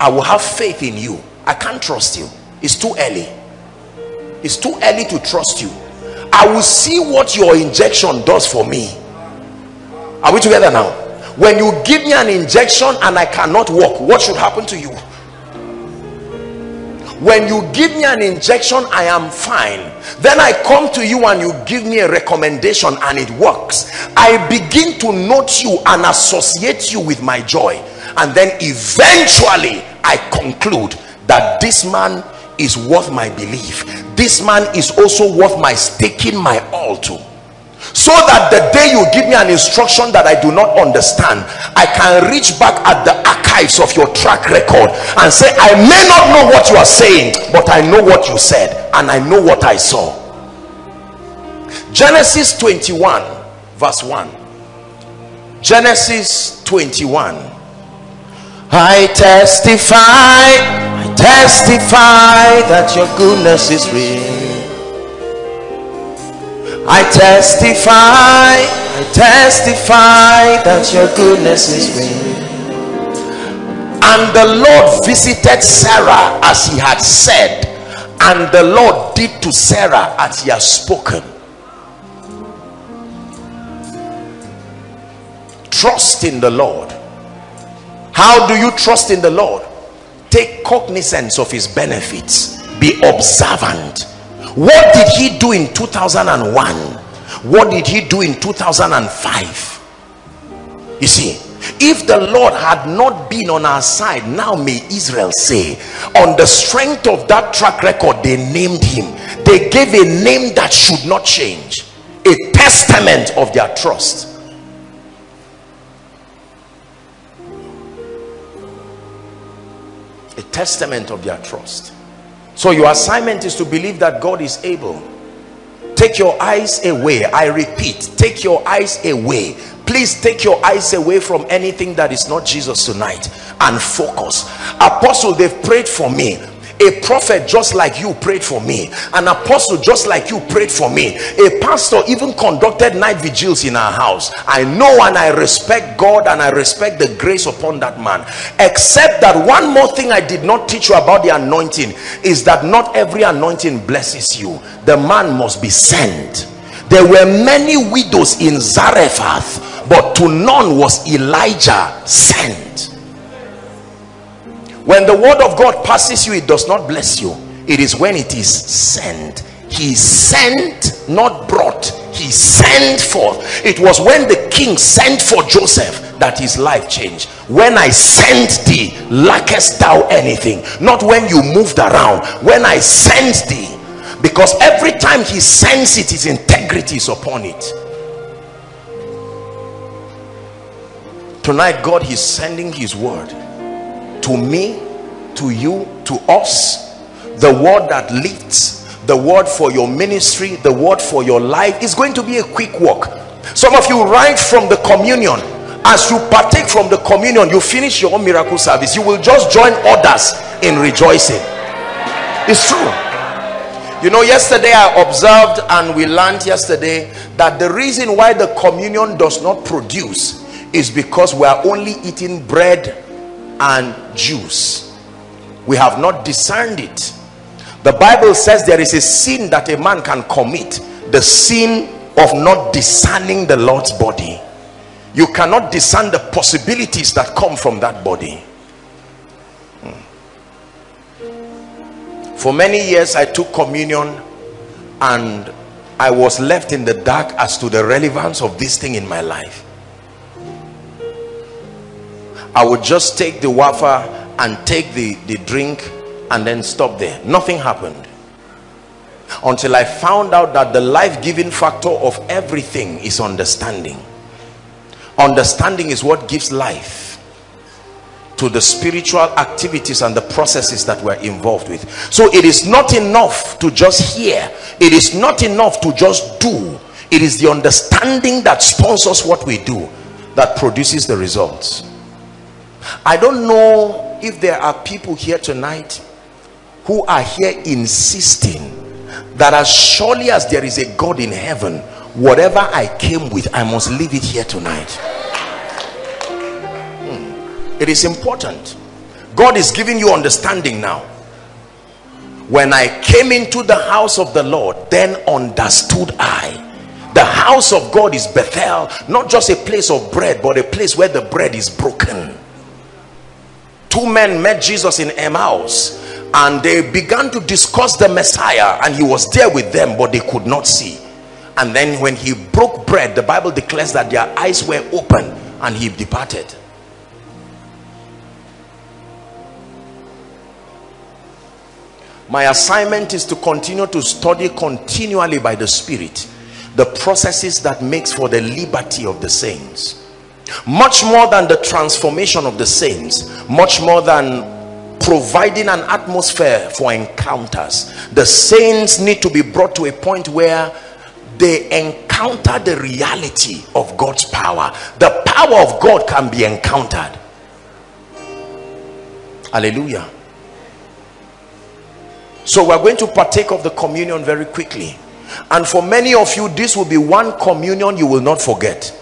I will have faith in you. I can't trust you. It's too early. It's too early to trust you. I will see what your injection does for me. Are we together now? When you give me an injection and I cannot walk what should happen to you when you give me an injection I am fine. Then I come to you and you give me a recommendation and it works. I begin to note you and associate you with my joy. And then eventually I conclude that this man is worth my belief. This man is also worth my staking my all to so that the day you give me an instruction that I do not understand I can reach back at the archives of your track record and say I may not know what you are saying but I know what you said and I know what I saw. Genesis 21 verse 1 Genesis 21 I testify, I testify that your goodness is real. I testify, I testify that your goodness is real. And the Lord visited Sarah as he had said, and the Lord did to Sarah as he has spoken. Trust in the Lord how do you trust in the lord take cognizance of his benefits be observant what did he do in 2001 what did he do in 2005 you see if the Lord had not been on our side now may Israel say on the strength of that track record they named him. They gave a name that should not change a testament of their trust. A testament of their trust so your assignment is to believe that God is able. Take your eyes away. I repeat take your eyes away. Please take your eyes away from anything that is not Jesus tonight and focus. Apostle they've prayed for me a prophet just like you prayed for me. An apostle just like you prayed for me. A pastor even conducted night vigils in our house. I know and i respect god and i respect the grace upon that man. Except that one more thing i did not teach you about the anointing is that not every anointing blesses you. The man must be sent. There were many widows in zarephath but to none was elijah sent when the word of god passes you it does not bless you. It is when it is sent. He sent not brought. He sent forth. It was when the king sent for joseph that his life changed. When i sent thee lackest thou anything? Not when you moved around. When i sent thee. Because every time he sends it his integrity is upon it. Tonight god is sending his word to me to you to us. The word that leads the word for your ministry the word for your life is going to be a quick walk some of you right from the communion. As you partake from the communion you finish your own miracle service. You will just join others in rejoicing. It's true. You know yesterday i observed and we learned yesterday that the reason why the communion does not produce is because we are only eating bread and Jews. we have not discerned it the bible says there is a sin that a man can commit the sin of not discerning the lord's body you cannot discern the possibilities that come from that body hmm. for many years i took communion and i was left in the dark as to the relevance of this thing in my life I would just take the wafer and take the, the drink and then stop there. Nothing happened. Until I found out that the life-giving factor of everything is understanding. Understanding is what gives life to the spiritual activities and the processes that we're involved with. So it is not enough to just hear. It is not enough to just do. It is the understanding that sponsors what we do that produces the results. I don't know if there are people here tonight who are here insisting that as surely as there is a God in heaven, whatever I came with, I must leave it here tonight. Hmm. It is important. God is giving you understanding now. When I came into the house of the Lord, then understood I. The house of God is Bethel, not just a place of bread, but a place where the bread is broken two men met Jesus in Emmaus and they began to discuss the Messiah and he was there with them but they could not see. And then when he broke bread the Bible declares that their eyes were open and he departed. My assignment is to continue to study continually by the spirit the processes that makes for the liberty of the saints much more than the transformation of the saints much more than providing an atmosphere for encounters the saints need to be brought to a point where they encounter the reality of God's power. The power of God can be encountered. Hallelujah. So we're going to partake of the communion very quickly. And for many of you this will be one communion you will not forget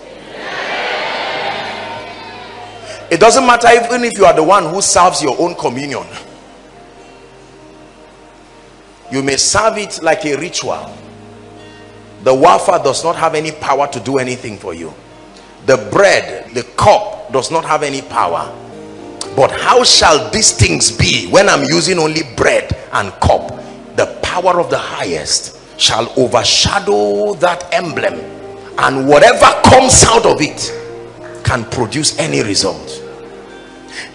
it doesn't matter even if you are the one who serves your own communion. You may serve it like a ritual. The wafer does not have any power to do anything for you. The bread the cup does not have any power. But how shall these things be when i'm using only bread and cup? The power of the highest shall overshadow that emblem. And whatever comes out of it can produce any result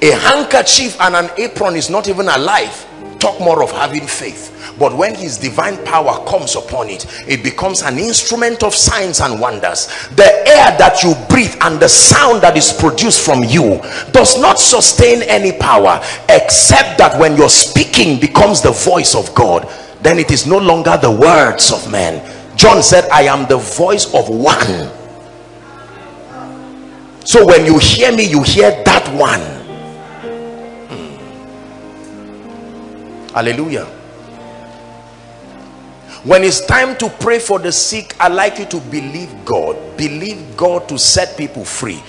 a handkerchief and an apron is not even alive. Talk more of having faith. But when his divine power comes upon it it becomes an instrument of signs and wonders. The air that you breathe and the sound that is produced from you does not sustain any power except that when you're speaking becomes the voice of god then it is no longer the words of men. John said i am the voice of one. So when you hear me you hear that one hallelujah. When it's time to pray for the sick i like you to believe god. Believe god to set people free.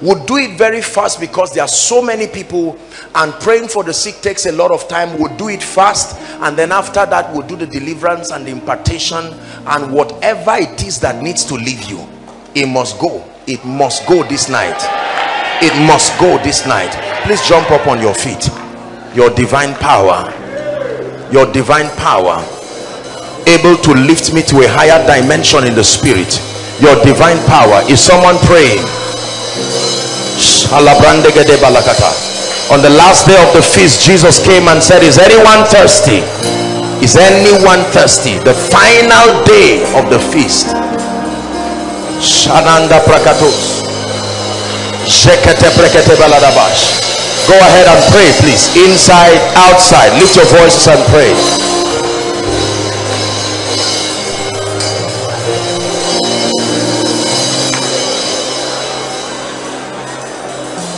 We'll do it very fast because there are so many people and praying for the sick takes a lot of time. We'll do it fast and then after that we'll do the deliverance and the impartation and whatever it is that needs to leave you it must go. It must go this night. It must go this night. Please jump up on your feet. Your divine power your divine power able to lift me to a higher dimension in the spirit. Your divine power. Is someone praying? On the last day of the feast jesus came and said is anyone thirsty? Is anyone thirsty? The final day of the feast. Shananda prakatos go ahead and pray please. Inside outside. Lift your voices and pray.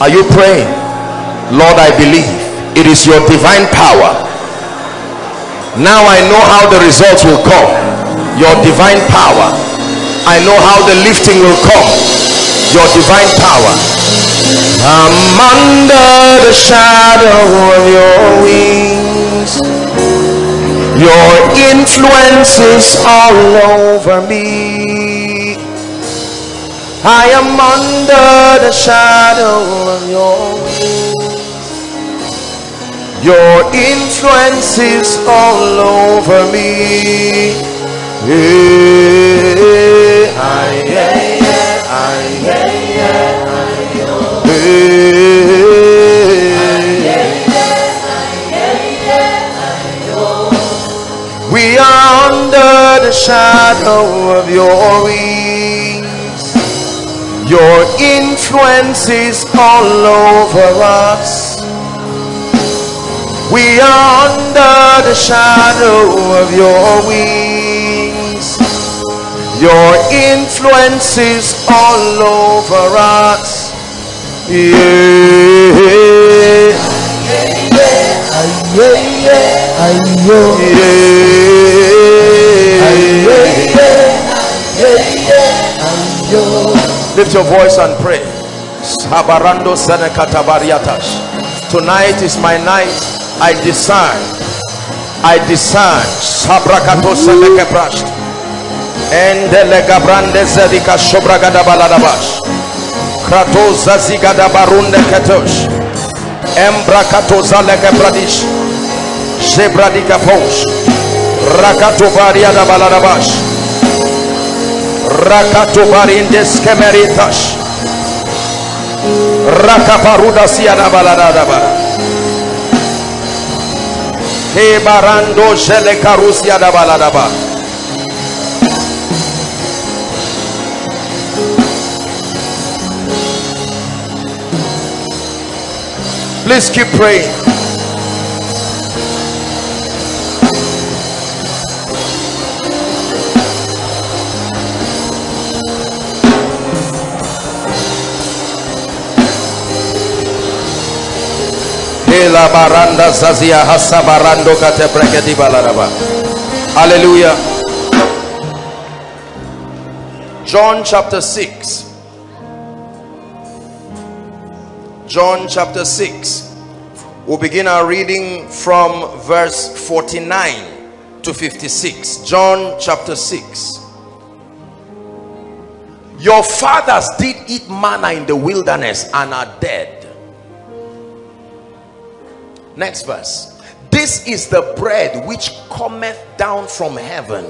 Are you praying? Lord i believe. It is your divine power. Now i know how the results will come. Your divine power. I know how the lifting will come. Your divine power i'm under the shadow of your wings your influence is all over me I am under the shadow of your wings. Your influence is all over me. We are under the shadow of your wings. Your influence is all over us. We are under the shadow of your wings. Your influence is all over us. Yeah. Lift your voice and pray. Sabarando senekatabariatash. Tonight is my night. I discern. I discern. Sabrakato selekebrasht. Endele gabrande zedika shobragada baladabash. Krato zazigada barunde ketosh. Embrakato zalekebradish. Zebradika posh. Rakato variada baladabash rakato barindes kemeritas rakaparuda siada balada bara he barando jele karusia da balada please keep praying. Baranda hallelujah. John chapter 6 john chapter 6 we'll begin our reading from verse 49 to 56 john chapter 6 your fathers did eat manna in the wilderness and are dead Next verse. This is the bread which cometh down from heaven,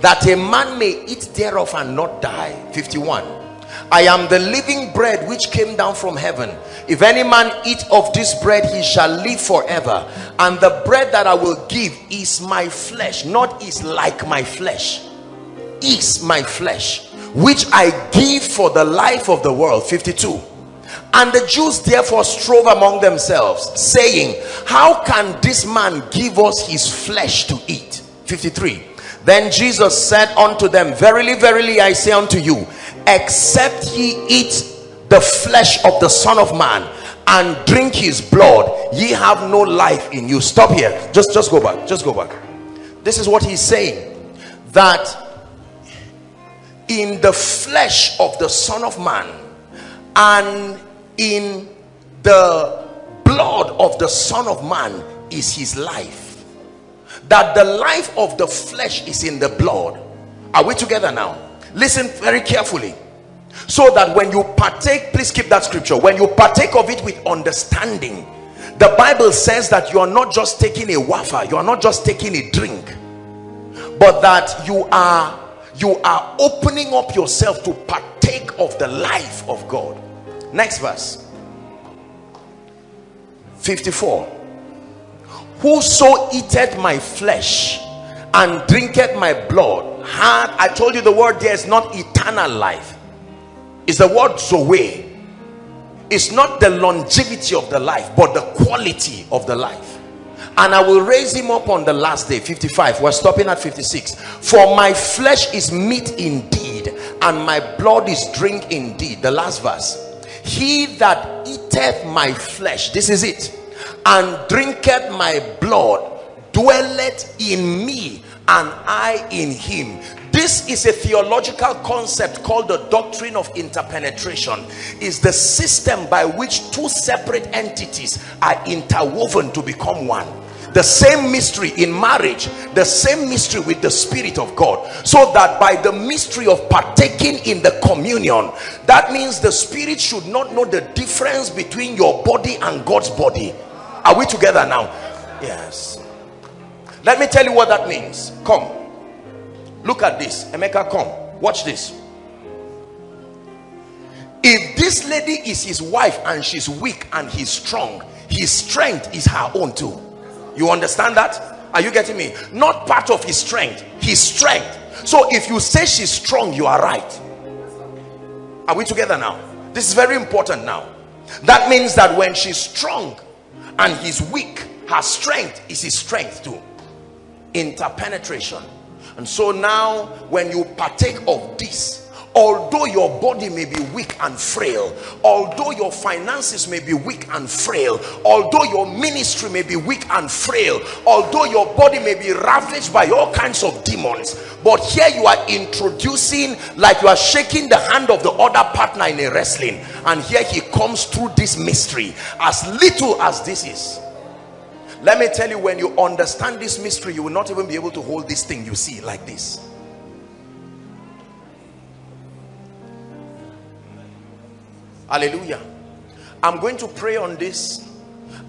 that a man may eat thereof and not die. 51. I am the living bread which came down from heaven. If any man eat of this bread, he shall live forever. And the bread that I will give is my flesh, not is like my flesh, is my flesh, which I give for the life of the world. 52. And the Jews therefore strove among themselves, saying, How can this man give us his flesh to eat? 53. Then Jesus said unto them, Verily, verily, I say unto you, except ye eat the flesh of the Son of Man and drink his blood, ye have no life in you. Stop here. Just, just go back. Just go back. This is what he's saying. That in the flesh of the Son of Man and in the blood of the Son of Man is his life. That the life of the flesh is in the blood. Are we together now? Listen very carefully. So that when you partake please keep that scripture. When you partake of it with understanding the bible says that you are not just taking a wafer you are not just taking a drink but that you are you are opening up yourself to partake of the life of god. Next verse. 54 whoso eateth my flesh and drinketh my blood. Had i told you the word there is not eternal life. It's the word zoe. It's not the longevity of the life but the quality of the life. And i will raise him up on the last day 55 we're stopping at 56 for my flesh is meat indeed and my blood is drink indeed. The last verse. He that eateth my flesh this is it and drinketh my blood dwelleth in me and I in him. This is a theological concept called the doctrine of interpenetration. Is the system by which two separate entities are interwoven to become one. The same mystery in marriage the same mystery with the spirit of god. So that by the mystery of partaking in the communion that means the spirit should not know the difference between your body and god's body. Are we together now? Yes let me tell you what that means. Come. Look at this. Emeka come. Watch this. If this lady is his wife and she's weak and he's strong his strength is her own too. You understand that? Are you getting me? Not part of his strength his strength. So if you say she's strong you are right. Are we together now? This is very important now. That means that when she's strong and he's weak her strength is his strength too interpenetration. And so now when you partake of this although your body may be weak and frail although your finances may be weak and frail although your ministry may be weak and frail although your body may be ravaged by all kinds of demons but here you are introducing like you are shaking the hand of the other partner in a wrestling and here he comes through this mystery as little as this is let me tell you when you understand this mystery you will not even be able to hold this thing you see like this. Hallelujah. I'm going to pray on this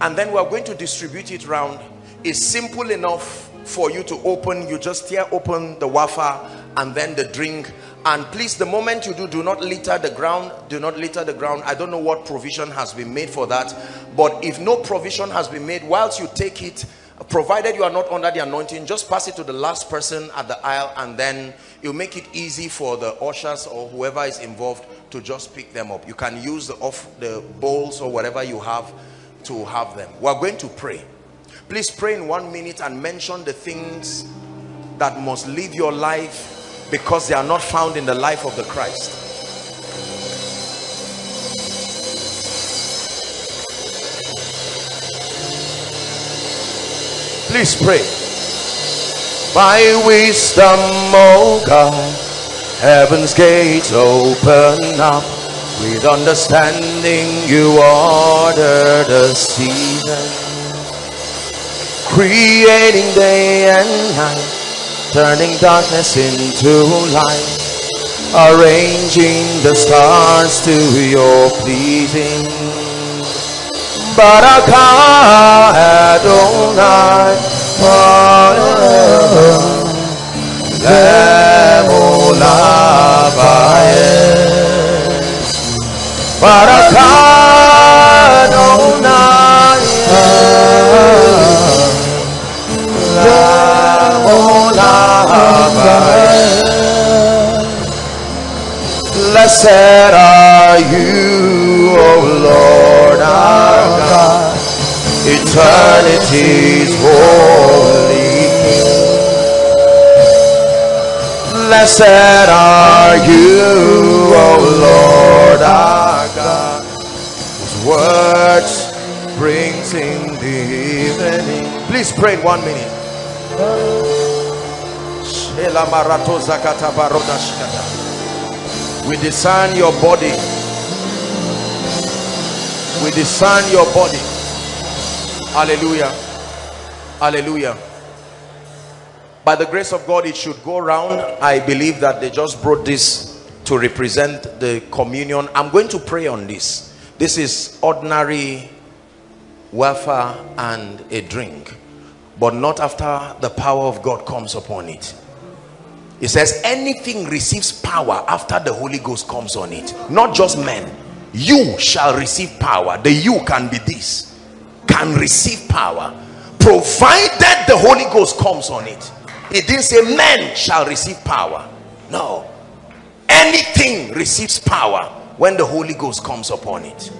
and then we're going to distribute it around it's simple enough for you to open. You just tear open the wafer and then the drink and please the moment you do do not litter the ground do not litter the ground. I don't know what provision has been made for that. But if no provision has been made whilst you take it provided you are not under the anointing just pass it to the last person at the aisle and then you make it easy for the ushers or whoever is involved to just pick them up. You can use the off the bowls or whatever you have to have them. We're going to pray. Please pray in one minute and mention the things that must live your life because they are not found in the life of the Christ. Please pray. By wisdom O God heaven's gates open up with understanding. You order the season creating day and night turning darkness into light arranging the stars to your pleasing. Barakah Adonai Lamula Blessed are you, O Lord our God, eternity's holy Blessed are you, O Lord our God, whose words brings in the evening. Please pray in one minute. We discern your body. We discern your body. Hallelujah. Hallelujah. By the grace of God, it should go around. I believe that they just brought this to represent the communion. I'm going to pray on this. This is ordinary wafer and a drink, but not after the power of God comes upon it it says anything receives power after the holy ghost comes on it. Not just men. You shall receive power. The you can be this. Can receive power. Provided the holy ghost comes on it. It didn't say men shall receive power. No. Anything receives power when the holy ghost comes upon it.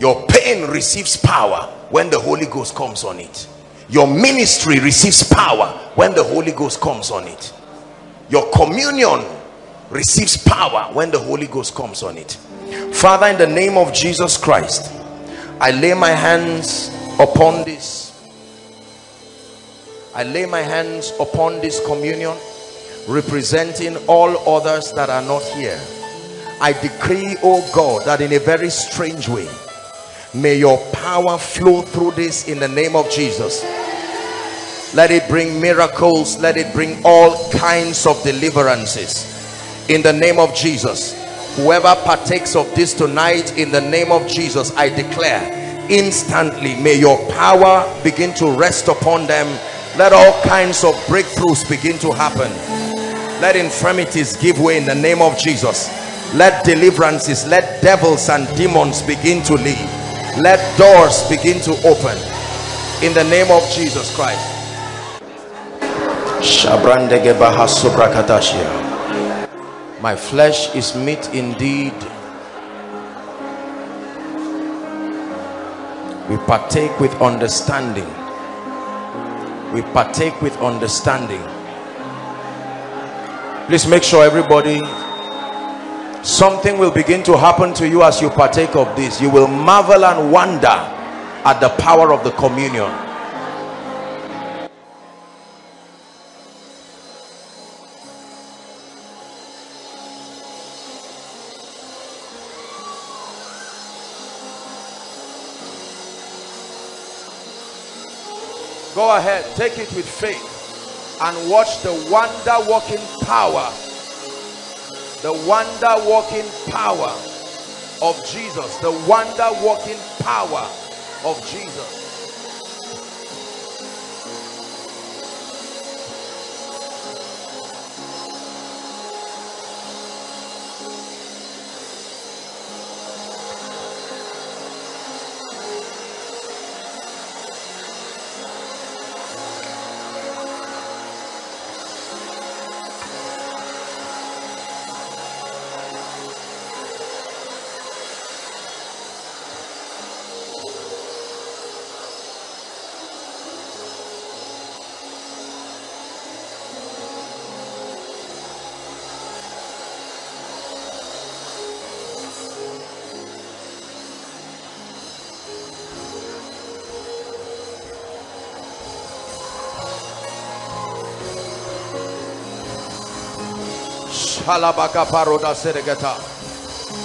Your pain receives power when the holy ghost comes on it your ministry receives power when the Holy Ghost comes on it. Your communion receives power when the Holy Ghost comes on it. Father in the name of Jesus Christ I lay my hands upon this. I lay my hands upon this communion representing all others that are not here. I decree oh God that in a very strange way may your power flow through this in the name of Jesus. Let it bring miracles. Let it bring all kinds of deliverances. In the name of Jesus. Whoever partakes of this tonight in the name of Jesus I declare instantly may your power begin to rest upon them. Let all kinds of breakthroughs begin to happen. Let infirmities give way in the name of Jesus. Let deliverances let devils and demons begin to leave let doors begin to open. In the name of Jesus Christ. My flesh is meat indeed. We partake with understanding. We partake with understanding. Please make sure everybody something will begin to happen to you as you partake of this. You will marvel and wonder at the power of the communion. Go ahead take it with faith and watch the wonder working power the wonder working power of Jesus. The wonder working power of Jesus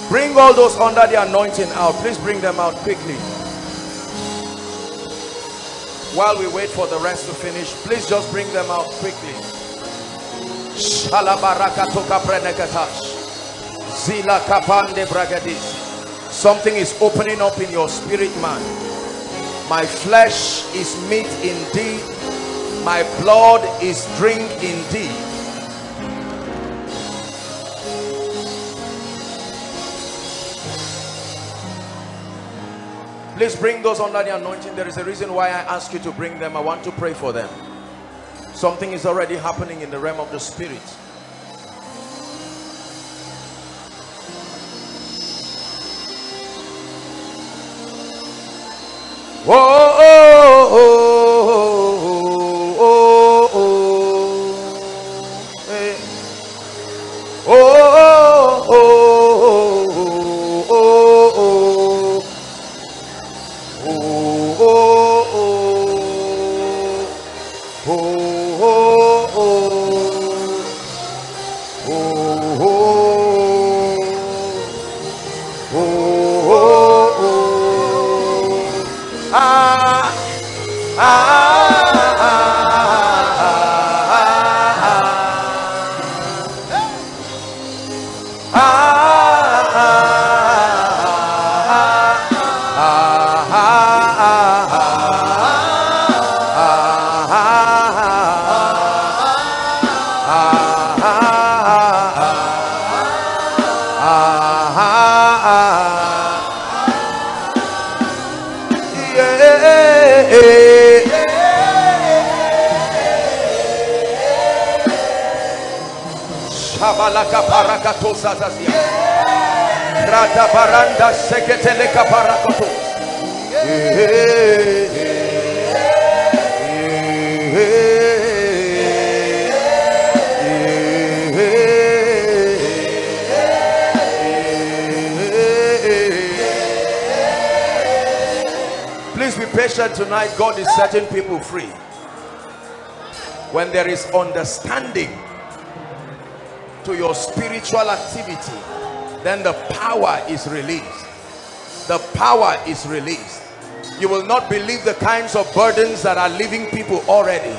Bring all those under the anointing out. Please bring them out quickly. While we wait for the rest to finish, please just bring them out quickly. Something is opening up in your spirit, man. My flesh is meat indeed. My blood is drink indeed Please bring those under the anointing. There is a reason why I ask you to bring them. I want to pray for them. Something is already happening in the realm of the spirit. Whoa, oh, oh, oh. Baranda parakotos. Please be patient tonight. God is setting people free. When there is understanding to your spiritual activity, then the power is released. The power is released. You will not believe the kinds of burdens that are leaving people already.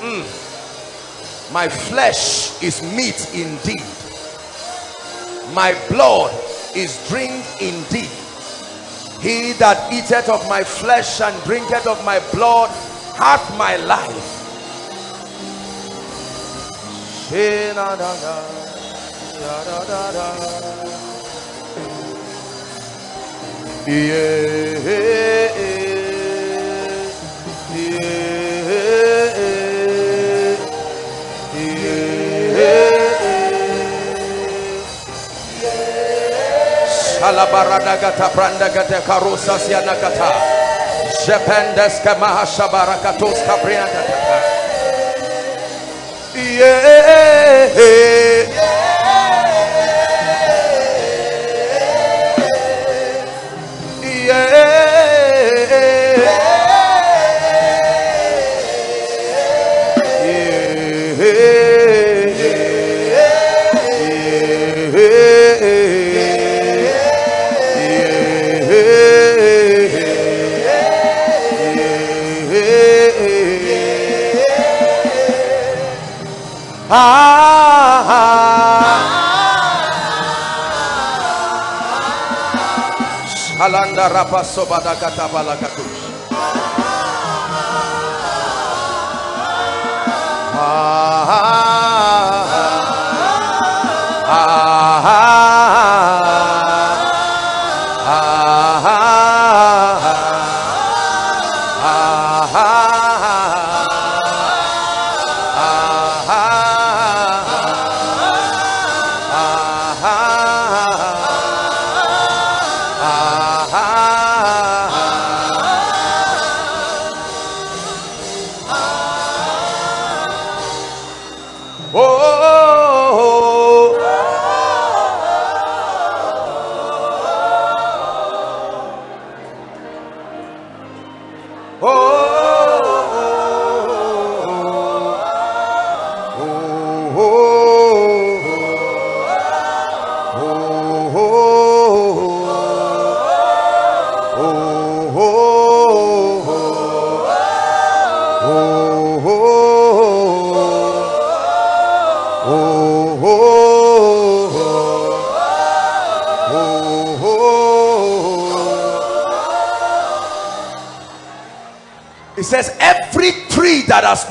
Mm. My flesh is meat indeed. My blood is drink indeed. He that eateth of my flesh and drinketh of my blood hath my life. Shalabaradagata brandagata karusa sianakata. Jependes kamahashabarakatos kabriangatata. Yeah. anda rapa sobada kata bala katus. Ah. ah, ah.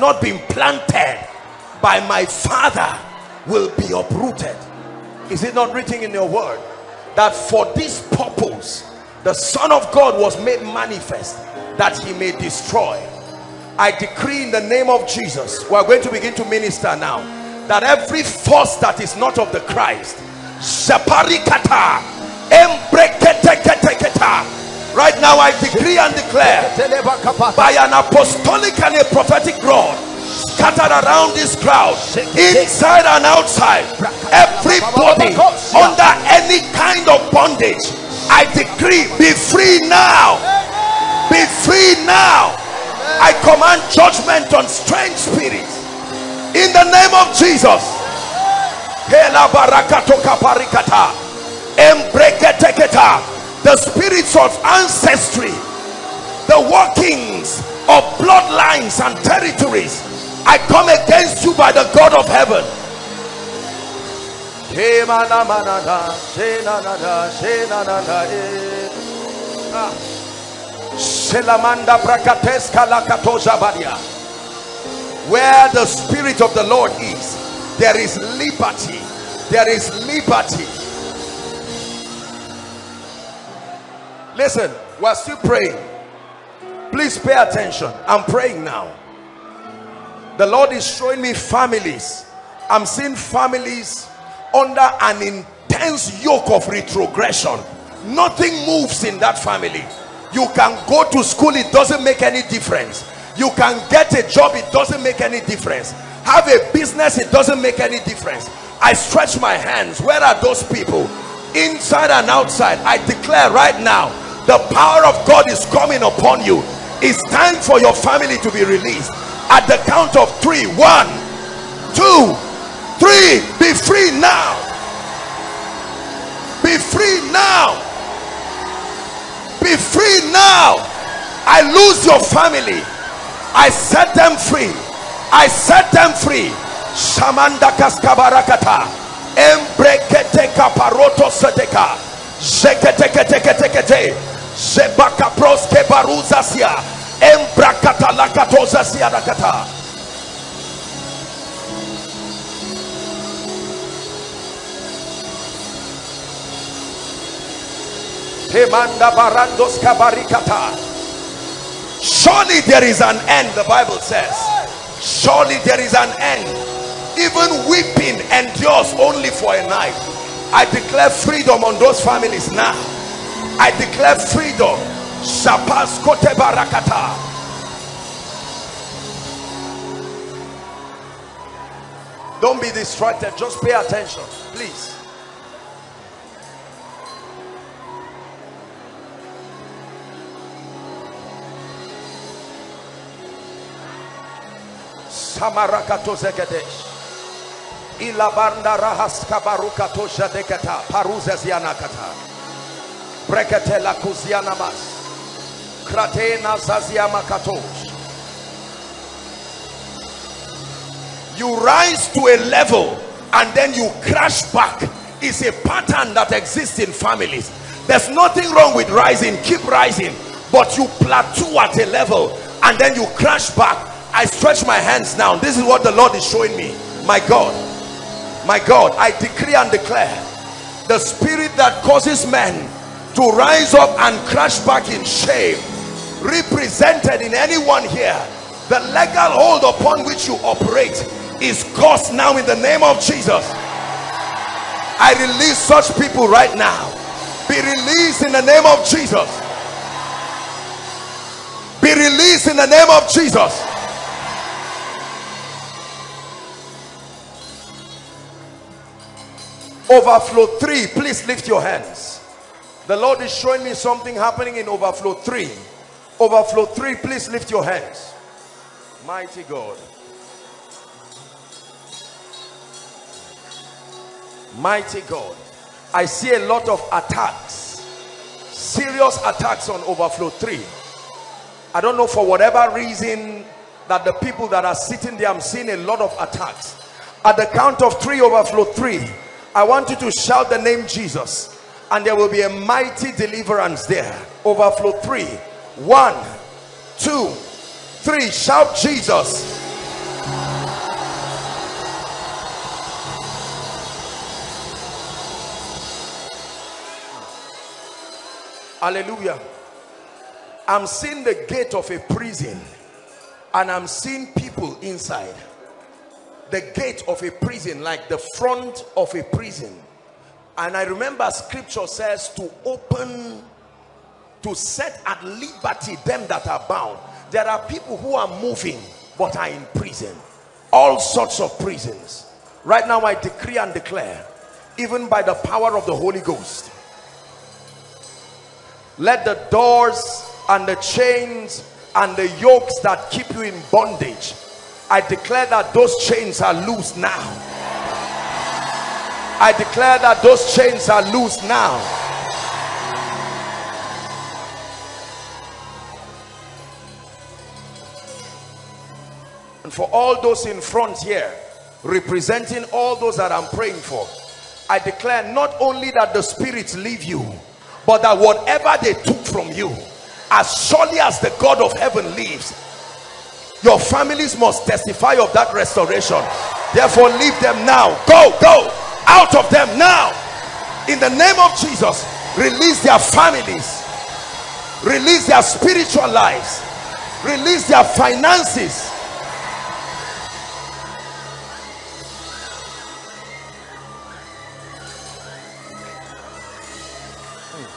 Not been planted by my father will be uprooted. Is it not written in your word? that for this purpose the son of god was made manifest that he may destroy i decree in the name of jesus we are going to begin to minister now that every force that is not of the christ right now i decree and declare by an apostolic and a prophetic rod scattered around this crowd inside and outside everybody under any kind of bondage i decree be free now. Be free now. I command judgment on strange spirits. In the name of jesus the spirits of ancestry the workings of bloodlines and territories I come against you by the God of heaven. Where the spirit of the Lord is there is liberty. There is liberty listen we're still praying. Please pay attention. I'm praying now. The lord is showing me families. I'm seeing families under an intense yoke of retrogression. Nothing moves in that family. You can go to school it doesn't make any difference. You can get a job it doesn't make any difference. Have a business it doesn't make any difference. I stretch my hands. Where are those people? Inside and outside. I declare right now the power of god is coming upon you. It's time for your family to be released. At the count of three one two three be free now. Be free now. Be free now. I lose your family. I set them free. I set them free. Shamanda kaskabarakata. Embrekete kaparoto sedeka zeketeketeketekete zebaka proske baruzasia embrakata lakatoza siadakata Hemanda barandos kabarikata surely there is an end the bible says. Surely there is an end. Even weeping endures only for a night. I declare freedom on those families now i declare freedom Shapaskote barakata. Don't be distracted. Just pay attention, please. Samarakato zegedesh. Ilabanda rahas kabarukato jadekata. Paruzes yanakata. Brekete la kuzianamas. Kratena Zaziama You rise to a level and then you crash back. It's a pattern that exists in families. There's nothing wrong with rising, keep rising, but you plateau at a level and then you crash back. I stretch my hands now. This is what the Lord is showing me. My God, my God, I decree and declare the spirit that causes men to rise up and crash back in shame. Represented in anyone here the legal hold upon which you operate is caused now in the name of jesus. I release such people right now. Be released in the name of jesus. Be released in the name of jesus. Overflow three please lift your hands the lord is showing me something happening in overflow three Overflow three, please lift your hands. Mighty God. Mighty God. I see a lot of attacks. Serious attacks on overflow three. I don't know for whatever reason that the people that are sitting there, I'm seeing a lot of attacks. At the count of three, overflow three, I want you to shout the name Jesus and there will be a mighty deliverance there. Overflow three one, two, three. Shout Jesus. Hallelujah. I'm seeing the gate of a prison and I'm seeing people inside. The gate of a prison, like the front of a prison. And I remember scripture says to open, to set at liberty them that are bound. There are people who are moving but are in prison. All sorts of prisons. Right now I decree and declare, even by the power of the Holy Ghost, let the doors and the chains and the yokes that keep you in bondage I declare that those chains are loose now I declare that those chains are loose now. And for all those in front here representing all those that I'm praying for I declare not only that the spirits leave you but that whatever they took from you as surely as the God of heaven lives your families must testify of that restoration. Therefore leave them now. Go go in the name of Jesus release their families release their spiritual lives release their finances hmm.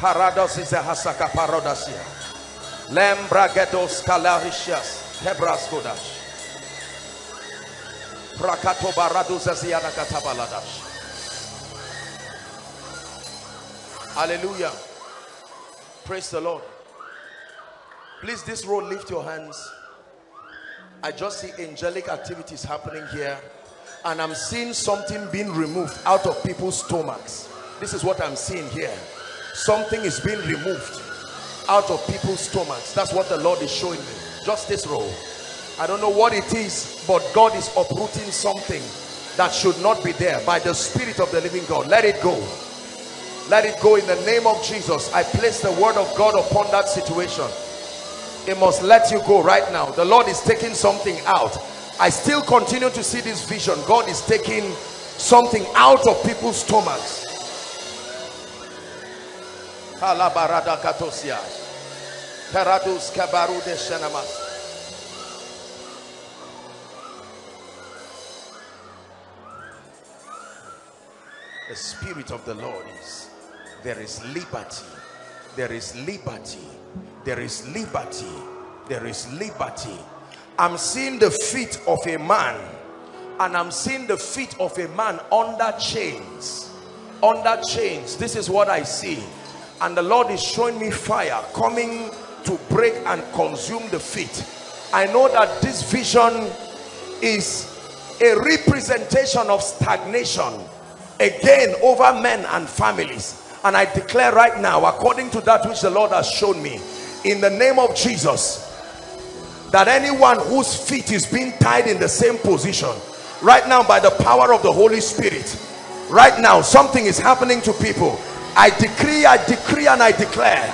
Parados is a hasaka parodasia. Lembragedos kalarishas. Hebraskodash. Prakato baradus asiana katabaladash. Hallelujah. Praise the Lord. Please, this row, lift your hands. I just see angelic activities happening here. And I'm seeing something being removed out of people's stomachs. This is what I'm seeing here something is being removed out of people's stomachs that's what the lord is showing me just this row i don't know what it is but god is uprooting something that should not be there by the spirit of the living god let it go let it go in the name of jesus. I place the word of god upon that situation. It must let you go right now. The lord is taking something out. I still continue to see this vision. God is taking something out of people's stomachs. The Spirit of the Lord is there is liberty. There is liberty. There is liberty. There is liberty. I'm seeing the feet of a man and I'm seeing the feet of a man under chains. Under chains. This is what I see and the Lord is showing me fire coming to break and consume the feet. I know that this vision is a representation of stagnation again over men and families and I declare right now according to that which the Lord has shown me in the name of Jesus that anyone whose feet is being tied in the same position right now by the power of the Holy Spirit right now something is happening to people. I decree, I decree and I declare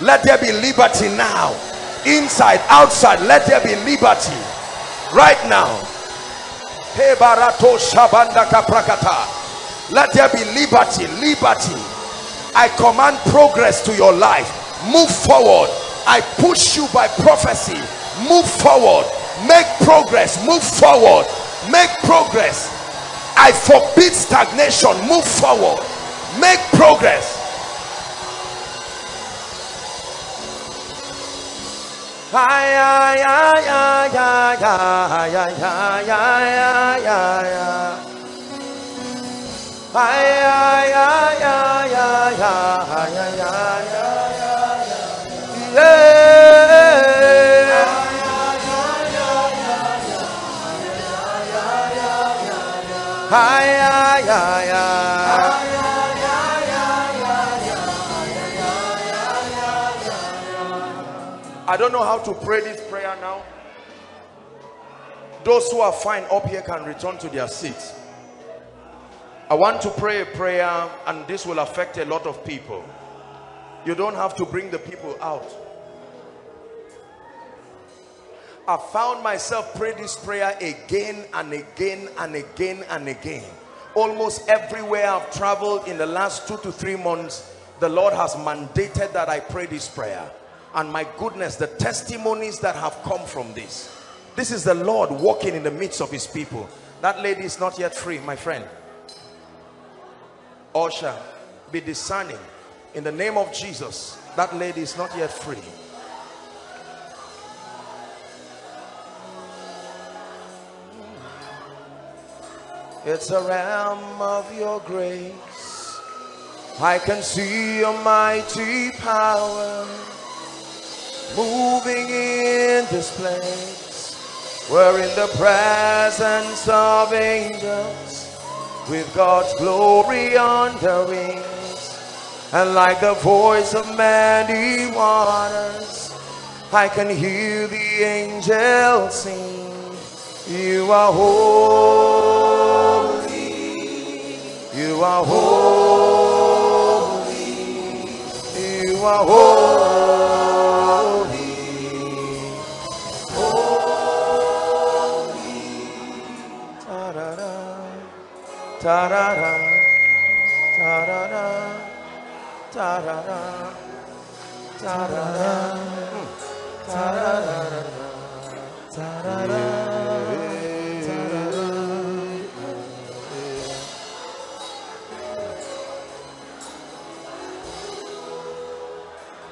let there be liberty now. Inside, outside let there be liberty. Right now. Let there be liberty, liberty I command progress to your life move forward I push you by prophecy move forward make progress move forward make progress I forbid stagnation move forward make progress Ay, ay, ay, ay, ay, ay, ay, ay, ay, ay, ay. I don't know how to pray this prayer now. Those who are fine up here can return to their seats. I want to pray a prayer and this will affect a lot of people. You don't have to bring the people out. I found myself pray this prayer again and again and again and again. Almost everywhere I've traveled in the last two to three months, the Lord has mandated that I pray this prayer. And my goodness, the testimonies that have come from this. This is the Lord walking in the midst of his people. That lady is not yet free, my friend. Usher, be discerning. In the name of Jesus, that lady is not yet free. It's a realm of your grace. I can see your mighty power moving in this place. We're in the presence of angels with God's glory on the wings. And like the voice of many waters, I can hear the angels sing. You are holy. You are holy. You are holy.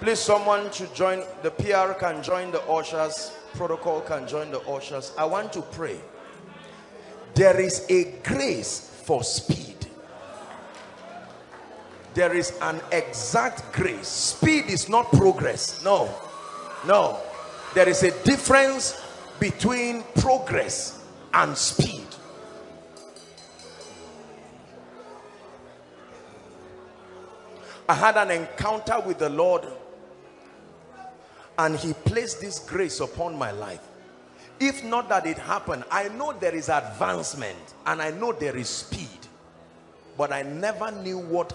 Please, someone should join, the PR can join the ushers, protocol can join the ushers. I want to pray. There is a grace for speed. There is an exact grace. Speed is not progress. No, no. There is a difference between progress and speed. I had an encounter with the Lord and he placed this grace upon my life if not that it happened i know there is advancement and i know there is speed but i never knew what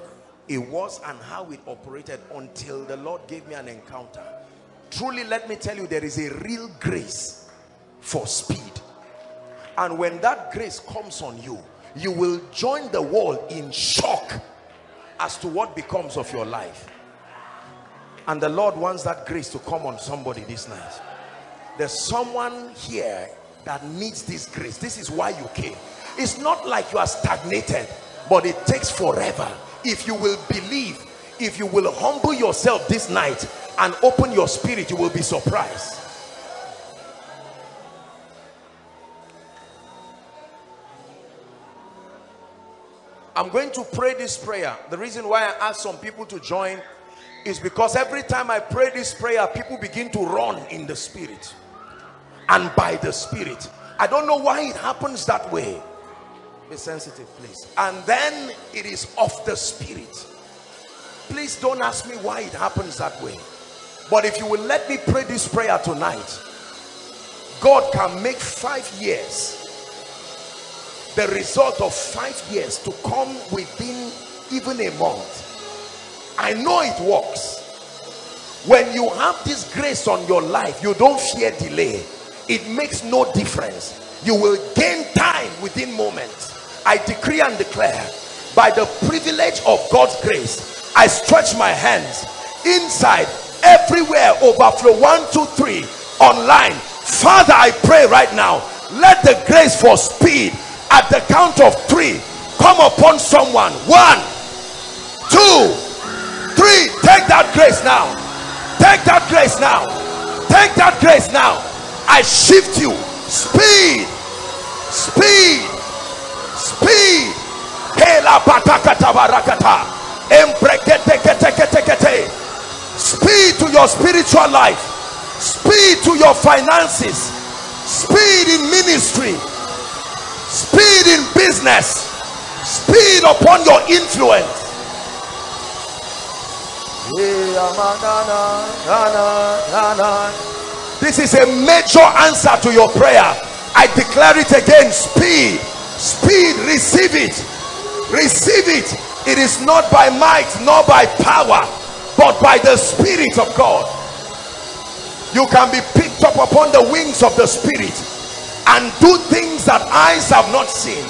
it was and how it operated until the lord gave me an encounter. Truly let me tell you there is a real grace for speed. And when that grace comes on you you will join the world in shock as to what becomes of your life. And the Lord wants that grace to come on somebody this night. There's someone here that needs this grace. This is why you came. It's not like you are stagnated, but it takes forever. If you will believe, if you will humble yourself this night and open your spirit, you will be surprised. I'm going to pray this prayer. The reason why I ask some people to join is because every time I pray this prayer, people begin to run in the spirit and by the spirit. I don't know why it happens that way. Be sensitive, please. And then it is of the spirit. Please don't ask me why it happens that way. But if you will let me pray this prayer tonight, God can make five years the result of five years to come within even a month I know it works. When you have this grace on your life, you don't fear delay. It makes no difference. You will gain time within moments. I decree and declare by the privilege of God's grace, I stretch my hands inside, everywhere, overflow one, two, three, online. Father, I pray right now, let the grace for speed at the count of three come upon someone. One, two, Three, take that grace now. Take that grace now. Take that grace now. I shift you. Speed. Speed. Speed. Speed to your spiritual life. Speed to your finances. Speed in ministry. Speed in business. Speed upon your influence this is a major answer to your prayer. I declare it again. Speed, speed, receive it. Receive it. It is not by might nor by power, but by the Spirit of God. You can be picked up upon the wings of the Spirit and do things that eyes have not seen,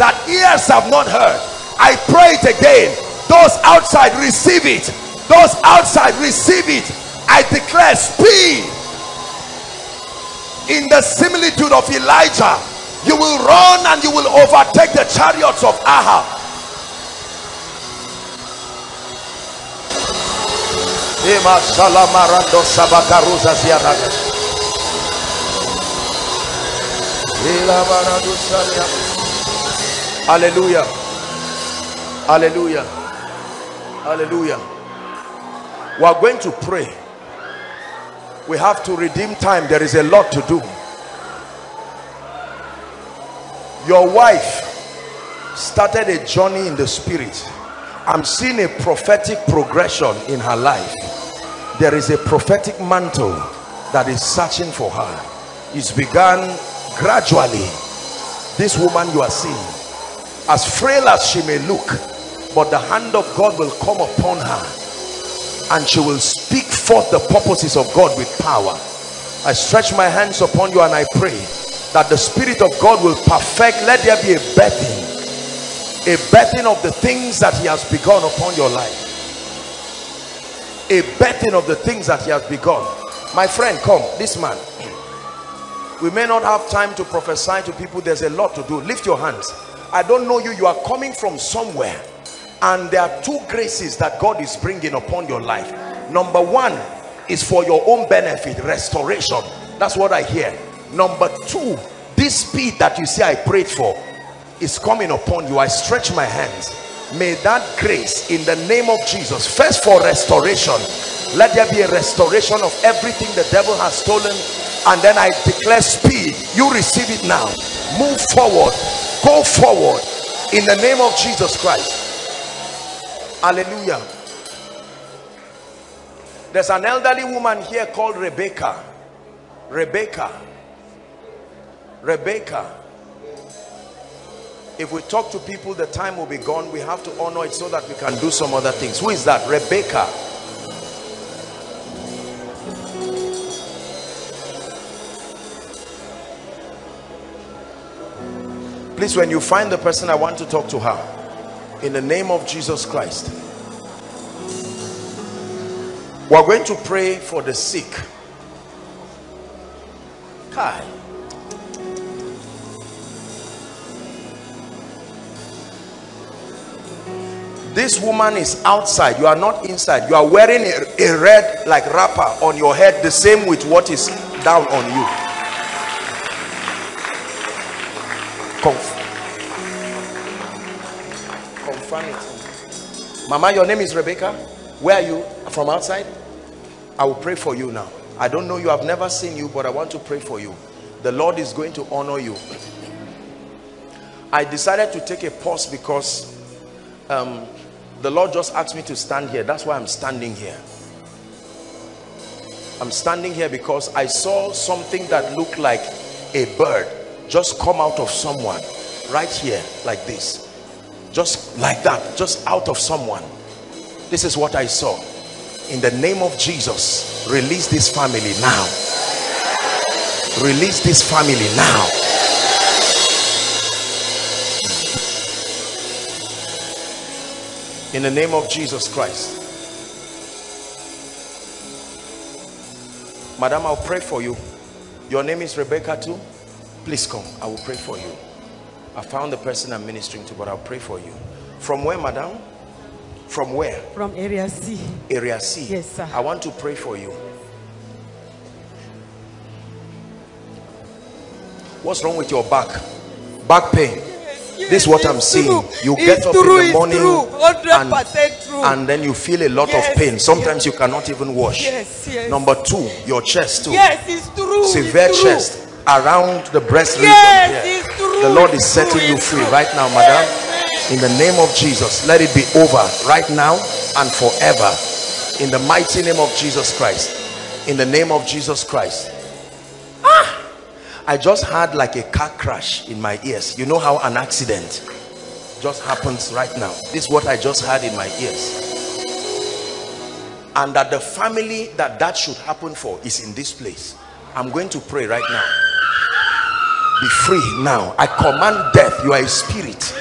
that ears have not heard. I pray it again. Those outside receive it those outside receive it i declare speed in the similitude of elijah you will run and you will overtake the chariots of ahab. Hallelujah. Hallelujah. Hallelujah. We are going to pray we have to redeem time. There is a lot to do. Your wife started a journey in the spirit. I'm seeing a prophetic progression in her life. There is a prophetic mantle that is searching for her. It's begun gradually. This woman you are seeing as frail as she may look but the hand of god will come upon her and she will speak forth the purposes of god with power. I stretch my hands upon you and i pray that the spirit of god will perfect let there be a birthing a birthing of the things that he has begun upon your life. A birthing of the things that he has begun. My friend come this man. We may not have time to prophesy to people. There's a lot to do. Lift your hands. I don't know you. You are coming from somewhere and there are two graces that god is bringing upon your life. Number one is for your own benefit restoration. That's what i hear. Number two this speed that you see i prayed for is coming upon you. I stretch my hands. May that grace in the name of jesus first for restoration. Let there be a restoration of everything the devil has stolen and then I declare speed. You receive it now. Move forward. Go forward. In the name of Jesus Christ hallelujah. There's an elderly woman here called Rebecca. Rebecca. Rebecca. If we talk to people the time will be gone. We have to honor it so that we can do some other things. Who is that? Rebecca. Please when you find the person i want to talk to her in the name of jesus christ. We're going to pray for the sick. Hi. this woman is outside. You are not inside. You are wearing a, a red like wrapper on your head the same with what is down on you. Conf Mama, your name is Rebecca. Where are you? From outside? I will pray for you now. I don't know you. I've never seen you, but I want to pray for you. The Lord is going to honor you. I decided to take a pause because um, the Lord just asked me to stand here. That's why I'm standing here. I'm standing here because I saw something that looked like a bird just come out of someone right here like this just like that just out of someone. This is what i saw. In the name of jesus release this family now. Release this family now. In the name of jesus christ. Madam i'll pray for you. Your name is rebecca too? Please come. I will pray for you i found the person i'm ministering to but i'll pray for you. From where madam? From where? From area c. Area c. Yes sir. I want to pray for you. What's wrong with your back? Back pain. Yes, this is what i'm seeing. you get up true, in the morning true. 100% true. and then you feel a lot Yes, of pain sometimes yes. you cannot even wash. Yes, yes. number two your chest too. Yes it's true. Severe it's true. chest around the breast Yes, region here. The lord is setting you free right now madam. In the name of jesus let it be over right now and forever. In the mighty name of jesus christ. In the name of jesus christ. Ah! I just had like a car crash in my ears. You know how an accident just happens right now. This is what i just had in my ears. And that the family that that should happen for is in this place. I'm going to pray right now be free now. I command death. You are a spirit.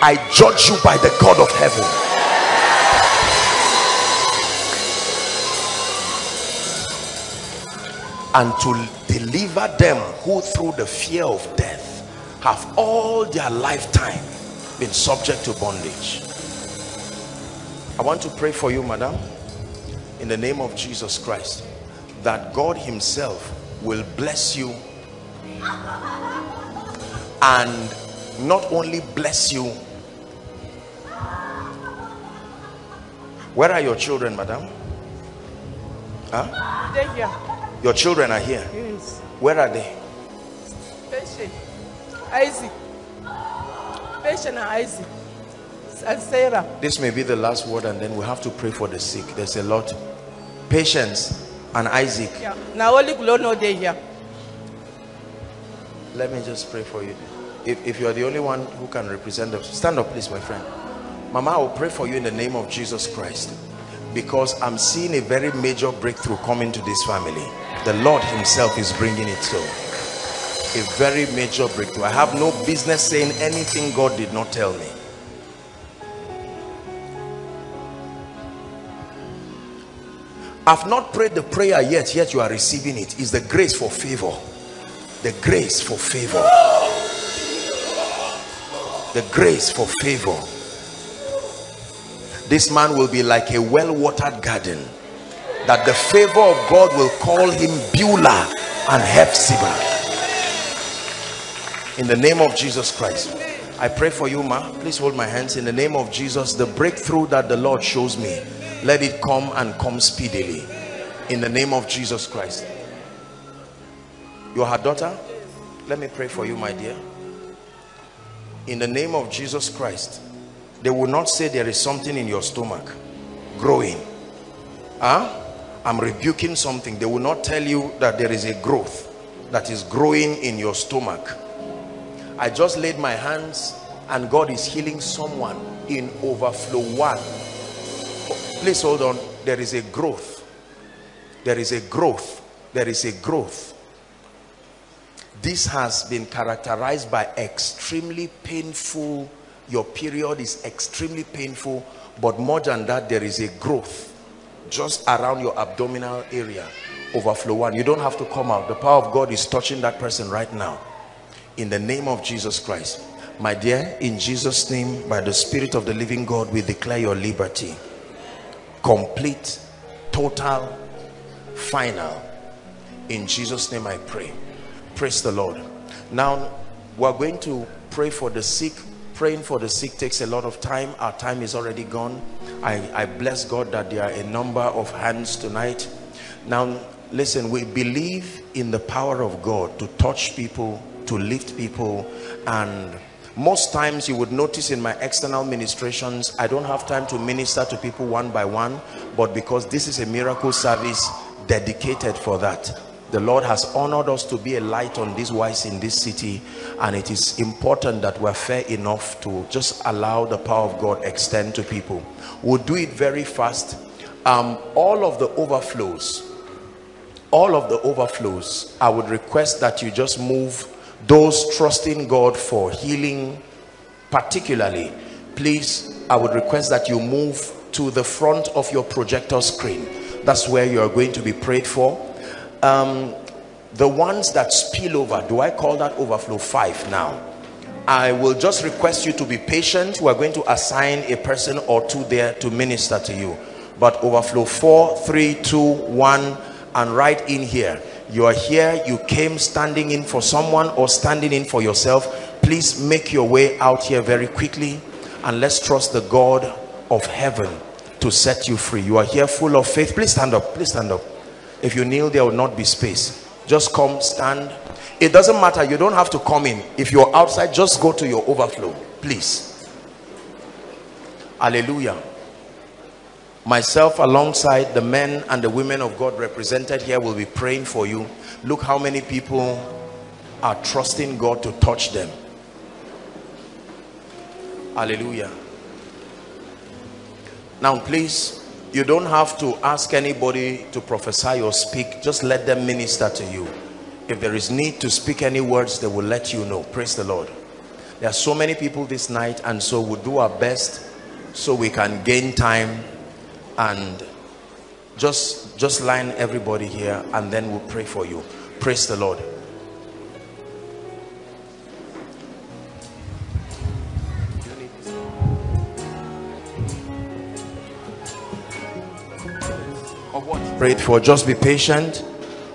I judge you by the god of heaven. And to deliver them who through the fear of death have all their lifetime been subject to bondage. I want to pray for you madam in the name of jesus christ that god himself will bless you and not only bless you where are your children madam huh they're here. your children are here Yes. where are they Patience. Isaac. Patience and Isaac. And Sarah. this may be the last word and then we have to pray for the sick there's a lot patience and isaac Yeah. Now only Glo no they here. Let me just pray for you. If, if you're the only one who can represent them stand up please my friend. Mama i will pray for you in the name of jesus christ because i'm seeing a very major breakthrough coming to this family. The lord himself is bringing it so a very major breakthrough. I have no business saying anything god did not tell me. I've not prayed the prayer yet yet you are receiving it. Is the grace for favor the grace for favor. The grace for favor. This man will be like a well-watered garden that the favor of God will call him Beulah and Hephzibah. In the name of Jesus Christ I pray for you ma. Please hold my hands. In the name of Jesus the breakthrough that the Lord shows me let it come and come speedily. In the name of Jesus Christ you're her daughter? Let me pray for you my dear. In the name of Jesus Christ they will not say there is something in your stomach growing. Huh? I'm rebuking something. They will not tell you that there is a growth that is growing in your stomach. I just laid my hands and God is healing someone in overflow. One. Please hold on. There is a growth. There is a growth. There is a growth this has been characterized by extremely painful your period is extremely painful but more than that there is a growth just around your abdominal area overflow one. You don't have to come out. The power of God is touching that person right now. In the name of Jesus Christ. My dear in Jesus name by the spirit of the living God we declare your liberty. Complete total final. In Jesus name I pray praise the Lord. Now we're going to pray for the sick. Praying for the sick takes a lot of time. Our time is already gone. I, I bless God that there are a number of hands tonight. Now listen we believe in the power of God to touch people to lift people and most times you would notice in my external ministrations I don't have time to minister to people one by one but because this is a miracle service dedicated for that the Lord has honored us to be a light on this wise in this city and it is important that we're fair enough to just allow the power of God extend to people. We'll do it very fast. Um, all of the overflows all of the overflows I would request that you just move those trusting God for healing particularly. Please I would request that you move to the front of your projector screen. That's where you are going to be prayed for um, the ones that spill over do I call that overflow five now? I will just request you to be patient. We are going to assign a person or two there to minister to you. But overflow four three two one and right in here. You are here you came standing in for someone or standing in for yourself. Please make your way out here very quickly and let's trust the God of heaven to set you free. You are here full of faith. Please stand up please stand up if you kneel there will not be space. Just come stand. It doesn't matter. You don't have to come in. If you're outside just go to your overflow please. Hallelujah. Myself alongside the men and the women of God represented here will be praying for you. Look how many people are trusting God to touch them. Hallelujah. Now please you don't have to ask anybody to prophesy or speak. Just let them minister to you. If there is need to speak any words they will let you know. Praise the Lord. There are so many people this night and so we'll do our best so we can gain time and just just line everybody here and then we'll pray for you. Praise the lord prayed for. Just be patient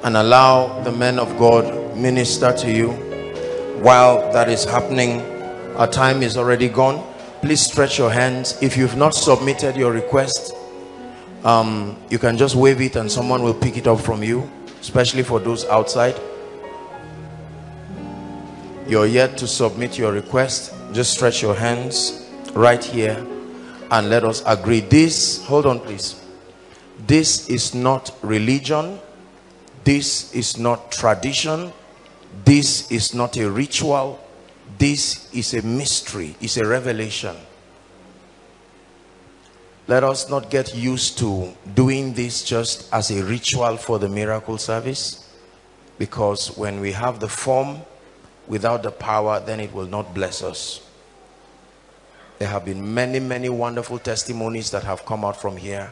and allow the men of god minister to you while that is happening. Our time is already gone. Please stretch your hands. If you've not submitted your request um, you can just wave it and someone will pick it up from you especially for those outside. You're yet to submit your request. Just stretch your hands right here and let us agree. This hold on please this is not religion. This is not tradition. This is not a ritual. This is a mystery. It's a revelation. Let us not get used to doing this just as a ritual for the miracle service because when we have the form without the power then it will not bless us. There have been many many wonderful testimonies that have come out from here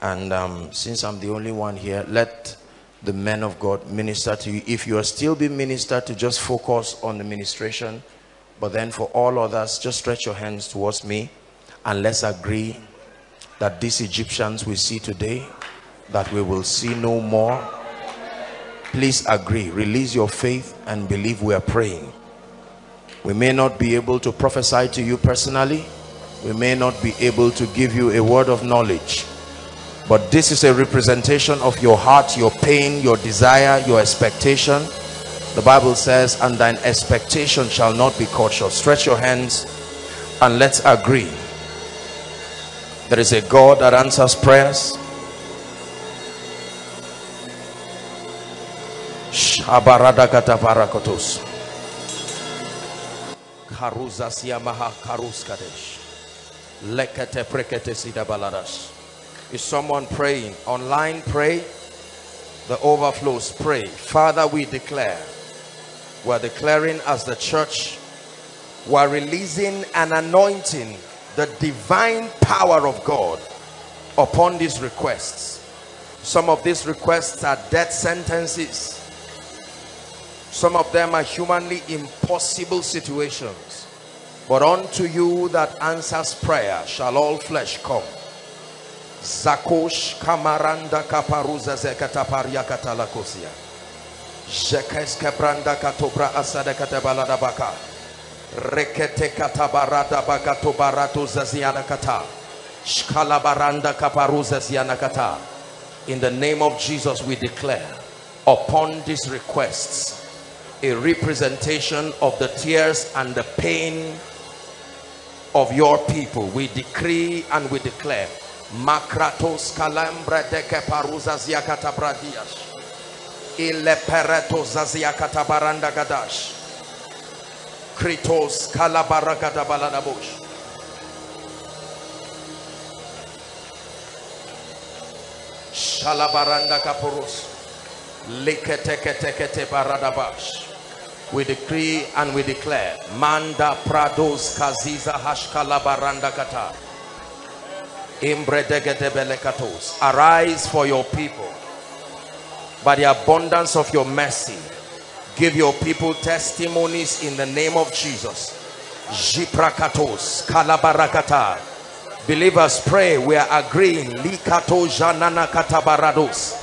and um, since i'm the only one here let the men of god minister to you. If you are still being ministered to just focus on the ministration. But then for all others just stretch your hands towards me and let's agree that these Egyptians we see today that we will see no more. Please agree. Release your faith and believe we are praying. We may not be able to prophesy to you personally. We may not be able to give you a word of knowledge but this is a representation of your heart your pain your desire your expectation the bible says and thine expectation shall not be cut short stretch your hands and let's agree there is a God that answers prayers. Shabaradakata barakotos. Karuzas yamaha karuskadesh. Lekete prekete sida sidabaladas. Is someone praying? Online pray. The overflows pray. Father, we declare. We're declaring as the church. We're releasing an anointing the divine power of God upon these requests. Some of these requests are death sentences. Some of them are humanly impossible situations. But unto you that answers prayer shall all flesh come. Zakosh kamaranda kaparuza zekataparia katalakosia. Jekes kebranda katobra asada katabalada baka. Rekete katabarada bagato barato zaziana kata. Shkalabaranda kaparuza ziana kata. In the name of Jesus we declare upon these requests a representation of the tears and the pain of your people. We decree and we declare makratos kalambra de keparuza ziakata bradias ile pereto zaziakata baranda gadash Kritos kalabarakata baladabosh. Shalabaranda kaporos. Liketeketekete baradabash. We decree and we declare. Manda prados kaziza hashkala baranda kata. Imbredegedebelekatos. Arise for your people by the abundance of your mercy Give your people testimonies in the name of Jesus. Jiprakatos, kalabarakata. Believers pray, we are agreeing. Likato janana katabarados.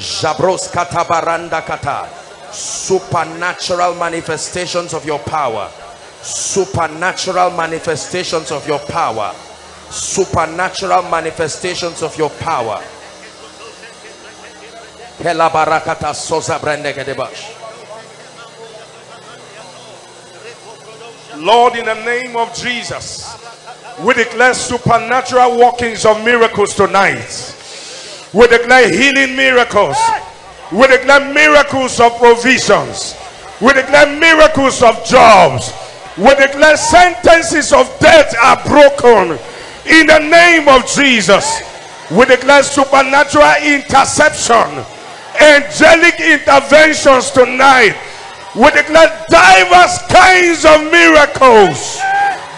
Jabros katabaranda kata. Supernatural manifestations of your power. Supernatural manifestations of your power. Supernatural manifestations of your power. Lord, in the name of Jesus, we declare supernatural workings of miracles tonight. We declare healing miracles. We declare miracles of provisions. We declare miracles of jobs. We declare sentences of death are broken in the name of Jesus. We declare supernatural interception, angelic interventions tonight we declare diverse kinds of miracles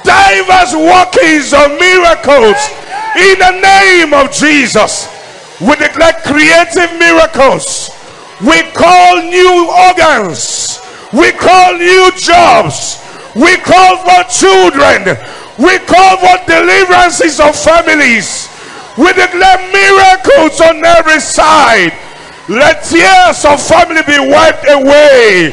diverse workings of miracles in the name of Jesus We declare creative miracles. We call new organs. We call new jobs. We call for children. We call for deliverances of families. We declare miracles on every side. Let tears of family be wiped away.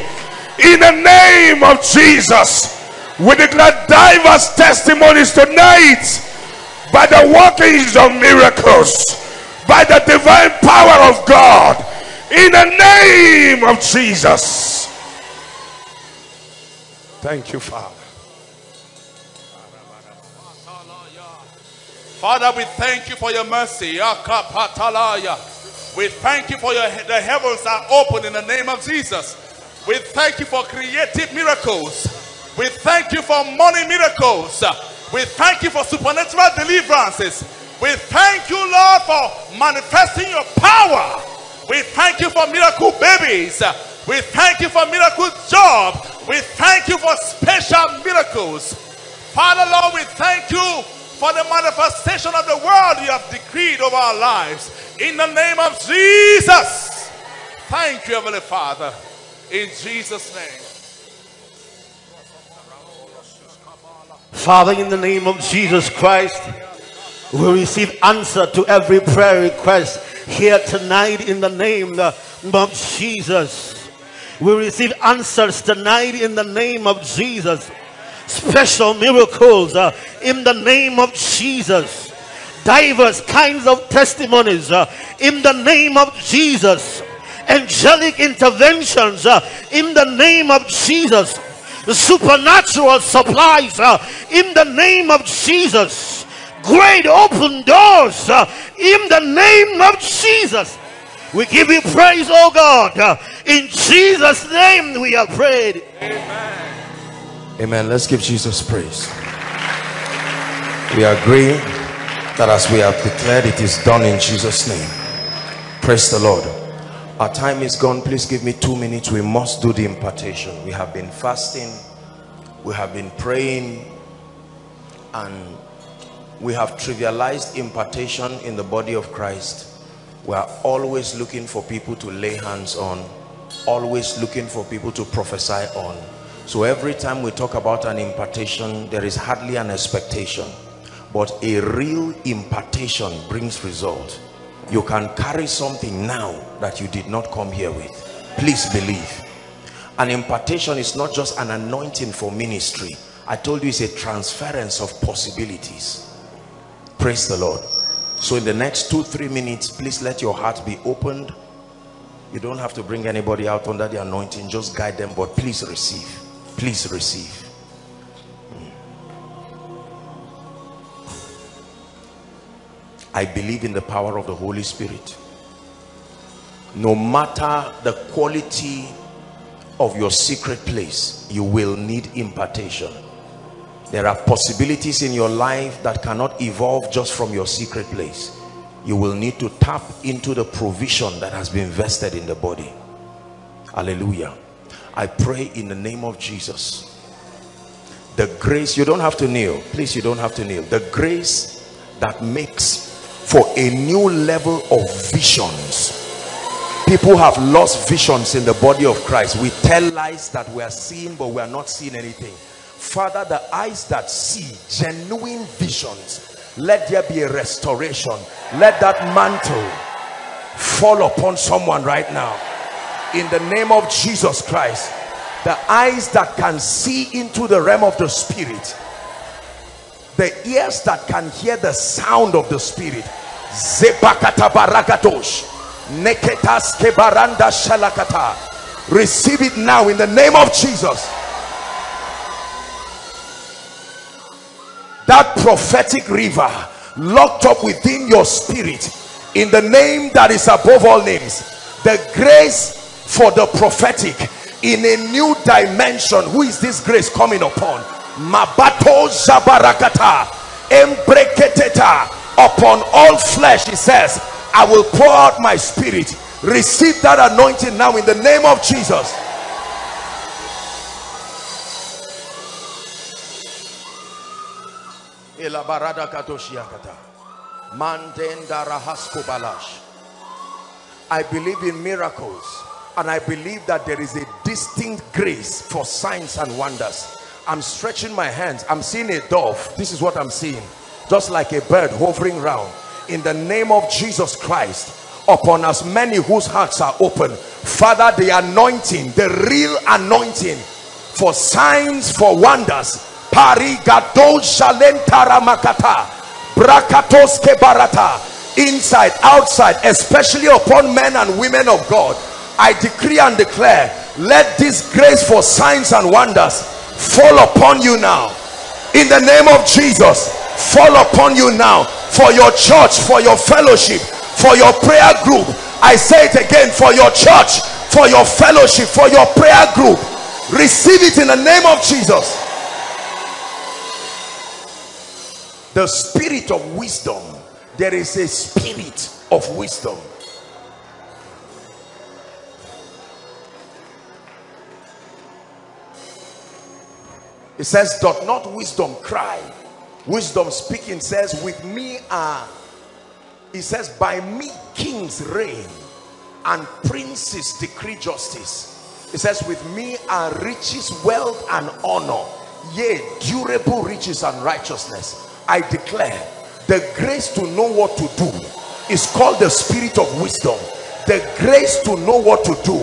In the name of Jesus, we declare diverse testimonies tonight by the workings of miracles, by the divine power of God. In the name of Jesus. Thank you, Father. Father, we thank you for your mercy. We thank you for your the heavens are open in the name of Jesus. We thank you for creative miracles. We thank you for money miracles. We thank you for supernatural deliverances. We thank you, Lord, for manifesting your power. We thank you for miracle babies. We thank you for miracle job. We thank you for special miracles. Father, Lord, we thank you for the manifestation of the word you have decreed over our lives. In the name of Jesus. Thank you, Heavenly Father. In Jesus' name. Father, in the name of Jesus Christ, we receive answer to every prayer request here tonight in the name of Jesus. We receive answers tonight in the name of Jesus. Special miracles uh, in the name of Jesus. Diverse kinds of testimonies uh, in the name of Jesus. Angelic interventions uh, in the name of Jesus supernatural supplies uh, in the name of Jesus. Great open doors uh, in the name of Jesus. We give you praise, oh God. Uh, in Jesus' name we have prayed. Amen. Let's give Jesus praise. We agree that as we have declared, it is done in Jesus' name. Praise the Lord. Our time is gone. Please give me two minutes. We must do the impartation. We have been fasting, we have been praying, and we have trivialized impartation in the body of Christ. We are always looking for people to lay hands on, always looking for people to prophesy on. So every time we talk about an impartation, there is hardly an expectation. But a real impartation brings result. You can carry something now that you did not come here with. Please believe. An impartation is not just an anointing for ministry. I told you it's a transference of possibilities. Praise the Lord. So in the next two, three minutes, please let your heart be opened. You don't have to bring anybody out under the anointing. Just guide them, but please receive. Please receive. I believe in the power of the Holy Spirit. No matter the quality of your secret place, you will need impartation. There are possibilities in your life that cannot evolve just from your secret place. You will need to tap into the provision that has been vested in the body. Hallelujah. I pray in the name of Jesus. The grace, you don't have to kneel. Please, you don't have to kneel. The grace that makes for a new level of visions people have lost visions in the body of christ we tell lies that we are seeing but we are not seeing anything father the eyes that see genuine visions let there be a restoration let that mantle fall upon someone right now in the name of jesus christ. The eyes that can see into the realm of the spirit. The ears that can hear the sound of the spirit. Receive it now in the name of jesus. That prophetic river locked up within your spirit. In the name that is above all names. The grace for the prophetic in a new dimension. Who is this grace coming upon? Mabato zabarakata embreketeta. Upon all flesh he says i will pour out my spirit. Receive that anointing now in the name of jesus. I believe in miracles and I believe that there is a distinct grace for signs and wonders. I'm stretching my hands. I'm seeing a dove. This is what I'm seeing. Just like a bird hovering round. In the name of Jesus Christ, upon us many whose hearts are open. Father, the anointing, the real anointing for signs, for wonders. Brakatos kebarata inside outside especially upon men and women of God I decree and declare let this grace for signs and wonders fall upon you now. In the name of Jesus fall upon you now. For your church for your fellowship for your prayer group. I say it again for your church for your fellowship for your prayer group. Receive it in the name of Jesus. The spirit of wisdom. There is a spirit of wisdom it says doth not wisdom cry? Wisdom speaking says with me are it says by me kings reign and princes decree justice. It says with me are riches wealth and honor yea durable riches and righteousness. I declare the grace to know what to do is called the spirit of wisdom. The grace to know what to do.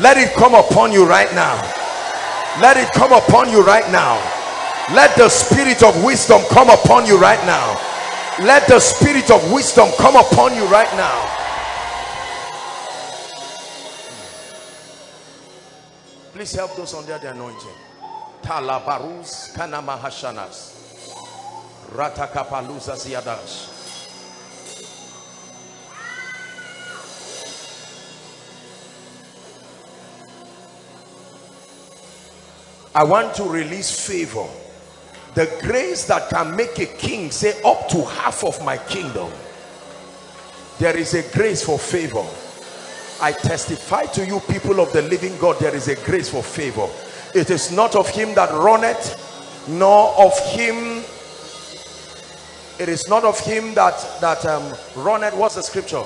Let it come upon you right now let it come upon you right now. Let the spirit of wisdom come upon you right now. Let the spirit of wisdom come upon you right now. Please help those under the anointing. Talabarus kanamahashanas. Ratakapaluza ziadash. I want to release favor. The grace that can make a king say up to half of my kingdom. There is a grace for favor. I testify to you people of the living God, there is a grace for favor. It is not of him that runneth, nor of him it is not of him that that um, runneth what's the scripture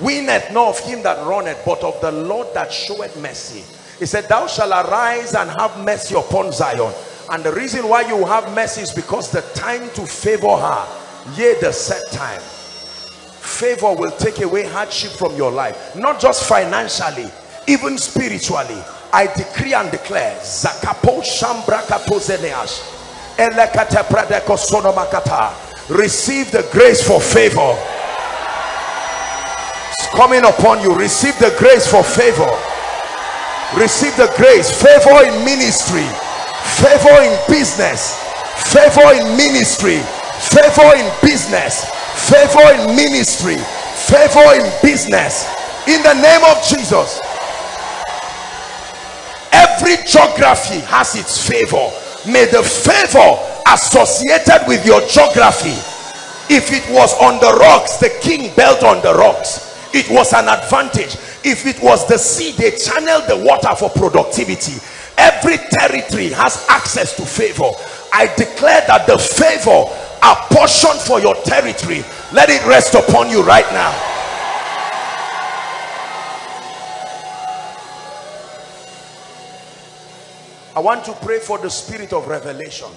winneth not of him that runneth but of the lord that showeth mercy he said thou shalt arise and have mercy upon zion. And the reason why you have mercy is because the time to favor her yea the set time. Favor will take away hardship from your life not just financially even spiritually. I decree and declare zakapo shambrakato receive the grace for favor. It's coming upon you. Receive the grace for favor receive the grace. Favor in ministry. Favor in business. Favor in ministry. Favor in business. Favor in ministry. Favor in business. In the name of jesus. Every geography has its favor. May the favor associated with your geography. If it was on the rocks the king built on the rocks. It was an advantage if it was the sea they channeled the water for productivity every territory has access to favor i declare that the favor apportioned for your territory let it rest upon you right now I want to pray for the spirit of revelation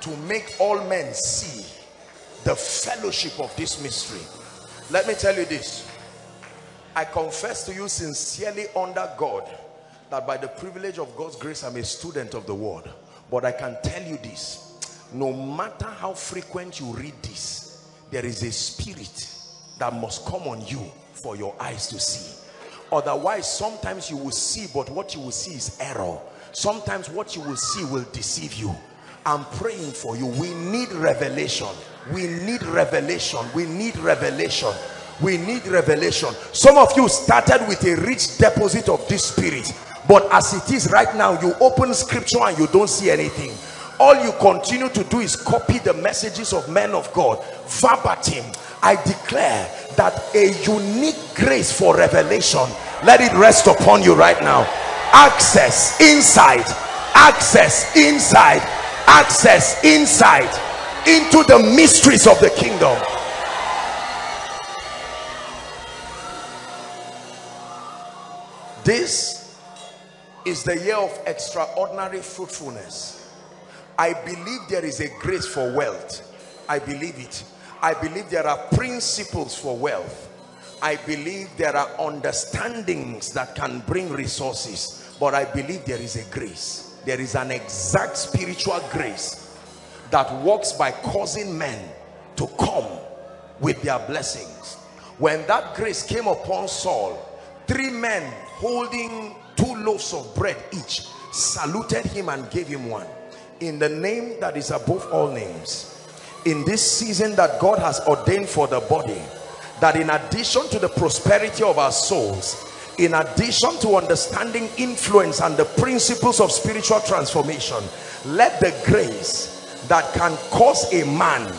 to make all men see the fellowship of this mystery. Let me tell you this. I confess to you sincerely under God that by the privilege of God's grace I'm a student of the word. But I can tell you this. No matter how frequent you read this, there is a spirit that must come on you for your eyes to see. Otherwise, sometimes you will see, but what you will see is error sometimes what you will see will deceive you i'm praying for you we need revelation we need revelation we need revelation we need revelation. Some of you started with a rich deposit of this spirit but as it is right now you open scripture and you don't see anything. All you continue to do is copy the messages of men of god. Verbatim i declare that a unique grace for revelation. Let it rest upon you right now. Access inside. Access inside. Access inside into the mysteries of the kingdom This is the year of extraordinary fruitfulness. I believe there is a grace for wealth. I believe it. I believe there are principles for wealth. I believe there are understandings that can bring resources. But I believe there is a grace. There is an exact spiritual grace that works by causing men to come with their blessings. When that grace came upon Saul, three men holding two loaves of bread each saluted him and gave him one. In the name that is above all names, in this season that God has ordained for the body, that in addition to the prosperity of our souls, in addition to understanding influence and the principles of spiritual transformation, let the grace that can cause a man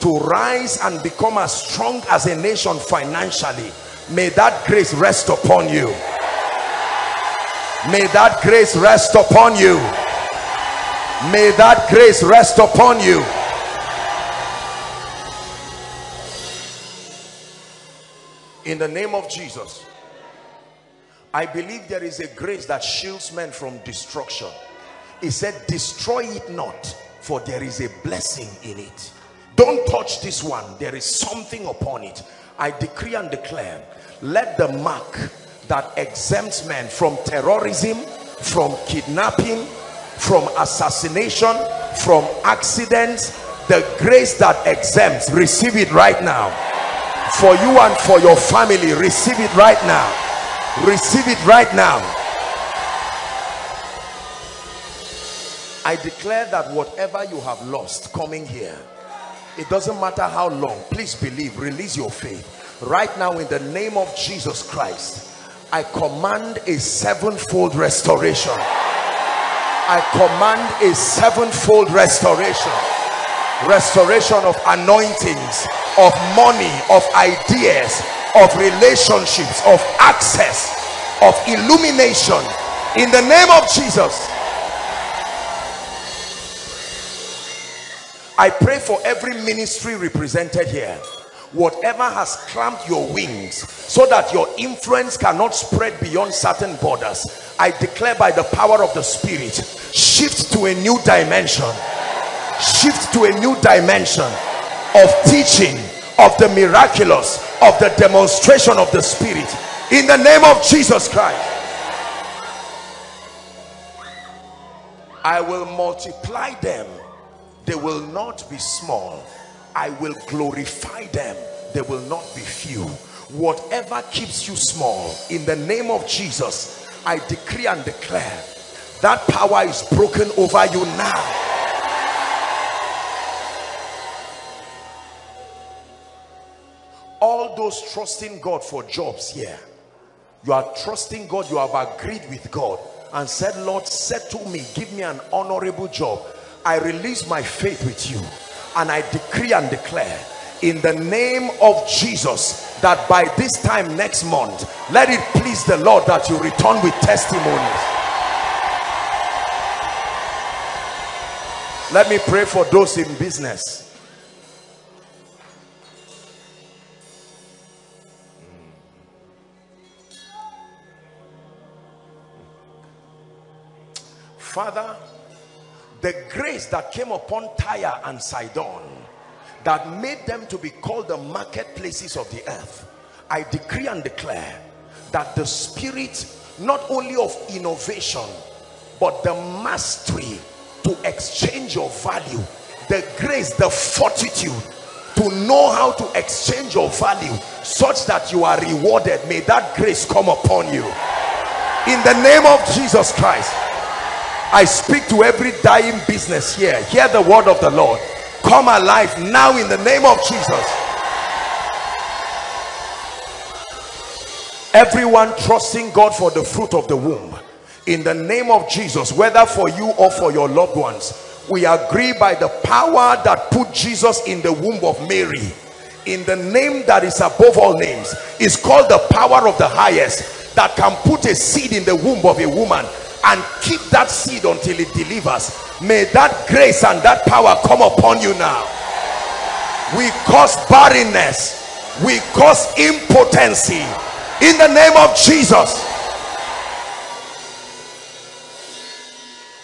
to rise and become as strong as a nation financially may that grace rest upon you may that grace rest upon you. May that grace rest upon you. In the name of Jesus I believe there is a grace that shields men from destruction. He said destroy it not for there is a blessing in it. Don't touch this one. There is something upon it. I decree and declare let the mark that exempts men from terrorism from kidnapping from assassination from accidents the grace that exempts receive it right now. For you and for your family receive it right now. Receive it right now. I declare that whatever you have lost coming here it doesn't matter how long please believe release your faith right now in the name of jesus christ i command a sevenfold restoration. I command a sevenfold restoration. Restoration of anointings of money of ideas of relationships of access of illumination. In the name of jesus. I pray for every ministry represented here. Whatever has clamped your wings so that your influence cannot spread beyond certain borders. I declare by the power of the spirit, shift to a new dimension. Shift to a new dimension of teaching, of the miraculous, of the demonstration of the spirit. In the name of Jesus Christ. I will multiply them they will not be small i will glorify them. They will not be few. Whatever keeps you small in the name of jesus i decree and declare that power is broken over you now. All those trusting god for jobs here you are trusting god you have agreed with god and said lord settle me. Give me an honorable job. I release my faith with you and I decree and declare in the name of Jesus that by this time next month let it please the Lord that you return with testimonies. Let me pray for those in business. Father the grace that came upon Tyre and Sidon that made them to be called the marketplaces of the earth I decree and declare that the spirit not only of innovation but the mastery to exchange your value the grace the fortitude to know how to exchange your value such that you are rewarded. May that grace come upon you. In the name of Jesus Christ I speak to every dying business here. Hear the word of the Lord. Come alive now in the name of Jesus. Everyone trusting God for the fruit of the womb. In the name of Jesus, whether for you or for your loved ones, we agree by the power that put Jesus in the womb of Mary. In the name that is above all names, is called the power of the highest that can put a seed in the womb of a woman and keep that seed until it delivers. May that grace and that power come upon you now. We cause barrenness. We cause impotency. In the name of Jesus.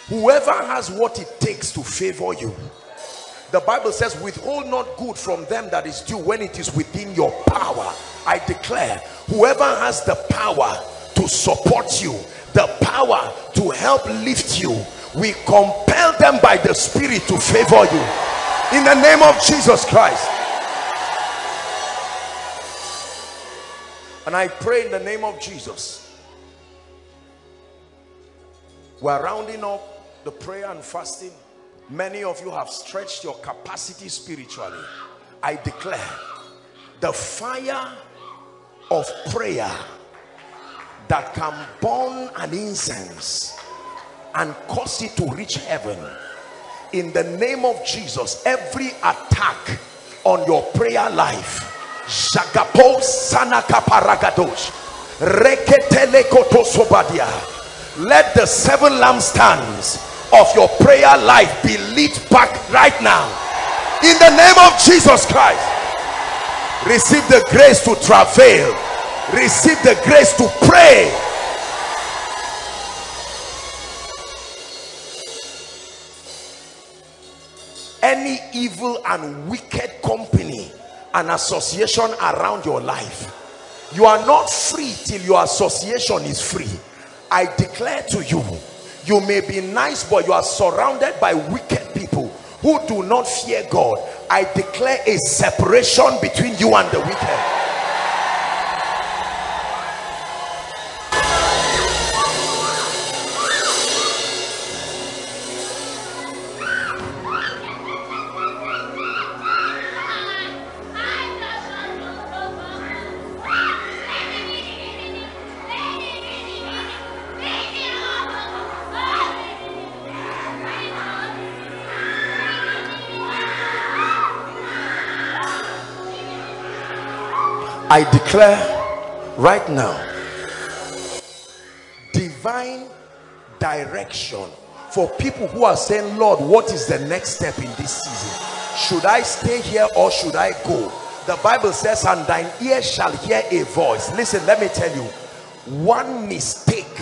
Whoever has what it takes to favor you the Bible says withhold not good from them that is due when it is within your power. I declare whoever has the power to support you the power to help lift you. We compel them by the spirit to favor you. In the name of jesus christ. And i pray in the name of jesus. We're rounding up the prayer and fasting. Many of you have stretched your capacity spiritually. I declare the fire of prayer that can burn an incense and cause it to reach heaven. In the name of jesus every attack on your prayer life Jagapo sanaka paragadosh reketele kotosobadia let the seven lampstands of your prayer life be lit back right now. In the name of jesus christ receive the grace to travail receive the grace to pray. Any evil and wicked company and association around your life you are not free till your association is free. I declare to you you may be nice but you are surrounded by wicked people who do not fear god. I declare a separation between you and the wicked I declare right now divine direction for people who are saying Lord what is the next step in this season? Should I stay here or should I go? The Bible says and thine ear shall hear a voice. Listen let me tell you one mistake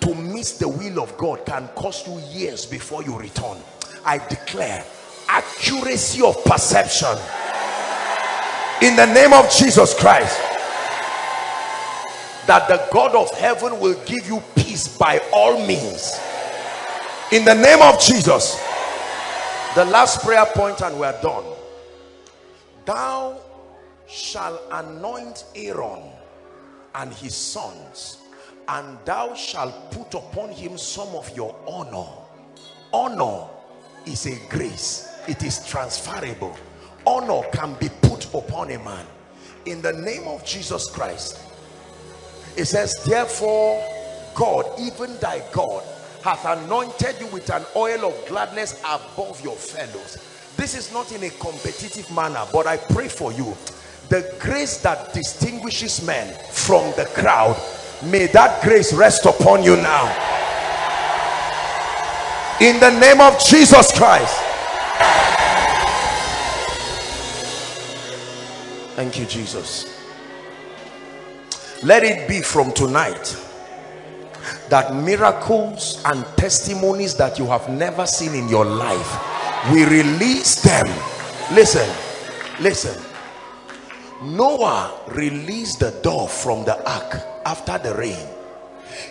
to miss the will of God can cost you years before you return. I declare accuracy of perception in the name of Jesus Christ that the God of heaven will give you peace by all means. In the name of Jesus the last prayer point and we're done. Thou shall anoint Aaron and his sons and thou shalt put upon him some of your honor. Honor is a grace. It is transferable honor can be put upon a man. In the name of Jesus Christ it says therefore God even thy God hath anointed you with an oil of gladness above your fellows. This is not in a competitive manner but I pray for you. The grace that distinguishes men from the crowd may that grace rest upon you now. In the name of Jesus Christ Thank you, Jesus. Let it be from tonight that miracles and testimonies that you have never seen in your life, we release them. Listen, listen. Noah released the dove from the ark after the rain.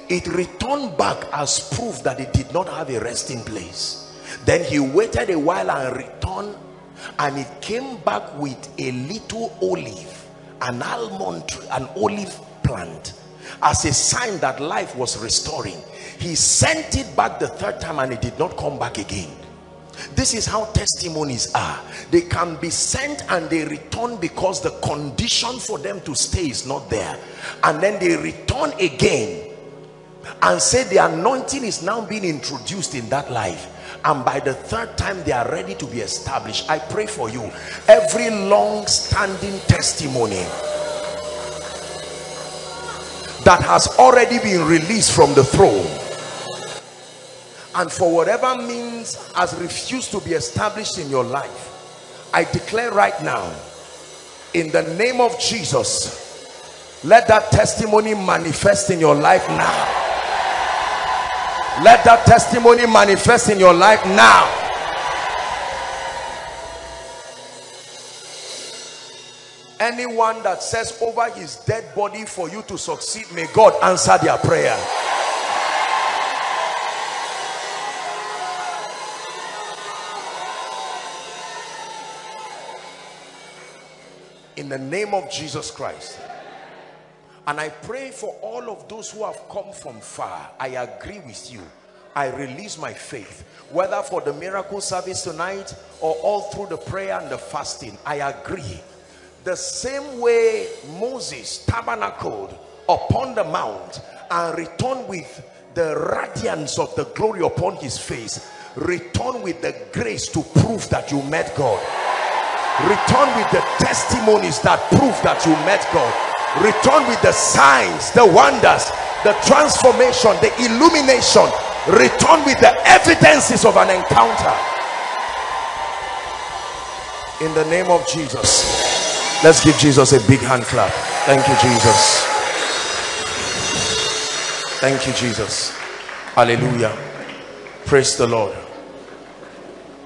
It returned back as proof that it did not have a resting place. Then he waited a while and returned and it came back with a little olive an almond tree, an olive plant as a sign that life was restoring. He sent it back the third time and it did not come back again. This is how testimonies are. They can be sent and they return because the condition for them to stay is not there. And then they return again and say the anointing is now being introduced in that life and by the third time they are ready to be established. I pray for you. Every long-standing testimony that has already been released from the throne and for whatever means has refused to be established in your life i declare right now in the name of jesus let that testimony manifest in your life now let that testimony manifest in your life now. Anyone that says over his dead body for you to succeed may god answer their prayer. In the name of jesus christ and I pray for all of those who have come from far. I agree with you. I release my faith, whether for the miracle service tonight or all through the prayer and the fasting. I agree. The same way Moses tabernacled upon the mount and returned with the radiance of the glory upon his face, return with the grace to prove that you met God. Return with the testimonies that prove that you met God return with the signs the wonders the transformation the illumination. Return with the evidences of an encounter. In the name of jesus. Let's give jesus a big hand clap. Thank you jesus. Thank you jesus. Hallelujah. Praise the lord.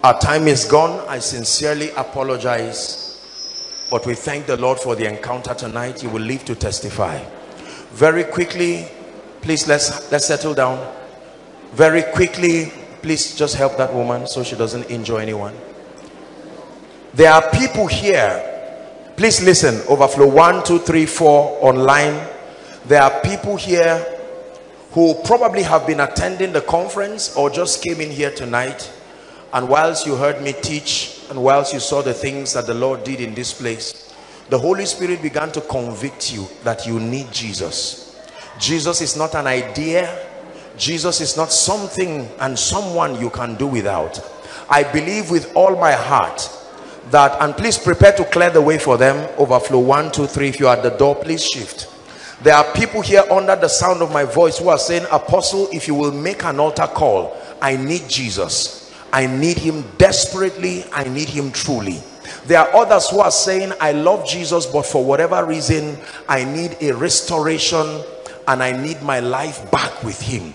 Our time is gone. I sincerely apologize but we thank the Lord for the encounter tonight. You will live to testify. Very quickly, please let's let's settle down. Very quickly, please just help that woman so she doesn't injure anyone. There are people here. Please listen. Overflow one, two, three, four online. There are people here who probably have been attending the conference or just came in here tonight. And whilst you heard me teach, and whilst you saw the things that the Lord did in this place, the Holy Spirit began to convict you that you need Jesus. Jesus is not an idea. Jesus is not something and someone you can do without. I believe with all my heart that, and please prepare to clear the way for them. Overflow one, two, three. If you are at the door, please shift. There are people here under the sound of my voice who are saying, Apostle, if you will make an altar call, I need Jesus. I need him desperately. I need him truly. There are others who are saying, I love Jesus, but for whatever reason, I need a restoration and I need my life back with him.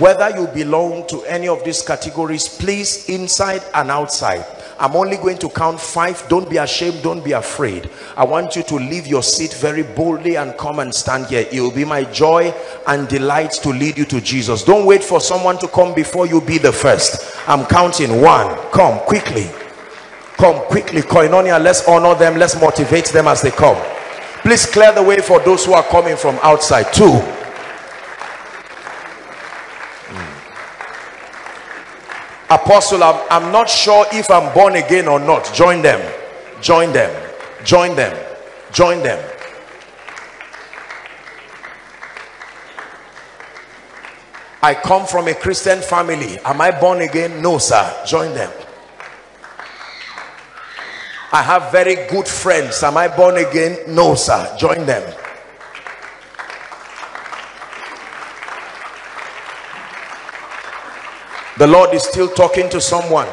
Whether you belong to any of these categories, please, inside and outside, I'm only going to count five. Don't be ashamed. Don't be afraid. I want you to leave your seat very boldly and come and stand here. It will be my joy and delight to lead you to Jesus. Don't wait for someone to come before you be the first. I'm counting. One. Come quickly. Come quickly. Koinonia, let's honor them. Let's motivate them as they come. Please clear the way for those who are coming from outside. Two. Apostle I'm, I'm not sure if i'm born again or not. Join them. Join them. Join them. Join them. I come from a christian family. Am i born again? No sir. Join them. I have very good friends. Am i born again? No sir. Join them the Lord is still talking to someone.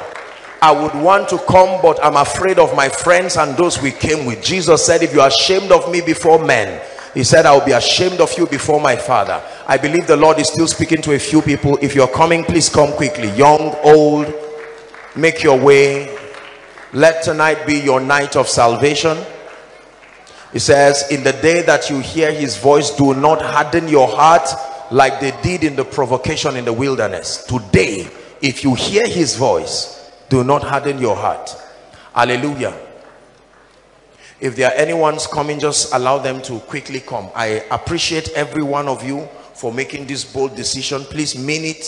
I would want to come but I'm afraid of my friends and those we came with. Jesus said if you are ashamed of me before men he said I will be ashamed of you before my father. I believe the Lord is still speaking to a few people. If you're coming please come quickly. Young old make your way. Let tonight be your night of salvation. He says in the day that you hear his voice do not harden your heart like they did in the provocation in the wilderness. Today if you hear his voice do not harden your heart. Hallelujah. If there are anyone's coming just allow them to quickly come. I appreciate every one of you for making this bold decision. Please mean it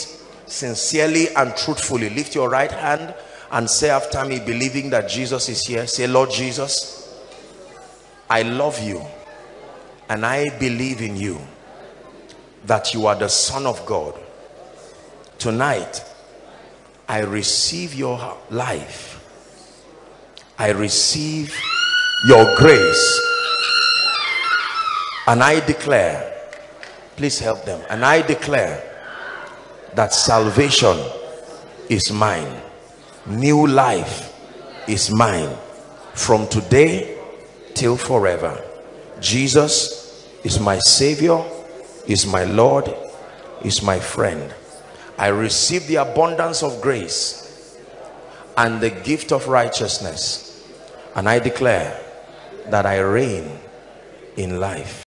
sincerely and truthfully. Lift your right hand and say after me believing that jesus is here. Say lord jesus i love you and i believe in you that you are the son of God. Tonight I receive your life. I receive your grace. And I declare please help them. And I declare that salvation is mine. New life is mine. From today till forever. Jesus is my savior is my Lord, is my friend. I receive the abundance of grace and the gift of righteousness. And I declare that I reign in life.